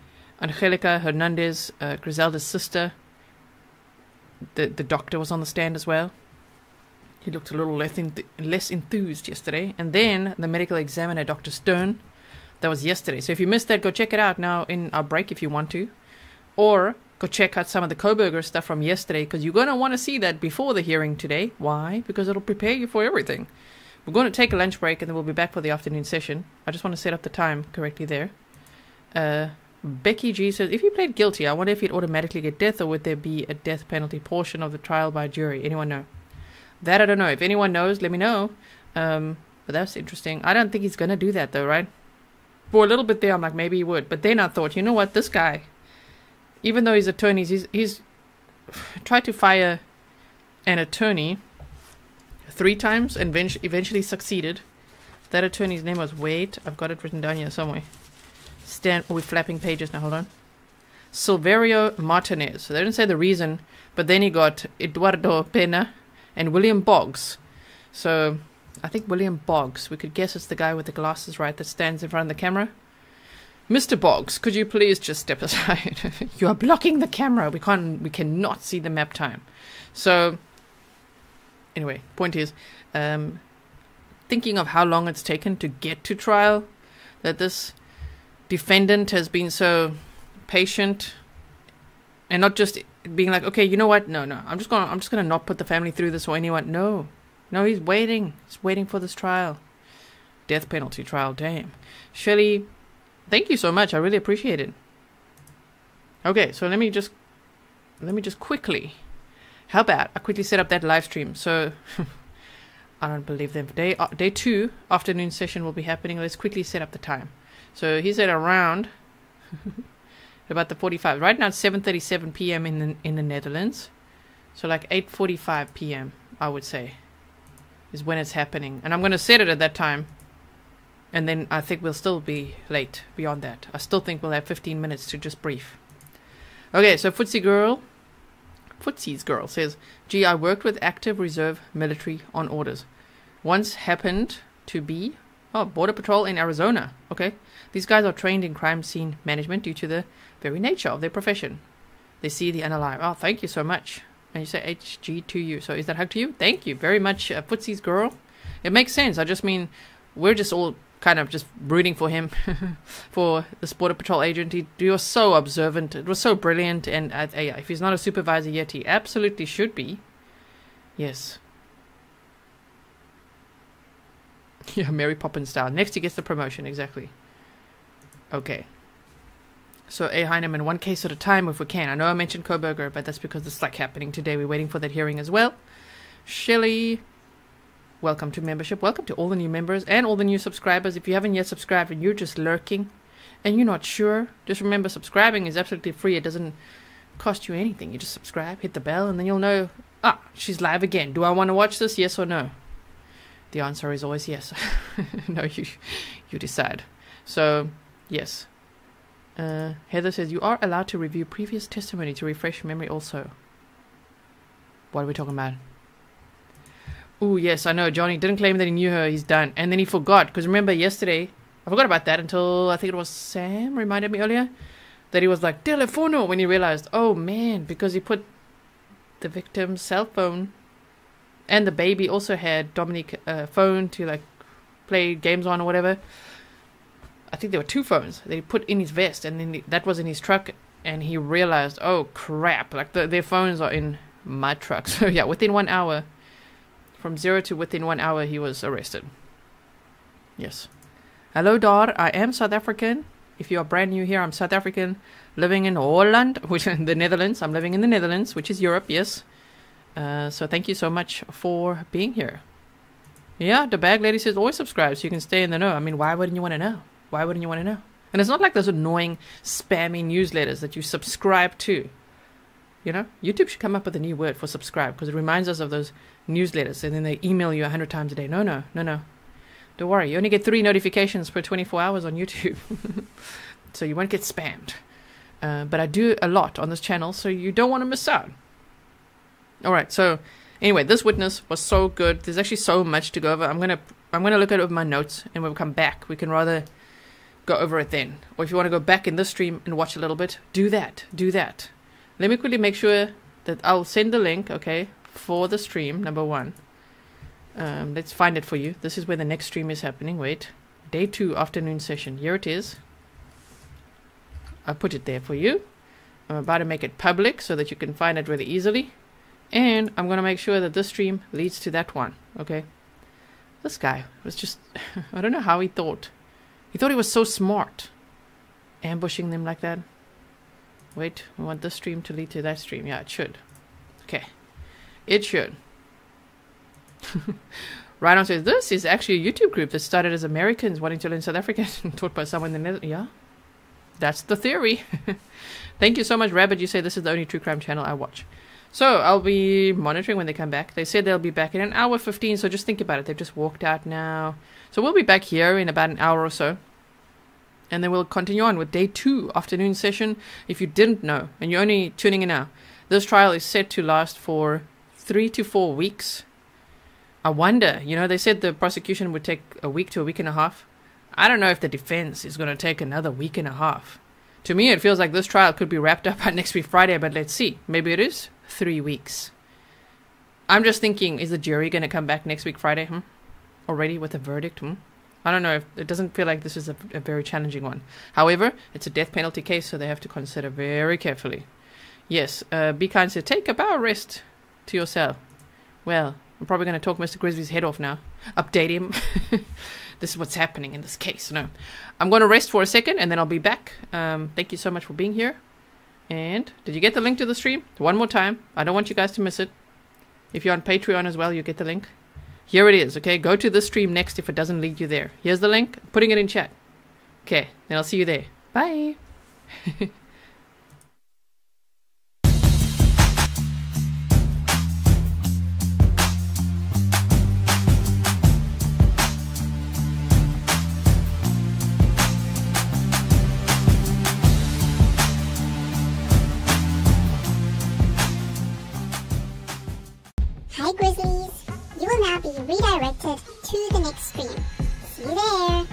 Angelica Hernandez, uh, Griselda's sister, the, the doctor was on the stand as well. He looked a little less, enth- less enthused yesterday. And then the medical examiner, Dr. Stern, that was yesterday. So if you missed that, go check it out now in our break if you want to. Or go check out some of the Kohberger stuff from yesterday because you're going to want to see that before the hearing today. Why? Because it'll prepare you for everything. We're going to take a lunch break and then we'll be back for the afternoon session. I just want to set up the time correctly there. Uh, Becky G says, if you plead guilty, I wonder if you'd automatically get death or would there be a death penalty portion of the trial by jury? Anyone know? That I don't know. If anyone knows, let me know. Um, but that's interesting. I don't think he's going to do that though, right? For a little bit there, I'm like, maybe he would. But then I thought, you know what? This guy, even though he's attorneys, he's, he's *sighs* tried to fire an attorney three times and eventually succeeded. That attorney's name was Wait. I've got it written down here somewhere. Stand with flapping pages now. Hold on. Silverio Martinez. So they didn't say the reason, but then he got Eduardo Pena and William Boggs. So I think William Boggs. We could guess it's the guy with the glasses, right, that stands in front of the camera. Mr. Boggs, could you please just step aside? *laughs* you are blocking the camera. We can't. We cannot see the map time. So anyway, point is, um, thinking of how long it's taken to get to trial, that this defendant has been so patient and not just being like, okay, you know what? No, no, I'm just gonna, I'm just gonna not put the family through this or anyone. No, no, he's waiting. He's waiting for this trial, death penalty trial. Damn, Shelley, thank you so much. I really appreciate it. Okay, so let me just, let me just quickly. How about I quickly set up that live stream? So. *laughs* I don't believe them. Day uh, day two afternoon session will be happening. Let's quickly set up the time. So he said around *laughs* about the 45. Right now it's 7:37 p.m. in the in the Netherlands. So like 8:45 p.m. I would say is when it's happening. And I'm going to set it at that time. And then I think we'll still be late beyond that. I still think we'll have 15 minutes to just brief. Okay, so Footsie Girl Footsie's girl says, Gee, I worked with active reserve military on orders. Once happened to be, oh, Border Patrol in Arizona. Okay. These guys are trained in crime scene management due to the very nature of their profession. They see the unalive. Oh, thank you so much. And you say HG to you. So is that hug to you? Thank you very much, uh, Footsie's girl. It makes sense. I just mean, we're just all kind of just rooting for him, *laughs* for this Border Patrol agent. He, he was so observant. It was so brilliant. And uh, if he's not a supervisor yet, he absolutely should be. Yes. *laughs* Yeah, Mary Poppins style. Next, he gets the promotion. Exactly. Okay. So, A. Heineman, one case at a time if we can. I know I mentioned Kohberger, but that's because it's like happening today. We're waiting for that hearing as well. Shelley welcome to membership. Welcome to all the new members and all the new subscribers. If you haven't yet subscribed and you're just lurking and you're not sure, just remember subscribing is absolutely free. It doesn't cost you anything. You just subscribe, hit the bell, and then you'll know, ah, she's live again. Do I want to watch this? Yes or no? The answer is always yes. *laughs* no, you you decide. So, yes. Uh, Heather says you are allowed to review previous testimony to refresh memory also. What are we talking about? Oh, yes, I know. Johnny didn't claim that he knew her. He's done. And then he forgot. Because remember, yesterday, I forgot about that until I think it was Sam reminded me earlier that he was like, Telefono, when he realized, oh man, because he put the victim's cell phone and the baby also had Dominic uh, phone to like play games on or whatever. I think there were two phones that he put in his vest, and then that was in his truck. And he realized, oh crap! Like the, their phones are in my truck. *laughs* So yeah, within one hour, from zero to within one hour, he was arrested. Yes. Hello, Dar. I am South African. If you are brand new here, I'm South African, living in Holland, *laughs* which is the Netherlands. I'm living in the Netherlands, which is Europe. Yes. Uh, so thank you so much for being here. Yeah, the bag lady says always subscribe so you can stay in the know. I mean, why wouldn't you want to know? Why wouldn't you want to know? And it's not like those annoying spammy newsletters that you subscribe to. You know, YouTube should come up with a new word for subscribe because it reminds us of those newsletters and then they email you a hundred times a day. No, no, no, no. Don't worry. You only get three notifications per 24 hours on YouTube. *laughs* so you won't get spammed. Uh, but I do a lot on this channel, so you don't want to miss out. All right. So anyway, this witness was so good. There's actually so much to go over. I'm gonna I'm gonna look at it with my notes, and when we come back, we can rather go over it then. Or if you want to go back in the stream and watch a little bit, do that. Do that. Let me quickly make sure that I'll send the link, okay, for the stream, number one. Um, let's find it for you. This is where the next stream is happening. Wait. Day two afternoon session. Here it is. I put it there for you. I'm about to make it public so that you can find it really easily. And I'm going to make sure that this stream leads to that one, okay? This guy was just, *laughs* I don't know how he thought. He thought he was so smart. Ambushing them like that. Wait, we want this stream to lead to that stream. Yeah, it should. Okay. It should. *laughs* Rhino says, this is actually a YouTube group that started as Americans wanting to learn South African *laughs* taught by someone in the Netherlands. Yeah. That's the theory. *laughs* Thank you so much, Rabbit. You say this is the only true crime channel I watch. So I'll be monitoring when they come back. They said they'll be back in an hour 15, so just think about it. They've just walked out now. So we'll be back here in about an hour or so. And then we'll continue on with day two, afternoon session. If you didn't know, and you're only tuning in now, this trial is set to last for three to four weeks. I wonder, you know, they said the prosecution would take a week to a week and a half. I don't know if the defense is going to take another week and a half. To me, it feels like this trial could be wrapped up by *laughs* next week Friday, but let's see. Maybe it is three weeks. I'm just thinking, is the jury going to come back next week Friday? Hmm? Already with a verdict? Hmm? I don't know. If, it doesn't feel like this is a, a very challenging one. However, it's a death penalty case, so they have to consider very carefully. Yes, uh, be kind to take a bow rest to your cell. Well, I'm probably going to talk Mr. Grizzly's head off now. Update him. *laughs* this is what's happening in this case. No, I'm going to rest for a second and then I'll be back. Um, thank you so much for being here. And did you get the link to the stream? One more time. I don't want you guys to miss it. If you're on Patreon as well, you get the link. Here it is, okay? Go to the stream next if it doesn't lead you there. Here's the link. putting it in chat. Okay, then I'll see you there. Bye. *laughs* redirected to the next screen. See you there!